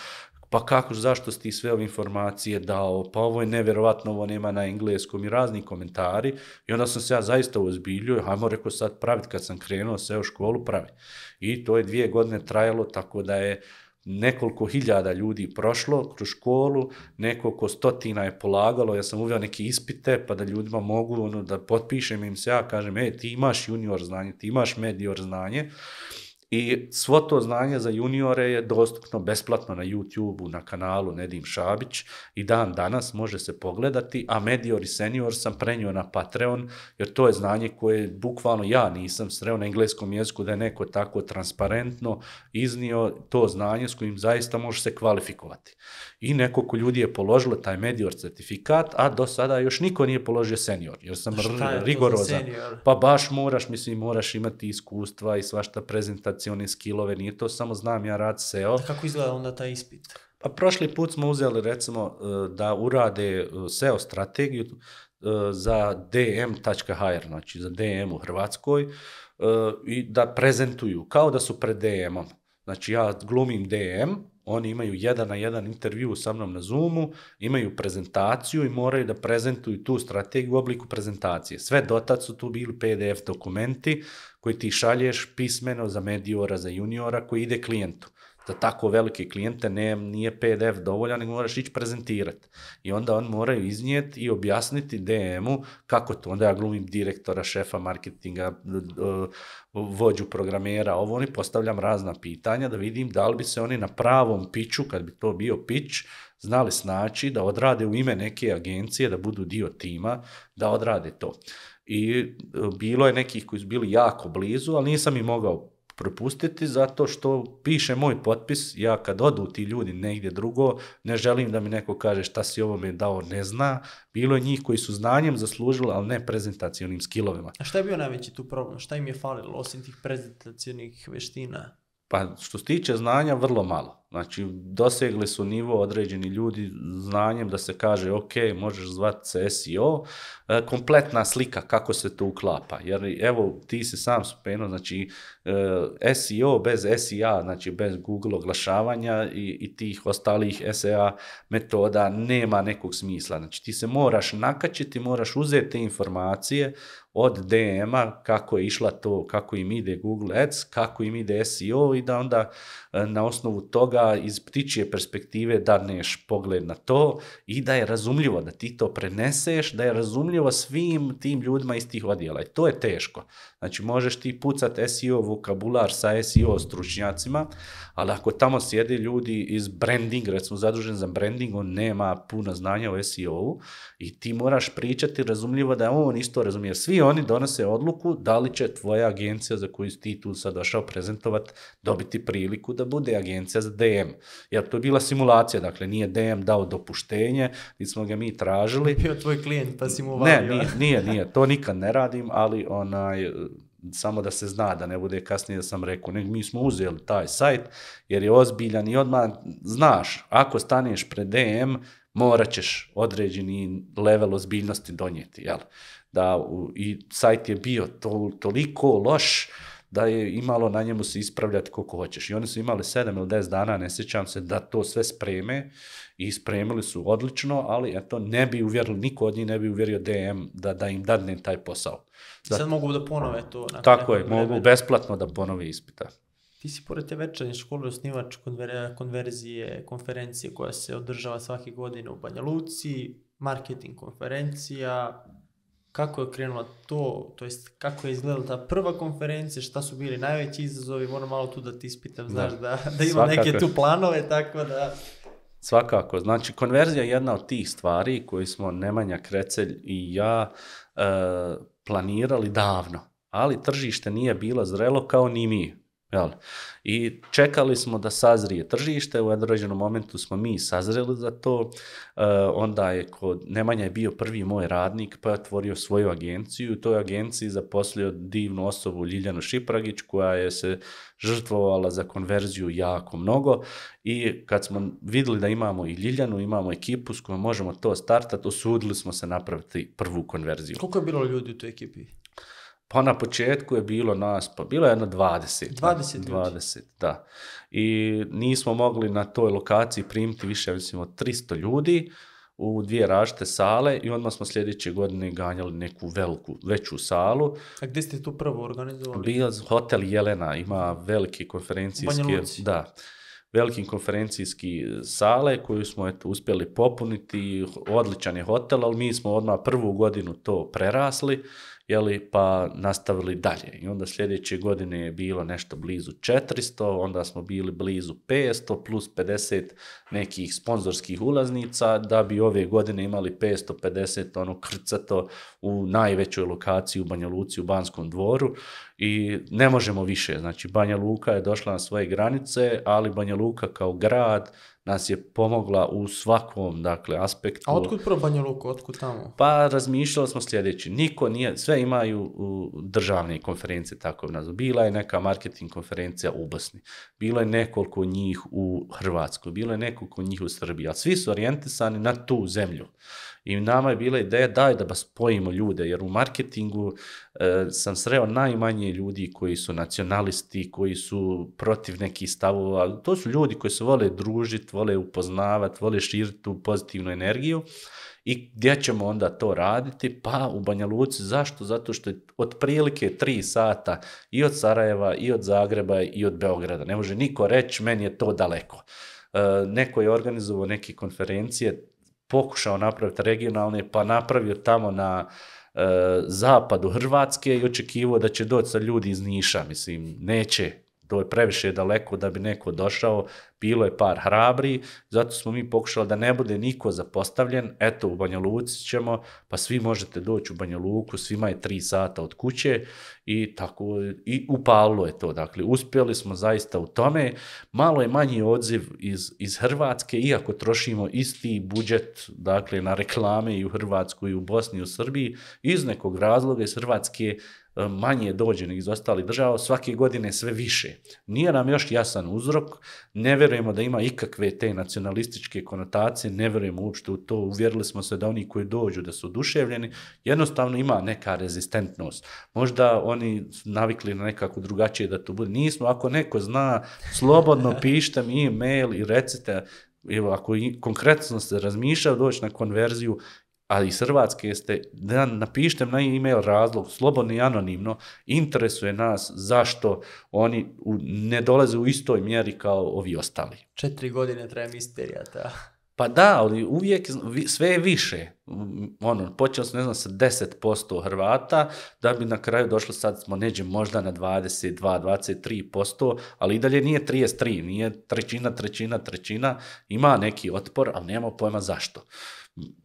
pa kako, zašto si ti sve ove informacije dao, pa ovo je nevjerovatno, ovo nema na engleskom i razni komentari. I onda sam se ja zaista ozbiljio, hajmo rekao sad praviti, kad sam krenuo sve u školu, pravi. I to je dvije godine trajalo, tako da je nekoliko hiljada ljudi prošlo kroz školu, nekoliko stotina je polagalo, ja sam uveo neke ispite, pa da ljudima mogu, ono, da potpišem im se, ja kažem, e, ti imaš junior znanje, ti imaš medior znanje, i svo to znanje za juniore je dostupno besplatno na YouTube-u, na kanalu Nedim Šabić i dan danas može se pogledati, a Medior i Senior sam prenio na Patreon, jer to je znanje koje bukvalno ja nisam sreo na engleskom jeziku da je neko tako transparentno iznio to znanje s kojim zaista može se kvalifikovati. I nekoliko ljudi je položilo taj Medior certifikat, a do sada još niko nije položio Senior, jer sam rigorozan. Pa baš moraš, mislim, moraš imati iskustva i svašta prezentacione skillove, nije to samo znam ja rad SEO. Kako izgleda onda taj ispit? Pa prošli put smo uzeli recimo e, da urade e, SEO strategiju e, za dm.hr, znači za DM u Hrvatskoj i da prezentuju kao da su pred DM-om. Znači ja glumim DM, oni imaju jedan na jedan intervju sa mnom na Zoomu, imaju prezentaciju i moraju da prezentuju tu strategiju u obliku prezentacije. Sve dotad su tu bili PDF dokumenti koji ti šalješ pismeno za mediora, za juniora koji ide klijentu. Za tako velike klijente ne, nije PDF dovoljan, nego moraš ići prezentirati. I onda on moraju iznijeti i objasniti DM-u kako to. Onda ja glumim direktora, šefa marketinga, vođu programera, ovo oni postavljam razna pitanja da vidim da li bi se oni na pravom piću, kad bi to bio pić, znali snaći da odrade u ime neke agencije, da budu dio tima, da odrade to. I e, bilo je nekih koji su bili jako blizu, ali nisam im mogao propustiti zato što piše moj potpis, ja kad odu ti ljudi negdje drugo, ne želim da mi neko kaže šta si ovome dao, ne zna. Bilo je njih koji su znanjem zaslužili, ali ne prezentacionim skillovima. A šta je bio najveći tu problem? Šta im je falilo osim tih prezentacionih veština? Pa što se tiče znanja, vrlo malo. Znači, dosegli su nivo određeni ljudi znanjem da se kaže, ok, možeš zvati se SEO, kompletna slika kako se to uklapa. Jer evo, ti si sam spomenuo, znači, SEO bez SEA, znači bez Google oglašavanja i, i tih ostalih SEA metoda nema nekog smisla. Znači, ti se moraš nakačiti, moraš uzeti te informacije, od DM-a, kako je išla to, kako im ide Google Ads, kako im ide SEO i da onda e, na osnovu toga iz ptičije perspektive daneš pogled na to i da je razumljivo da ti to preneseš, da je razumljivo svim tim ljudima iz tih odjela i to je teško. Znači možeš ti pucat SEO vokabular sa SEO stručnjacima, ali ako tamo sjede ljudi iz branding, recimo zadužen za branding, on nema puno znanja o SEO-u i ti moraš pričati razumljivo da on isto razumije. Svi oni donose odluku da li će tvoja agencija za koju ti tu sad došao prezentovat dobiti priliku da bude agencija za DM. Jer to je bila simulacija, dakle nije DM dao dopuštenje, niti smo ga mi tražili. Bio tvoj klijent pa si mu Ne, nije, nije, nije, to nikad ne radim, ali onaj, samo da se zna, da ne bude kasnije da sam rekao, nego mi smo uzeli taj sajt jer je ozbiljan i odmah znaš, ako staneš pred DM, morat ćeš određeni level ozbiljnosti donijeti, jel? Da, I sajt je bio to, toliko loš da je imalo na njemu se ispravljati koliko hoćeš. I oni su imali 7 ili 10 dana, ne sjećam se, da to sve spreme i spremili su odlično, ali eto, ne bi uvjerili, niko od njih ne bi uvjerio DM da, da im dadne taj posao. Sad mogu da ponove to. nakon Tako je, mogu besplatno da ponove ispita. Ti si pored te večernje škole osnivač konver- konverzije, konferencije koja se održava svake godine u Banja Luci, marketing konferencija, kako je krenula to, to jest kako je izgledala ta prva konferencija, šta su bili najveći izazovi, moram malo tu da ti ispitam, znaš, Da. da, da ima Svakako. neke tu planove, tako da... Svakako, znači konverzija je jedna od tih stvari koju smo Nemanja Krecelj i ja e, planirali davno, ali tržište nije bilo zrelo kao ni mi. Jel? I čekali smo da sazrije tržište, u određenom momentu smo mi sazreli za to, e, onda je kod, Nemanja je bio prvi moj radnik, pa je otvorio svoju agenciju, u toj agenciji zaposlio divnu osobu Ljiljanu Šipragić, koja je se žrtvovala za konverziju jako mnogo i kad smo vidjeli da imamo i Ljiljanu, imamo ekipu s kojom možemo to startati, osudili smo se napraviti prvu konverziju. Koliko je bilo ljudi u toj ekipi? Pa na početku je bilo nas, pa bilo je jedno 20. 20 ljudi. 20, da. I nismo mogli na toj lokaciji primiti više, od 300 ljudi u dvije različite sale i odmah smo sljedeće godine ganjali neku veliku, veću salu. A gdje ste tu prvo organizovali? Bio hotel Jelena, ima veliki konferencijski... Da, veliki konferencijski sale koju smo eto, uspjeli popuniti, odličan je hotel, ali mi smo odmah prvu godinu to prerasli, jeli, pa nastavili dalje. I onda sljedeće godine je bilo nešto blizu 400, onda smo bili blizu 500, plus 50 nekih sponzorskih ulaznica, da bi ove godine imali 550, ono krcato u najvećoj lokaciji u Banja Luci, u Banskom dvoru i ne možemo više. Znači, Banja Luka je došla na svoje granice, ali Banja Luka kao grad nas je pomogla u svakom, dakle, aspektu. A otkud prvo Banja Luka, otkud tamo? Pa razmišljali smo sljedeći, niko nije, sve imaju u državne konferencije, tako nazvao. Bila je neka marketing konferencija u Bosni, bilo je nekoliko njih u Hrvatskoj, bilo je nekoliko njih u Srbiji, a svi su orijentisani na tu zemlju. I nama je bila ideja daj da spojimo ljude, jer u marketingu e, sam sreo najmanje ljudi koji su nacionalisti, koji su protiv nekih stavova, ali to su ljudi koji se vole družiti, vole upoznavati, vole širiti tu pozitivnu energiju. I gdje ćemo onda to raditi? Pa u Banja Luci. Zašto? Zato što je otprilike tri sata i od Sarajeva, i od Zagreba, i od Beograda. Ne može niko reći, meni je to daleko. E, neko je organizovao neke konferencije, pokušao napraviti regionalne, pa napravio tamo na e, zapadu Hrvatske i očekivao da će doći sa ljudi iz Niša. Mislim, neće. To je previše daleko da bi neko došao. Bilo je par hrabri, zato smo mi pokušali da ne bude niko zapostavljen. Eto, u Banja Luci ćemo, pa svi možete doći u Banja Luku, svima je tri sata od kuće i tako, i upalo je to. Dakle, uspjeli smo zaista u tome. Malo je manji odziv iz, iz Hrvatske, iako trošimo isti budžet, dakle, na reklame i u Hrvatskoj, i u Bosni, i u Srbiji, iz nekog razloga iz Hrvatske manje dođe nego iz ostalih država, svake godine sve više. Nije nam još jasan uzrok, ne vjerujemo da ima ikakve te nacionalističke konotacije, ne vjerujemo uopšte u to, uvjerili smo se da oni koji dođu da su oduševljeni, jednostavno ima neka rezistentnost. Možda oni su navikli na nekako drugačije da to bude. Nismo, ako neko zna, slobodno (laughs) pišite mi e-mail i recite, evo, ako i, konkretno ste razmišljali doći na konverziju, a iz Hrvatske ste, da napišite na e-mail razlog, slobodno i anonimno, interesuje nas zašto oni u- ne dolaze u istoj mjeri kao ovi ostali. Četiri godine traje misterija ta. Pa da, ali uvijek vi- sve je više. Mm, Ono, počeo sam, ne znam, sa 10% Hrvata, da bi na kraju došlo, sad smo neđe možda na 22, 23%, ali i dalje nije 33, nije trećina, trećina, trećina, ima neki otpor, ali nema pojma zašto.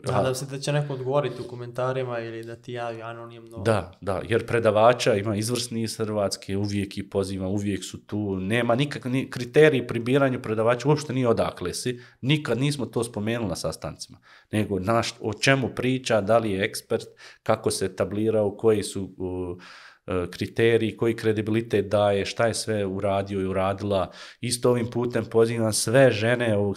Nadam se da će neko odgovoriti u komentarima ili da ti javi anonimno. Da, da, jer predavača ima izvrsni iz Hrvatske, uvijek ih poziva, uvijek su tu, nema nikakvi ni kriteriji pri biranju predavača, uopšte nije odakle si, nikad nismo to spomenuli na sastancima, nego naš, o čemu priča, da li je ekspert, kako se etablirao, koji su uh, kriteriji, koji kredibilitet daje, šta je sve uradio i uradila. Isto ovim putem pozivam sve žene ovog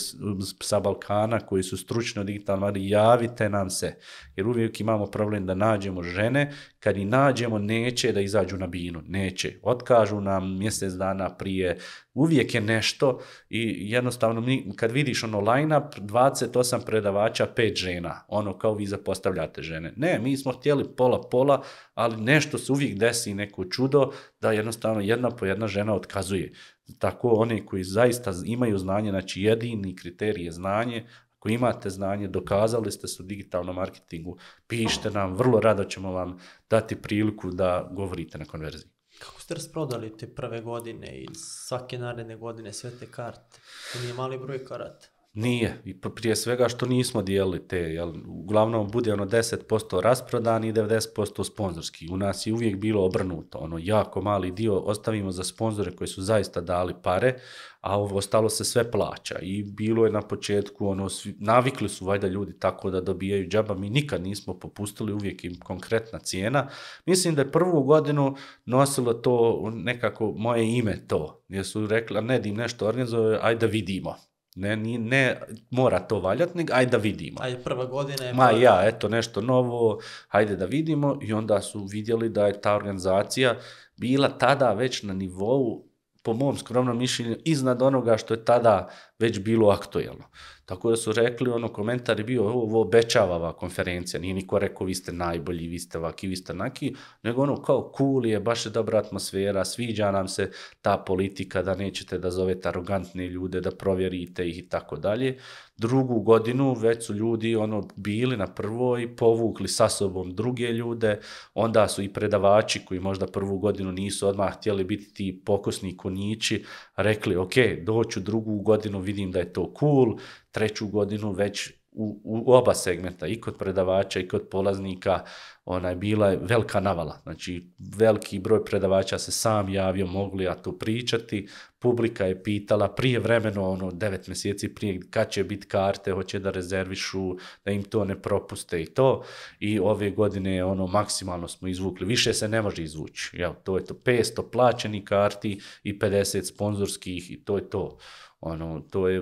sa Balkana koji su stručno digitalno, javite nam se, jer uvijek imamo problem da nađemo žene, kad i nađemo neće da izađu na binu, neće. Otkažu nam mjesec dana prije, uvijek je nešto i jednostavno kad vidiš ono line-up, 28 predavača, 5 žena, ono kao vi zapostavljate žene. Ne, mi smo htjeli pola-pola, ali nešto se uvijek desi, neko čudo, da jednostavno jedna po jedna žena otkazuje. Tako oni koji zaista imaju znanje, znači jedini kriterij je znanje, ako imate znanje, dokazali ste se u digitalnom marketingu, pišite nam, vrlo rado ćemo vam dati priliku da govorite na konverziji. Rasprodali te prve godine i svake naredne godine sve te karte? To nije mali broj karata. Nije, i pr- prije svega što nismo dijelili te, jel, uglavnom bude ono 10% rasprodan i 90% sponzorski. U nas je uvijek bilo obrnuto, ono jako mali dio ostavimo za sponzore koji su zaista dali pare, a ovo ostalo se sve plaća. I bilo je na početku, ono, svi, navikli su valjda ljudi tako da dobijaju džaba, mi nikad nismo popustili, uvijek im konkretna cijena. Mislim da je prvu godinu nosilo to nekako moje ime to, jer su rekli, "A ne dim nešto organizuje, ajde vidimo. Ne, ni, ne mora to valjati, nego ajde da vidimo. Ajde, prva godina je... Ma bila- ja, eto nešto novo, hajde da vidimo i onda su vidjeli da je ta organizacija bila tada već na nivou, po mom skromnom mišljenju, iznad onoga što je tada već bilo aktuelno. Tako da su rekli, ono, komentar je bio, ovo obećava ova konferencija, nije niko rekao vi ste najbolji, vi ste ovaki, vi ste naki, nego ono kao cool je, baš je dobra atmosfera, sviđa nam se ta politika da nećete da zovete arogantne ljude, da provjerite ih i tako dalje. Drugu godinu već su ljudi ono bili na prvoj, povukli sa sobom druge ljude, onda su i predavači koji možda prvu godinu nisu odmah htjeli biti ti pokusni konjići, rekli ok, doću drugu godinu, vidim da je to cool, treću godinu već u, u oba segmenta, i kod predavača i kod polaznika, bila je velika navala. Znači, veliki broj predavača se sam javio, mogli ja to pričati, publika je pitala prije vremeno, ono, devet mjeseci prije, kad će biti karte, hoće da rezervišu, da im to ne propuste i to. I ove godine, ono, maksimalno smo izvukli, više se ne može izvući. Jel, to je to 500 plaćenih karti i 50 sponzorskih i to je to. Ono, to je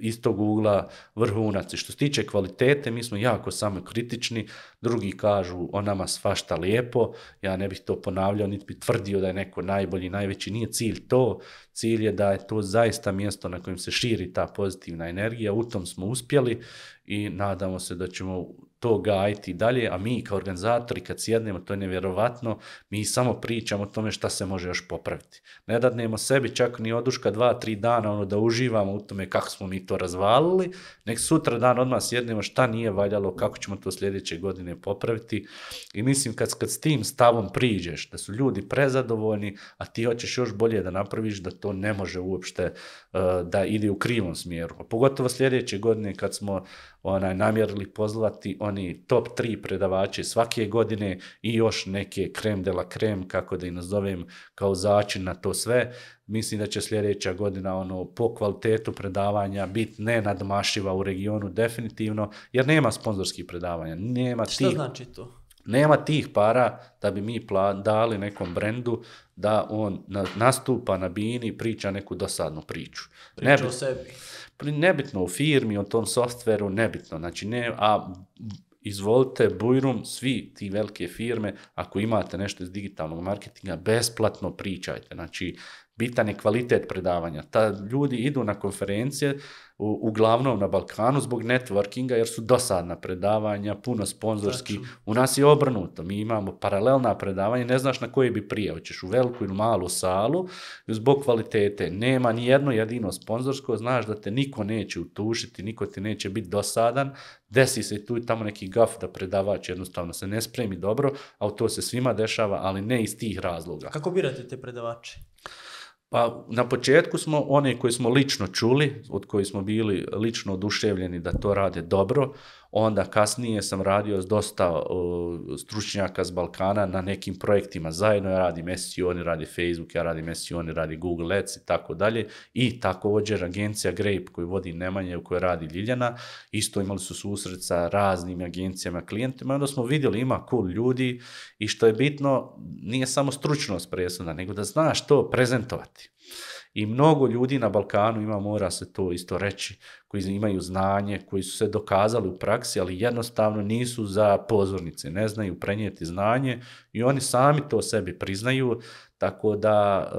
iz tog ugla vrhunac. I što se tiče kvalitete, mi smo jako samo kritični, drugi kažu o nama svašta lijepo, ja ne bih to ponavljao, niti bi tvrdio da je neko najbolji, najveći, nije cilj to, cilj je da je to zaista mjesto na kojem se širi ta pozitivna energija, u tom smo uspjeli i nadamo se da ćemo to gajiti dalje, a mi kao organizatori kad sjednemo, to je nevjerovatno, mi samo pričamo o tome šta se može još popraviti. Ne dadnemo sebi čak ni oduška dva, tri dana ono da uživamo u tome kako smo mi to razvalili, nek sutra dan odmah sjednemo šta nije valjalo, kako ćemo to sljedeće godine popraviti i mislim kad, kad s tim stavom priđeš, da su ljudi prezadovoljni, a ti hoćeš još bolje da napraviš, da to ne može uopšte uh, da ide u krivom smjeru. Pogotovo sljedeće godine kad smo onaj, namjerili pozvati oni top 3 predavače svake godine i još neke krem de la krem, kako da ih nazovem, kao začin na to sve. Mislim da će sljedeća godina ono, po kvalitetu predavanja biti nenadmašiva u regionu definitivno, jer nema sponzorskih predavanja, nema Šta tih znači to? nema tih para da bi mi dali nekom brendu da on na- nastupa na bini i priča neku dosadnu priču. Priča bi- o sebi. nebitno u firmi, o tom softveru, nebitno. Znači, ne, a izvolite, Bujrum, svi ti velike firme, ako imate nešto iz digitalnog marketinga, besplatno pričajte. Znači, bitan je kvalitet predavanja. Ta ljudi idu na konferencije, u, uglavnom na Balkanu zbog networkinga jer su dosadna predavanja, puno sponzorski. U nas je obrnuto, mi imamo paralelna predavanja, ne znaš na koje bi prije, hoćeš u veliku ili malu salu, zbog kvalitete. Nema ni jedno jedino sponzorsko, znaš da te niko neće utušiti, niko ti neće biti dosadan, desi se tu i tamo neki gaf da predavač jednostavno se ne spremi dobro, a to se svima dešava, ali ne iz tih razloga. Kako birate te predavače? Pa na početku smo one koji smo lično čuli, od koji smo bili lično oduševljeni da to rade dobro, onda kasnije sam radio s dosta stručnjaka s Balkana na nekim projektima. Zajedno, ja radim SEO, oni radi Facebook, ja radim SEO, oni radi Google Ads i tako dalje, i također agencija Grape koju vodi Nemanja, u kojoj radi Ljiljana, isto imali su susret sa raznim agencijama, klijentima, onda smo vidjeli ima cool ljudi i što je bitno, nije samo stručnost presudna, nego da znaš to prezentovati. I mnogo ljudi na Balkanu ima, mora se to isto reći, koji imaju znanje, koji su se dokazali u praksi, ali jednostavno nisu za pozornice, ne znaju prenijeti znanje i oni sami to sebi priznaju, tako da e,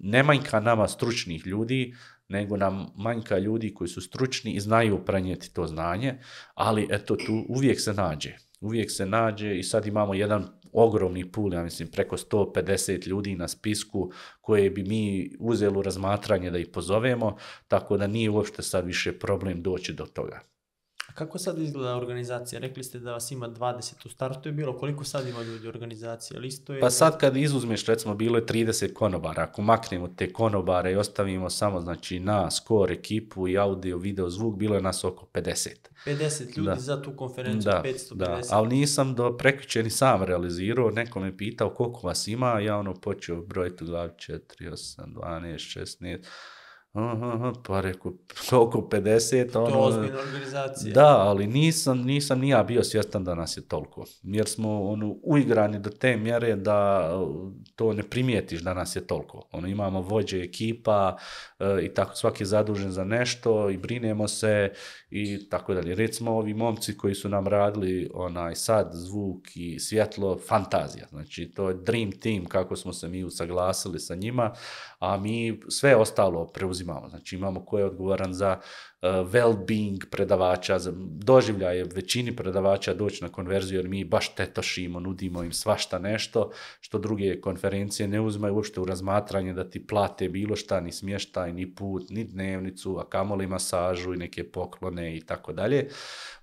ne manjka nama stručnih ljudi, nego nam manjka ljudi koji su stručni i znaju prenijeti to znanje, ali eto tu uvijek se nađe. Uvijek se nađe i sad imamo jedan ogromni pul, ja mislim preko 150 ljudi na spisku koje bi mi uzeli u razmatranje da ih pozovemo, tako da nije uopšte sad više problem doći do toga. Kako sad izgleda organizacija? Rekli ste da vas ima 20, u startu je bilo, koliko sad ima ljudi u organizaciji? Ali isto je... Pa sad kad izuzmeš, recimo, bilo je 30 konobara, ako maknemo te konobare i ostavimo samo, znači, nas, core, ekipu i audio, video, zvuk, bilo je nas oko 50. 50 ljudi Da. za tu konferenciju, Da, 550. da, ali nisam do prekjuče ni sam realizirao, neko me pitao koliko vas ima, ja ono počeo brojiti u glavi 4, 8, 12, 16, aha, pa rekao, oko 50, To ono, ozbiljna organizacija. Da, ali nisam, nisam ni ja bio svjestan da nas je toliko. Jer smo ono, uigrani do te mjere da uh, to ne primijetiš da nas je toliko. Ono, imamo vođe ekipa uh, i tako svaki je zadužen za nešto i brinemo se i tako dalje. Recimo ovi momci koji su nam radili onaj sad, zvuk i svjetlo, fantazija. Znači to je dream team kako smo se mi usaglasili sa njima, a mi sve ostalo preuzimamo. Znači imamo ko je odgovoran za well-being predavača, za doživljaje većini predavača doći na konverziju jer mi baš tetošimo, nudimo im svašta nešto što druge konferencije ne uzmaju uopšte u razmatranje da ti plate bilo šta, ni smještaj, ni put, ni dnevnicu, a kamoli masažu i neke poklone i tako dalje.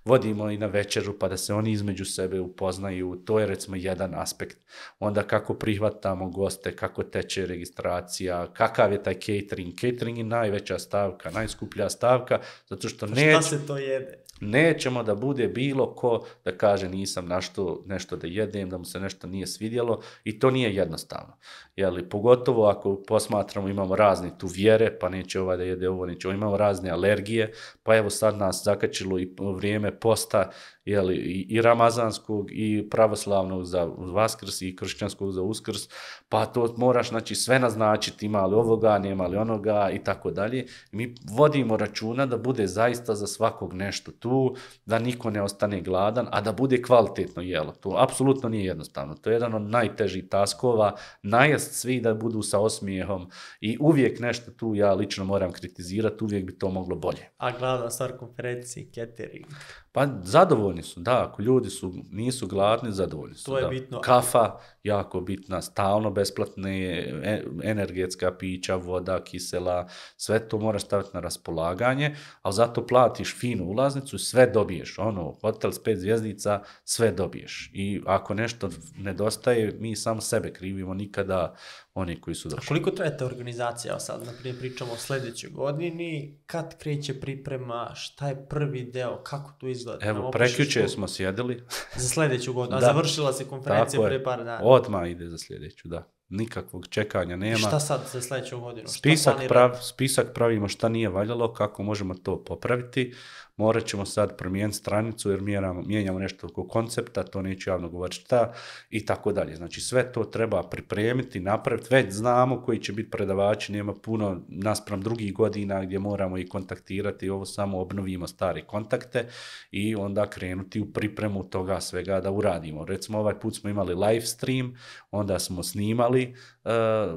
Vodimo i na večeru pa da se oni između sebe upoznaju, to je recimo jedan aspekt. Onda kako prihvatamo goste, kako teče registracija, kakav je taj catering. Catering je najveća stavka, najskuplja stavka, zato što Pa Šta se to jede? nećemo da bude bilo ko da kaže nisam našto nešto da jedem, da mu se nešto nije svidjelo i to nije jednostavno. Jeli, pogotovo ako posmatramo imamo razne tu vjere, pa neće ovaj da jede ovo, neće ovo, imamo razne alergije, pa evo sad nas zakačilo i vrijeme posta jeli, i, ramazanskog i pravoslavnog za Vaskrs i kršćanskog za Uskrs, pa to moraš znači sve naznačiti, ima li ovoga, nema li onoga i tako dalje. Mi vodimo računa da bude zaista za svakog nešto tu, da niko ne ostane gladan, a da bude kvalitetno jelo. To apsolutno nije jednostavno. To je jedan od najtežih taskova, najest svi da budu sa osmijehom i uvijek nešto tu ja lično moram kritizirati, uvijek bi to moglo bolje. A glavna stvar konferencije, catering. Pa zadovoljni su, da, ako ljudi su, nisu gladni, zadovoljni su. To je da. bitno. Kafa, jako bitna, stalno besplatne e- energetska pića, voda, kisela, sve to moraš staviti na raspolaganje, ali zato platiš finu ulaznicu i sve dobiješ. Ono, hotel s pet zvjezdica, sve dobiješ. I ako nešto nedostaje, mi samo sebe krivimo, nikada oni koji su A došli. koliko traje ta organizacija? Sad, naprimjer, pričamo o sljedećoj godini. Kad kreće priprema? Šta je prvi deo? Kako to izgleda? Evo, prekjuče smo sjedili. (laughs) Za sljedeću godinu. A Da. završila se konferencija pre par dana. Odmah ide za sljedeću, da. Nikakvog čekanja I nema. šta sad za sljedeću godinu? Spisak, prav, spisak pravimo šta nije valjalo, kako možemo to popraviti. Morat ćemo sad promijeniti stranicu jer mjeramo, mijenjamo nešto oko koncepta, to neću javno govoriti šta i tako dalje. Znači sve to treba pripremiti, napraviti, već znamo koji će biti predavači, nema puno naspram drugih godina gdje moramo i kontaktirati, ovo samo obnovimo stare kontakte i onda krenuti u pripremu toga svega da uradimo. Recimo ovaj put smo imali live stream, onda smo snimali,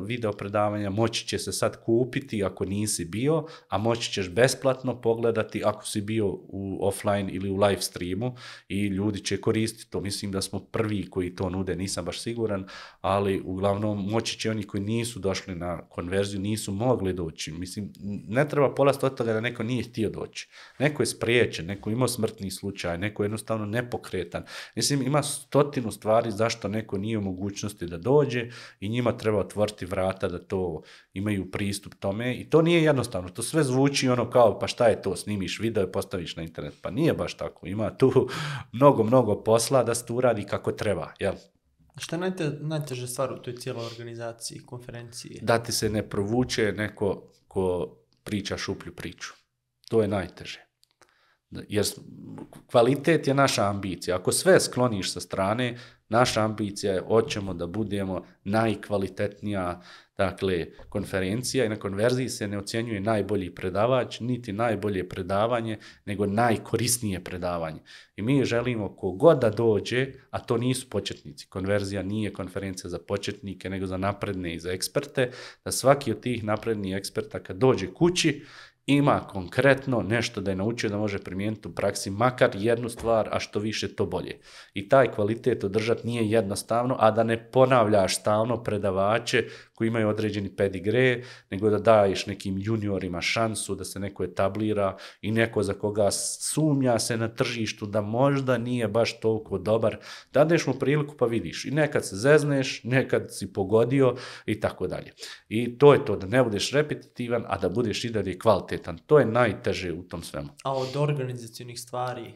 video predavanja, moći će se sad kupiti ako nisi bio, a moći ćeš besplatno pogledati ako si bio u offline ili u live streamu i ljudi će koristiti to. Mislim da smo prvi koji to nude, nisam baš siguran, ali uglavnom moći će oni koji nisu došli na konverziju, nisu mogli doći. Mislim, ne treba polast od toga da neko nije htio doći. Neko je spriječen, neko imao smrtni slučaj, neko je jednostavno nepokretan. Mislim, ima stotinu stvari zašto neko nije u mogućnosti da dođe i njima treba otvoriti vrata da to imaju pristup tome i to nije jednostavno. To sve zvuči ono kao pa šta je to, snimiš video i postaviš na internet. Pa nije baš tako. Ima tu (laughs) mnogo, mnogo posla da se to uradi kako treba. Jel? Šta je najte, najteža stvar u toj cijeloj organizaciji, konferenciji? Da ti se ne provuče neko ko priča šuplju priču. To je najteže. Jer kvalitet je naša ambicija. Ako sve skloniš sa strane, naša ambicija je hoćemo da budemo najkvalitetnija dakle, konferencija i na konverziji se ne ocjenjuje najbolji predavač, niti najbolje predavanje, nego najkorisnije predavanje. I mi želimo kogod da dođe, a to nisu početnici. Konverzija nije konferencija za početnike, nego za napredne i za eksperte, da svaki od tih naprednih eksperta kad dođe kući, ima konkretno nešto da je naučio da može primijeniti u praksi, makar jednu stvar, a što više to bolje. I taj kvalitet održati nije jednostavno, a da ne ponavljaš stalno predavače koji imaju određeni pedigre, nego da daješ nekim juniorima šansu da se neko etablira i neko za koga sumnja se na tržištu da možda nije baš toliko dobar, dadeš mu priliku pa vidiš. I nekad se zezneš, nekad si pogodio i tako dalje. I to je to, da ne budeš repetitivan, a da budeš i dalje kvalitetan. To je najteže u tom svemu. A od organizacijnih stvari,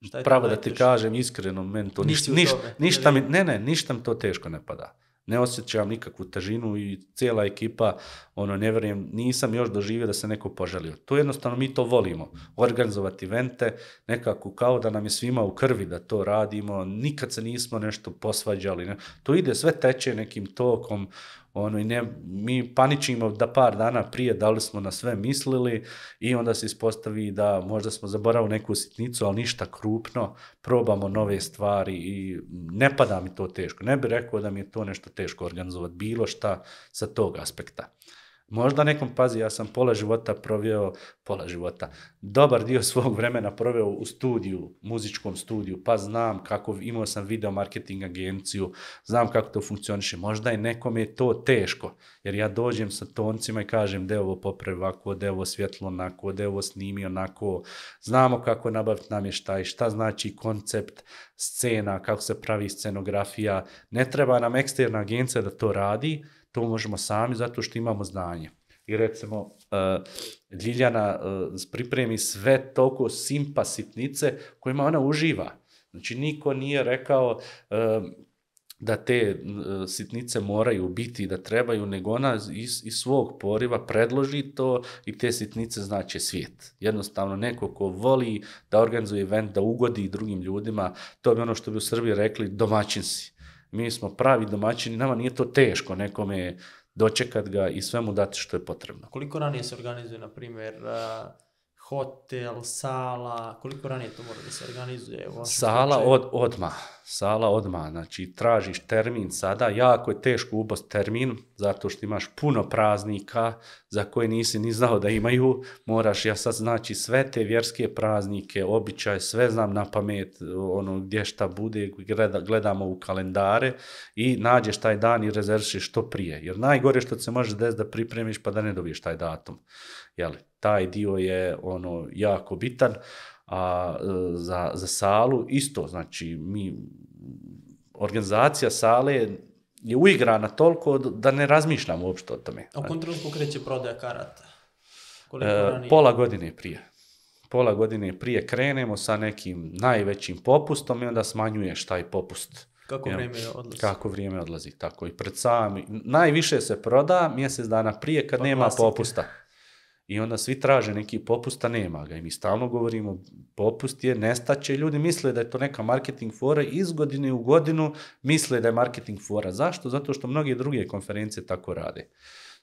šta je Pravo da ti kažem, iskreno, meni to ništa, u niš, tome, ništa mi, ne, ne, ništa mi to teško ne pada. Ne osjećam nikakvu težinu i cijela ekipa, ono, ne vjerujem, nisam još doživio da se neko poželio. To jednostavno mi to volimo, organizovati evente, nekako kao da nam je svima u krvi da to radimo, nikad se nismo nešto posvađali, ne. to ide, sve teče nekim tokom, ono, i ne, mi paničimo da par dana prije da li smo na sve mislili i onda se ispostavi da možda smo zaboravili neku sitnicu, ali ništa krupno, probamo nove stvari i ne pada mi to teško. Ne bih rekao da mi je to nešto teško organizovati, bilo šta sa tog aspekta. Možda nekom pazi, ja sam pola života proveo, pola života, dobar dio (laughs) svog vremena proveo u studiju, muzičkom studiju, pa znam kako, imao sam video marketing agenciju, znam kako to funkcioniše. Možda je nekome to teško, jer ja dođem sa toncima i kažem da je ovo popravi ovako, da je ovo svjetlo onako, da je ovo snimi onako, znamo kako nabaviti namještaj, šta znači koncept scena, kako se pravi scenografija, ne treba nam eksterna agencija da to radi, to možemo sami zato što imamo znanje. I recimo, uh, Ljiljana uh, pripremi sve toliko simpa sitnice kojima ona uživa. Znači, niko nije rekao uh, da te sitnice moraju biti da trebaju, nego ona iz, iz svog poriva predloži to i te sitnice znači svijet. Jednostavno, neko ko voli da organizuje event, da ugodi drugim ljudima, to bi ono što bi u Srbiji rekli domaćin si. Mi smo pravi domaćini, nama nije to teško nekome dočekat ga i sve mu dati što je potrebno. Koliko ranije se organizuje, na primjer, hotel, sala, koliko ranije to mora da se organizuje? u Sala slučaju? od, odma, sala odma, znači tražiš termin sada, jako je teško ubost termin, zato što imaš puno praznika za koje nisi ni znao da imaju, moraš, ja sad znači sve te vjerske praznike, običaje, sve znam na pamet, ono gdje šta bude, gleda, gledamo u kalendare i nađeš taj dan i rezervišeš što prije, jer najgore što se može desiti da pripremiš pa da ne dobiješ taj datum. Jeli, taj dio je ono jako bitan, a e, za, za salu isto, znači mi, organizacija sale je uigrana toliko da ne razmišljamo uopšte o tome. A u trenutku kreće prodaja karata? Koliko E, pola godine prije. Pola godine prije krenemo sa nekim najvećim popustom i onda smanjuješ taj popust. Kako Jel? vrijeme odlazi? Kako vrijeme odlazi, tako i pred sami. Najviše se proda mjesec dana prije kad Pa nema klasika. popusta. I onda svi traže neki popust, a nema ga. I mi stalno govorimo, popust je, nestaće. Ljudi misle da je to neka marketing fora iz godine u godinu misle da je marketing fora. Zašto? Zato što mnoge druge konferencije tako rade.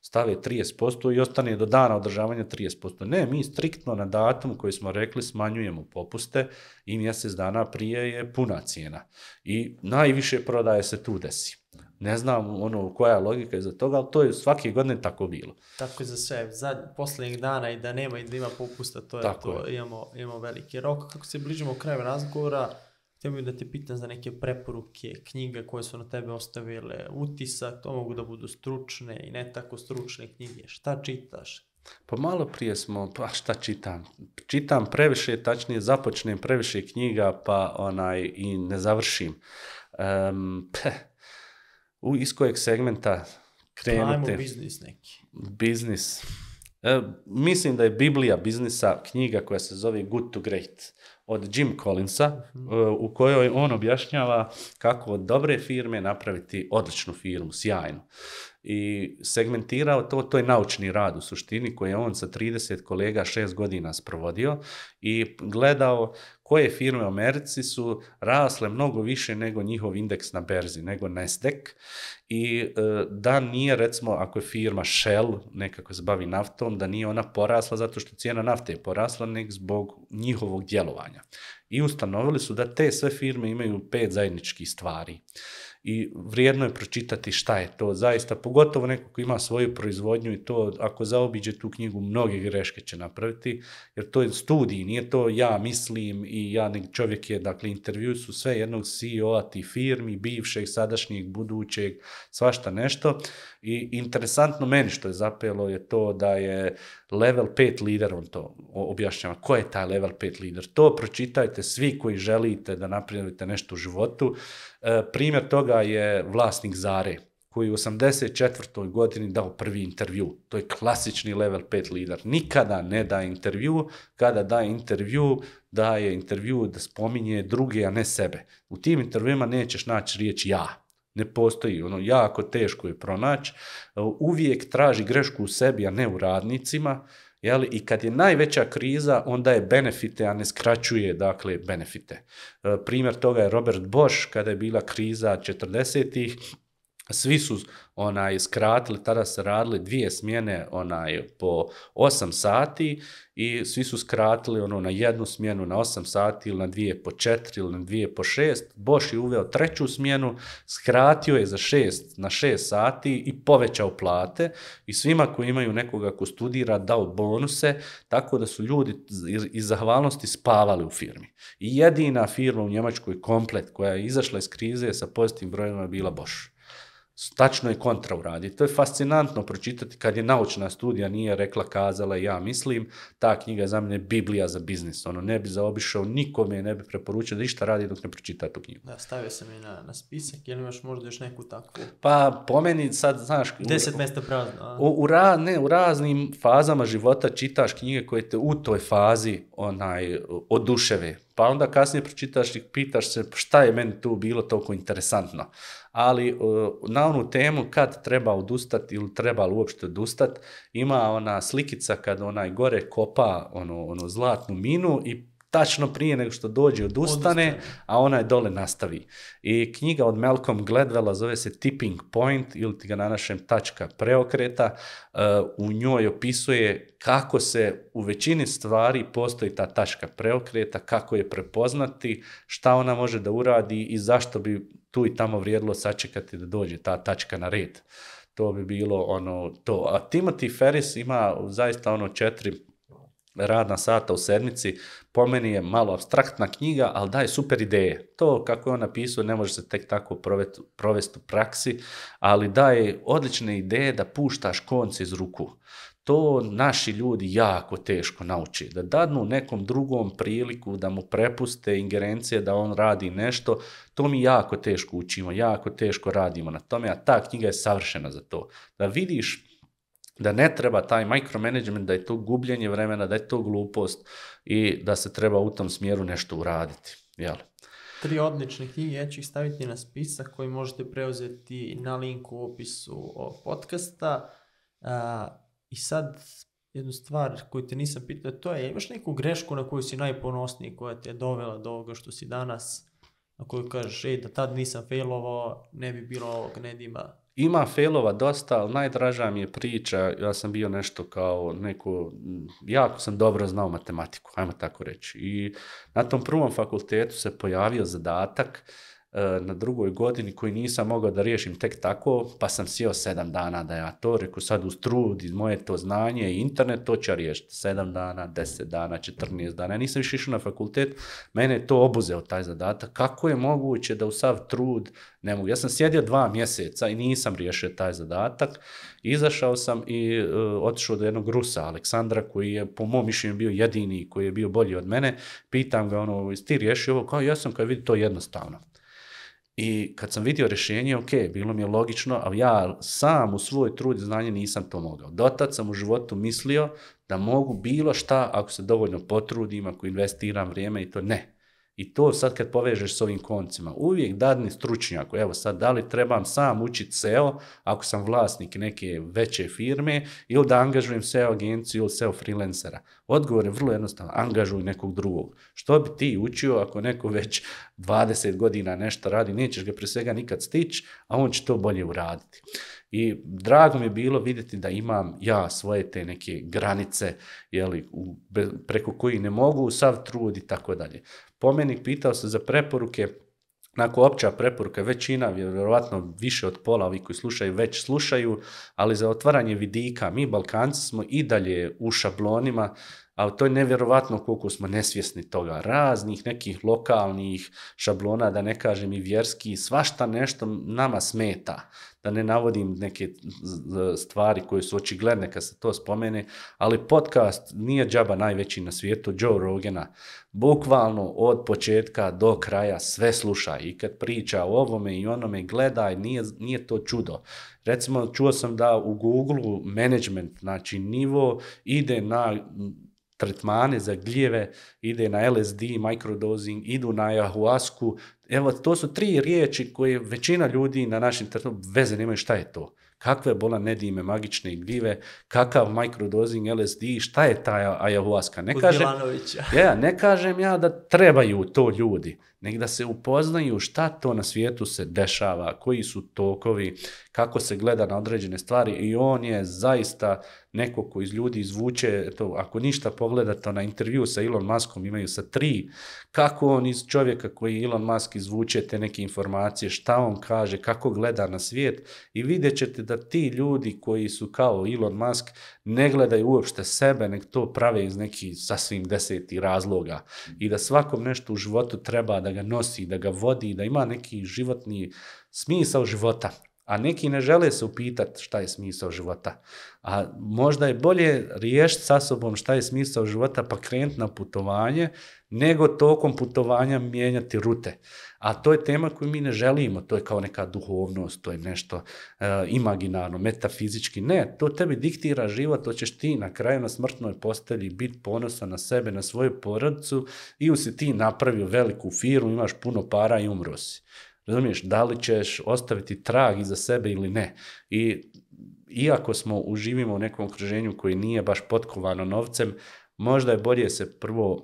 Stave 30% i ostane do dana održavanja 30%. Ne, mi striktno na datum koji smo rekli smanjujemo popuste i mjesec dana prije je puna cijena. I najviše prodaje se tu desi. Ne znam ono koja je logika iza toga, ali to je svake godine tako bilo. Tako je za sve. Zad, posljednjeg dana i da nema i da ima popusta, to je Tako to. Imamo, imamo veliki rok. Kako se bližimo kraju razgovora, htio bih da te pitam za neke preporuke, knjige koje su na tebe ostavile utisak, to mogu da budu stručne i ne tako stručne knjige. Šta čitaš? Pa malo prije smo, pa šta čitam? Čitam previše, tačnije započnem previše knjiga, pa onaj i ne završim. Um, (laughs) u iz kojeg segmenta Ajmo krenuti? biznis neki. Biznis. E, mislim da je Biblija biznisa knjiga koja se zove Good to Great od Jim Collinsa, e, u kojoj on objašnjava kako od dobre firme napraviti odličnu firmu, sjajnu. I segmentirao to, to je naučni rad u suštini koji je on sa 30 kolega šest godina sprovodio i gledao koje firme u Americi su rasle mnogo više nego njihov indeks na berzi, nego Nasdaq i e, da nije recimo ako je firma Shell nekako se bavi naftom, da nije ona porasla zato što cijena nafte je porasla, nego zbog njihovog djelovanja. I ustanovili su da te sve firme imaju pet zajedničkih stvari. I vrijedno je pročitati šta je to zaista, pogotovo neko ko ima svoju proizvodnju i to ako zaobiđe tu knjigu mnoge greške će napraviti, jer to je studij, nije to ja mislim i ja nek čovjek je, dakle intervju su sve jednog CEO-a tih firmi, bivšeg, sadašnjeg, budućeg, svašta nešto. I interesantno meni što je zapelo je to da je level 5 lider, on to objašnjava. Ko je taj level 5 lider? To pročitajte svi koji želite da napravite nešto u životu. E, primjer toga je vlasnik Zare koji u 84. godini dao prvi intervju. To je klasični level 5 lider. Nikada ne daje intervju, kada daje intervju, daje intervju da spominje druge, a ne sebe. U tim intervjuima nećeš naći riječ ja. Ne postoji, ono, jako teško je pronaći. Uvijek traži grešku u sebi, a ne u radnicima. Jeli? I kad je najveća kriza, onda je benefite, a ne skraćuje dakle, benefite. E, Primjer toga je Robert Bosch, kada je bila kriza 40-ih, svi su onaj skratili, tada se radili dvije smjene onaj po 8 sati i svi su skratili ono na jednu smjenu na 8 sati ili na dvije po 4 ili na dvije po 6. Bosch je uveo treću smjenu, skratio je za 6 na 6 sati i povećao plate i svima koji imaju nekoga ko studira dao bonuse, tako da su ljudi iz- zahvalnosti spavali u firmi. I jedina firma u Njemačkoj komplet koja je izašla iz krize sa pozitivnim brojevima je bila Bosch tačno je kontra uradi. To je fascinantno pročitati kad je naučna studija nije rekla, kazala, ja mislim, ta knjiga je za mene Biblija za biznis. Ono, ne bi zaobišao nikome, ne bi preporučio da išta radi dok ne pročita tu knjigu. Da, stavio sam je na, na spisak, jel imaš možda još neku takvu? Pa, po meni sad, znaš... Deset mjesta prazno? U, u, ra, ne, u raznim fazama života čitaš knjige koje te u toj fazi onaj, oduševe. Pa onda kasnije pročitaš i pitaš se šta je meni tu bilo toliko interesantno. Ali uh, na onu temu kad treba odustati ili treba li uopšte odustati, ima ona slikica kad onaj gore kopa ono, ono zlatnu minu i tačno prije nego što dođe odustane, Odustane. a ona je dole nastavi. I knjiga od Malcolm Gladwella zove se Tipping Point ili ti ga na našem tačka preokreta. Uh, u njoj opisuje kako se u većini stvari postoji ta tačka preokreta, kako je prepoznati, šta ona može da uradi i zašto bi tu i tamo vrijedilo sačekati da dođe ta tačka na red. To bi bilo ono to. A Timothy Ferris ima zaista ono četiri radna sata u sedmici, po meni je malo abstraktna knjiga, ali daje super ideje. To kako je on napisao ne može se tek tako provesti u praksi, ali daje odlične ideje da puštaš konce iz ruku. To naši ljudi jako teško nauči. Da dadnu nekom drugom priliku, da mu prepuste ingerencije da on radi nešto, to mi jako teško učimo, jako teško radimo na tome, a ta knjiga je savršena za to. Da vidiš da ne treba taj micromanagement, da je to gubljenje vremena, da je to glupost i da se treba u tom smjeru nešto uraditi. Jel? Tri odlične knjige, ja ću ih staviti na spisak koji možete preuzeti na linku u opisu ovog podcasta. A, I sad, jednu stvar koju te nisam pitao, to je, imaš neku grešku na koju si najponosniji, koja te je dovela do ovoga što si danas, na koju kažeš, ej, da tad nisam failovao, ne bi bilo ovog Nedima. Ima failova dosta, ali najdraža mi je priča, ja sam bio nešto kao neko, jako sam dobro znao matematiku, ajmo tako reći. I na tom prvom fakultetu se pojavio zadatak na drugoj godini koji nisam mogao da riješim tek tako, pa sam sjeo sedam dana da ja to reku sad uz trud i moje to znanje i internet, to ja riješiti. Sedam dana, deset dana, 14 dana. Ja nisam više išao na fakultet, mene je to obuzeo taj zadatak. Kako je moguće da u sav trud ne mogu? Ja sam sjedio dva mjeseca i nisam riješio taj zadatak. Izašao sam i uh, otišao do jednog Rusa, Aleksandra, koji je po mom mišljenju bio jedini koji je bio bolji od mene. Pitam ga, ono, ti riješio ovo? Kao, ja sam, kao vidi, to je jednostavno. I kad sam vidio rješenje, ok, bilo mi je logično, ali ja sam u svoj trud i znanje nisam to mogao. Dotad sam u životu mislio da mogu bilo šta ako se dovoljno potrudim, ako investiram vrijeme i to ne. I to sad kad povežeš s ovim koncima, uvijek dadni stručnjak, evo sad da li trebam sam učiti SEO ako sam vlasnik neke veće firme ili da angažujem SEO agenciju ili SEO freelancera. Odgovor je vrlo jednostavan, angažuj nekog drugog. Što bi ti učio ako neko već 20 godina nešto radi, nećeš ga pre svega nikad stići, a on će to bolje uraditi. I drago mi je bilo vidjeti da imam ja svoje te neke granice, jeli, preko koji ne mogu sav trud i tako dalje. Pomenik pitao se za preporuke, Nakon opća preporuka, većina, vjerovatno više od pola ovih koji slušaju, već slušaju, ali za otvaranje vidika, mi Balkanci smo i dalje u šablonima, a to je nevjerovatno koliko smo nesvjesni toga. Raznih nekih lokalnih šablona, da ne kažem i vjerski, svašta nešto nama smeta. Da ne navodim neke stvari koje su očigledne kad se to spomene, ali podcast nije džaba najveći na svijetu, Joe Rogana. Bukvalno od početka do kraja sve slušaj i kad priča o ovome i onome gledaj, nije, nije to čudo. Recimo, čuo sam da u Google management, znači nivo ide na tretmane za gljeve, ide na LSD, microdosing, idu na ayahuasku. Evo, to su tri riječi koje većina ljudi na našim tretmanima veze nemaju šta je to. Kakve bola nedime, magične gljive, kakav microdosing, LSD, šta je ta ayahuasca? Ne kažem, ja, ne kažem ja da trebaju to ljudi, nego da se upoznaju šta to na svijetu se dešava, koji su tokovi, kako se gleda na određene stvari i on je zaista neko ko iz ljudi izvuče, to, ako ništa pogledate na intervju sa Elon Muskom, imaju sa tri, kako on iz čovjeka koji Elon Musk izvuče te neke informacije, šta on kaže, kako gleda na svijet i vidjet ćete da ti ljudi koji su kao Elon Musk ne gledaju uopšte sebe, nek to prave iz nekih sasvim deseti razloga. I da svakom nešto u životu treba da ga nosi, da ga vodi, da ima neki životni smisao života. A neki ne žele se upitati šta je smisao života. A možda je bolje riješiti sa sobom šta je smisao života pa krenuti na putovanje, nego tokom putovanja mijenjati rute. A to je tema koju mi ne želimo, to je kao neka duhovnost, to je nešto e, imaginarno, metafizički. Ne, to tebi diktira život, to ćeš ti na kraju na smrtnoj postelji biti ponosan na sebe, na svoju porodicu i si ti napravio veliku firmu, imaš puno para i umro si. Razumiješ, da li ćeš ostaviti trag iza sebe ili ne. I iako smo uživimo u nekom okruženju koji nije baš potkovano novcem, možda je bolje se prvo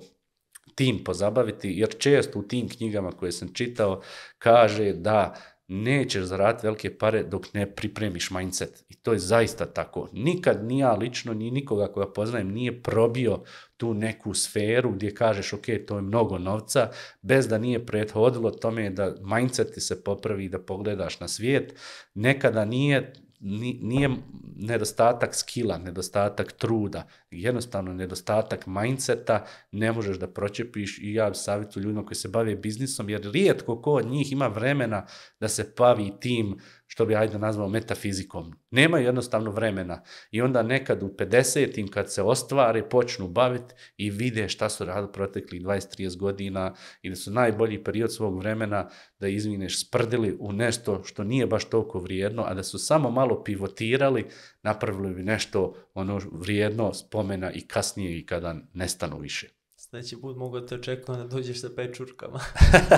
tim pozabaviti, jer često u tim knjigama koje sam čitao kaže da nećeš zaraditi velike pare dok ne pripremiš mindset. I to je zaista tako. Nikad ni ja lično, ni nikoga koga poznajem nije probio tu neku sferu gdje kažeš ok, to je mnogo novca, bez da nije prethodilo tome da mindset ti se popravi, da pogledaš na svijet. Nekada nije nije nedostatak skila, nedostatak truda, jednostavno nedostatak mindseta, ne možeš da pročepiš i ja savjetu ljudima koji se bave biznisom, jer rijetko ko od njih ima vremena da se bavi tim što bi ajde nazvao metafizikom. Nema jednostavno vremena. I onda nekad u 50-im kad se ostvare, počnu baviti i vide šta su radili proteklih 20-30 godina i da su najbolji period svog vremena da izvineš sprdili u nešto što nije baš toliko vrijedno, a da su samo malo pivotirali, napravili bi nešto ono vrijedno spomena i kasnije i kada nestanu više. Sljedeći put mogu da te očekujem da dođeš sa pečurkama.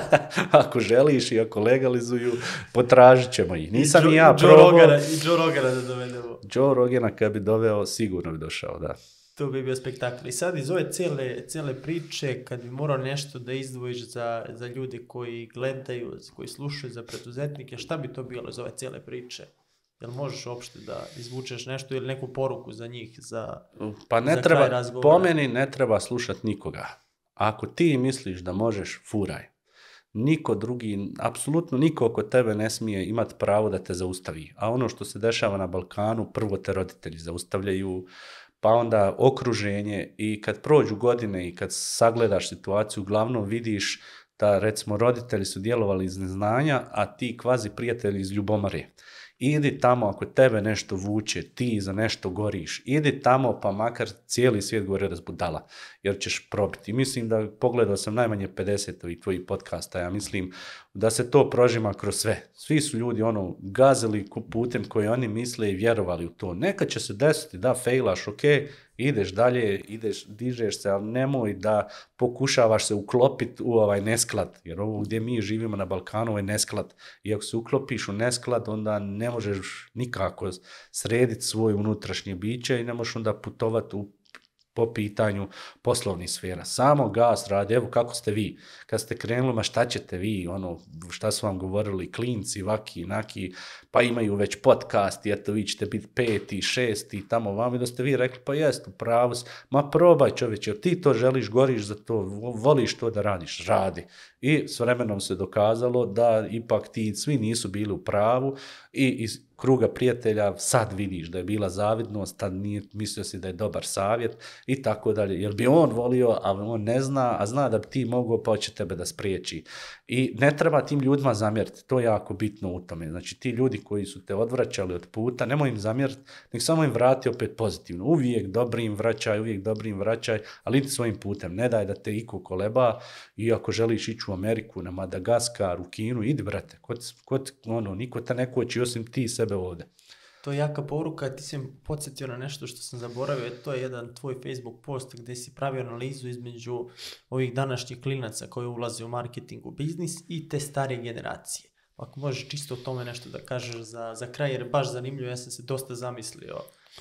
(laughs) ako želiš i ako legalizuju, potražit ćemo ih. Nisam I, ja Joe probao. Rogana, I Joe Rogana da dovedemo. Joe Rogana kad bi doveo, sigurno bi došao, da. To bi bio spektakl. I sad iz ove cijele, cijele priče, kad bi morao nešto da izdvojiš za, za ljude koji gledaju, koji slušaju, za preduzetnike, šta bi to bilo iz ove cijele priče? Jel možeš uopšte da izvučeš nešto ili neku poruku za njih, za Pa ne za treba, po meni ne treba slušat nikoga. Ako ti misliš da možeš, furaj. Niko drugi, apsolutno niko oko tebe ne smije imati pravo da te zaustavi. A ono što se dešava na Balkanu, prvo te roditelji zaustavljaju, pa onda okruženje i kad prođu godine i kad sagledaš situaciju, uglavnom vidiš da recimo roditelji su djelovali iz neznanja, a ti kvazi prijatelji iz ljubomare. Idi tamo ako tebe nešto vuče, ti za nešto goriš. Idi tamo pa makar cijeli svijet gore razbudala, jer ćeš probiti. Mislim da pogledao sam najmanje 50 ovih tvojih podcasta, ja mislim da se to prožima kroz sve. Svi su ljudi ono gazili putem koji oni misle i vjerovali u to. Nekad će se desiti da fejlaš, ok, ideš dalje, ideš, dižeš se, ali nemoj da pokušavaš se uklopiti u ovaj nesklad, jer ovo gdje mi živimo na Balkanu je nesklad. I ako se uklopiš u nesklad, onda ne možeš nikako srediti svoje unutrašnje biće i ne možeš onda putovati u po pitanju poslovnih sfera. Samo gas radi, evo kako ste vi. Kad ste krenuli, ma šta ćete vi, ono, šta su vam govorili klinci, vaki, naki, pa imaju već podcast eto vi ćete biti peti, šesti, tamo vam i da ste vi rekli, pa jest, upravo si. ma probaj čovječe, ti to želiš, goriš za to, vo- voliš to da radiš, radi. I s vremenom se dokazalo da ipak ti svi nisu bili u pravu i iz kruga prijatelja sad vidiš da je bila zavidnost, tad nije mislio si da je dobar savjet i tako dalje. Jer bi on volio, a on ne zna, a zna da bi ti mogao, pa će tebe da spriječi. I ne treba tim ljudima zamjeriti, to je jako bitno u tome. Znači ti ljudi koji su te odvraćali od puta, nemoj im zamjeriti, nek samo im vrati opet pozitivno. Uvijek dobri im vraćaj, uvijek dobri im vraćaj, ali idi svojim putem. Ne daj da te iko koleba i ako želiš ići u Ameriku, na Madagaskar, u Kinu, idi brate. Kod, kod, ono, niko te ne koči osim ti sebe ovde. To je jaka poruka, ti si podsjetio na nešto što sam zaboravio, to je jedan tvoj Facebook post gdje si pravio analizu između ovih današnjih klinaca koji ulaze u marketing u biznis i te starije generacije. Ako možeš čisto o tome nešto da kažeš za, za kraj, jer je baš zanimljivo, ja sam se dosta zamislio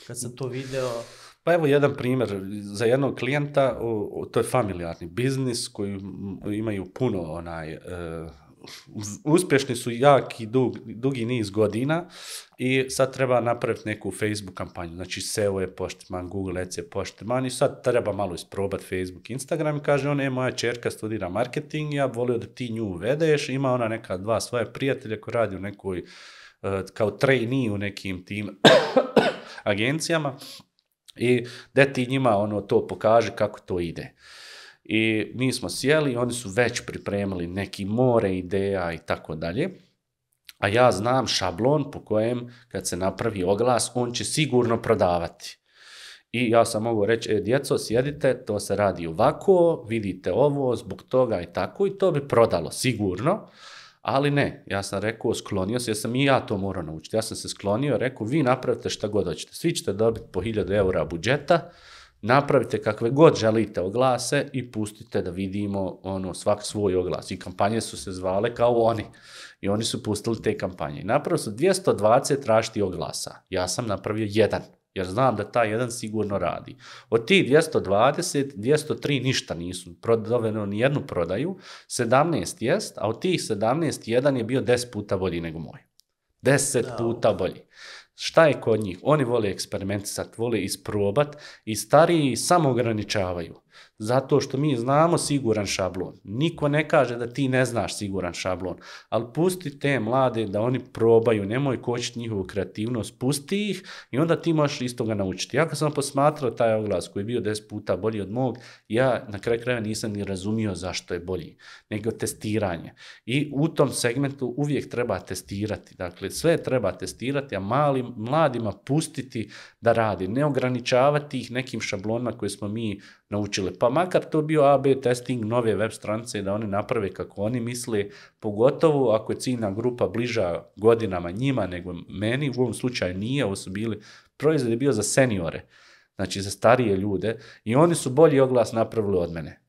kad sam to video. Pa evo jedan primjer za jednog klijenta, o, o, to je familijarni biznis koji imaju puno onaj, e, uspješni su jaki dug, dugi niz godina i sad treba napraviti neku Facebook kampanju. Znači SEO je poštiman, Google Ads je poštiman i sad treba malo isprobati Facebook, Instagram i kaže on, je moja čerka studira marketing, ja volio da ti nju uvedeš, ima ona neka dva svoje prijatelje koji radi u nekoj e, kao trainee u nekim tim (coughs) agencijama i da ti njima ono to pokaže kako to ide. I mi smo sjeli, oni su već pripremili neki more ideja i tako dalje. A ja znam šablon po kojem kad se napravi oglas, on će sigurno prodavati. I ja sam mogao reći, e, djeco, sjedite, to se radi ovako, vidite ovo, zbog toga i tako, i to bi prodalo, sigurno. Ali ne, ja sam rekao, sklonio se, jer sam i ja to morao naučiti. Ja sam se sklonio, rekao, vi napravite šta god hoćete. Svi ćete dobiti po 1000 eura budžeta, napravite kakve god želite oglase i pustite da vidimo ono svak svoj oglas. I kampanje su se zvale kao oni. I oni su pustili te kampanje. I napravili su 220 tražiti oglasa. Ja sam napravio jedan. Jer znam da taj jedan sigurno radi. Od tih 220, 203 ništa nisu prodaveno ni jednu prodaju, 17 jest, a od tih 17, jedan je bio 10 puta bolji nego moj. 10 Da. puta bolji. Šta je kod njih? Oni vole eksperimentisati, vole isprobat i stariji samo ograničavaju. Zato što mi znamo siguran šablon. Niko ne kaže da ti ne znaš siguran šablon, ali pusti te mlade da oni probaju, nemoj kočiti njihovu kreativnost, pusti ih i onda ti možeš iz toga naučiti. Ja kad sam posmatrao taj oglas koji je bio 10 puta bolji od mog, ja na kraju krajeva nisam ni razumio zašto je bolji, nego testiranje. I u tom segmentu uvijek treba testirati. Dakle, sve treba testirati, a malim, mladima pustiti da radi, ne ograničavati ih nekim šablonima koje smo mi naučili. Pa makar to bio AB testing nove web stranice da oni naprave kako oni misle, pogotovo ako je ciljna grupa bliža godinama njima nego meni, u ovom slučaju nije, ovo su bili, proizvod je bio za seniore, znači za starije ljude i oni su bolji oglas napravili od mene.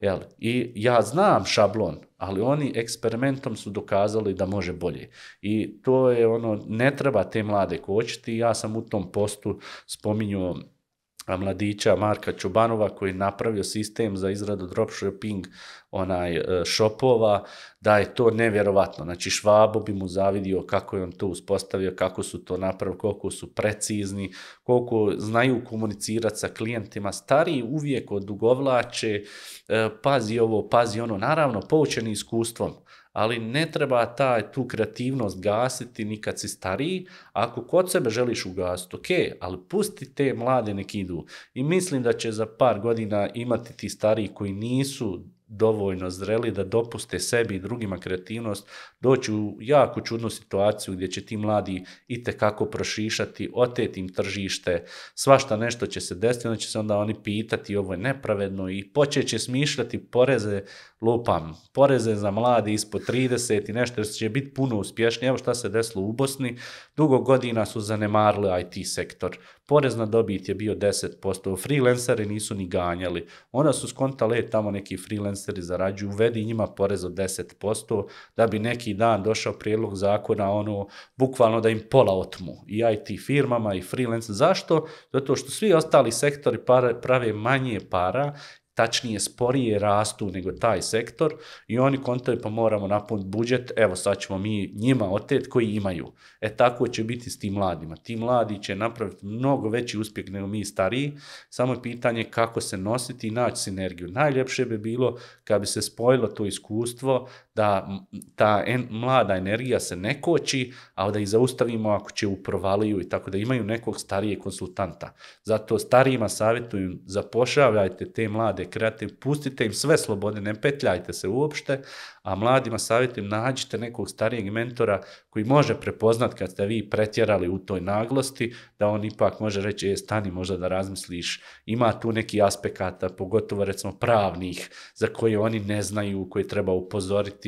Jel? I ja znam šablon, ali oni eksperimentom su dokazali da može bolje. I to je ono, ne treba te mlade kočiti. Ja sam u tom postu spominjao a, mladića Marka Čubanova koji je napravio sistem za izradu dropshipping onaj e, shopova, da je to nevjerovatno. Znači Švabo bi mu zavidio kako je on to uspostavio, kako su to napravili, koliko su precizni, koliko znaju komunicirati sa klijentima. Stariji uvijek odugovlače, e, pazi ovo, pazi ono, naravno poučeni iskustvom, ali ne treba ta, tu kreativnost gasiti ni kad si stariji. Ako kod sebe želiš ugasiti, ok, ali pusti te mlade nek idu. I mislim da će za par godina imati ti stariji koji nisu dovoljno zreli da dopuste sebi i drugima kreativnost, doći u jako čudnu situaciju gdje će ti mladi i kako prošišati, oteti im tržište, svašta nešto će se desiti, onda će se onda oni pitati ovo je nepravedno i počet će smišljati poreze, lupam, poreze za mladi ispod 30 i nešto, jer će biti puno uspješnije. Evo šta se desilo u Bosni, dugo godina su zanemarili IT sektor, porez na dobit je bio 10%, freelanceri nisu ni ganjali, onda su skontali e, tamo neki freelanceri zarađuju, uvedi njima porez od 10%, da bi neki dan došao prijedlog zakona, ono, bukvalno da im pola otmu, i IT firmama i freelance. Zašto? Zato što svi ostali sektori prave manje para tačnije sporije rastu nego taj sektor i oni kontaju pa moramo napuniti budžet, evo sad ćemo mi njima otet koji imaju. E tako će biti s tim mladima. Ti mladi će napraviti mnogo veći uspjeh nego mi stariji, samo je pitanje kako se nositi i naći sinergiju. Najljepše bi bilo kad bi se spojilo to iskustvo da ta en, mlada energija se ne koči, a da ih zaustavimo ako će u provaliju i tako da imaju nekog starijeg konsultanta. Zato starijima savjetuju, zapošljavajte te mlade kreativ, pustite im sve slobode, ne petljajte se uopšte, a mladima savjetujem nađite nekog starijeg mentora koji može prepoznat kad ste vi pretjerali u toj naglosti, da on ipak može reći, je, stani možda da razmisliš, ima tu neki aspekata, pogotovo recimo pravnih, za koje oni ne znaju, koje treba upozoriti,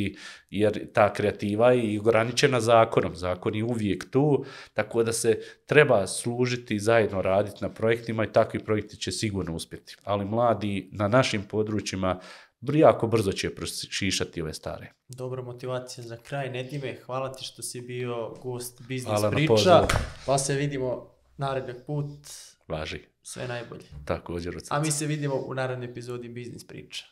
jer ta kreativa je ograničena zakonom, zakon je uvijek tu, tako da se treba služiti, zajedno raditi na projektima i takvi projekti će sigurno uspjeti. Ali mladi na našim područjima jako brzo će prošišati ove stare. Dobra motivacija za kraj. Nedime, hvala ti što si bio gost Biznis Priča. Pa se vidimo narednog put. Važi. Sve najbolje. Također. A mi se vidimo u narednoj epizodi Biznis Priča.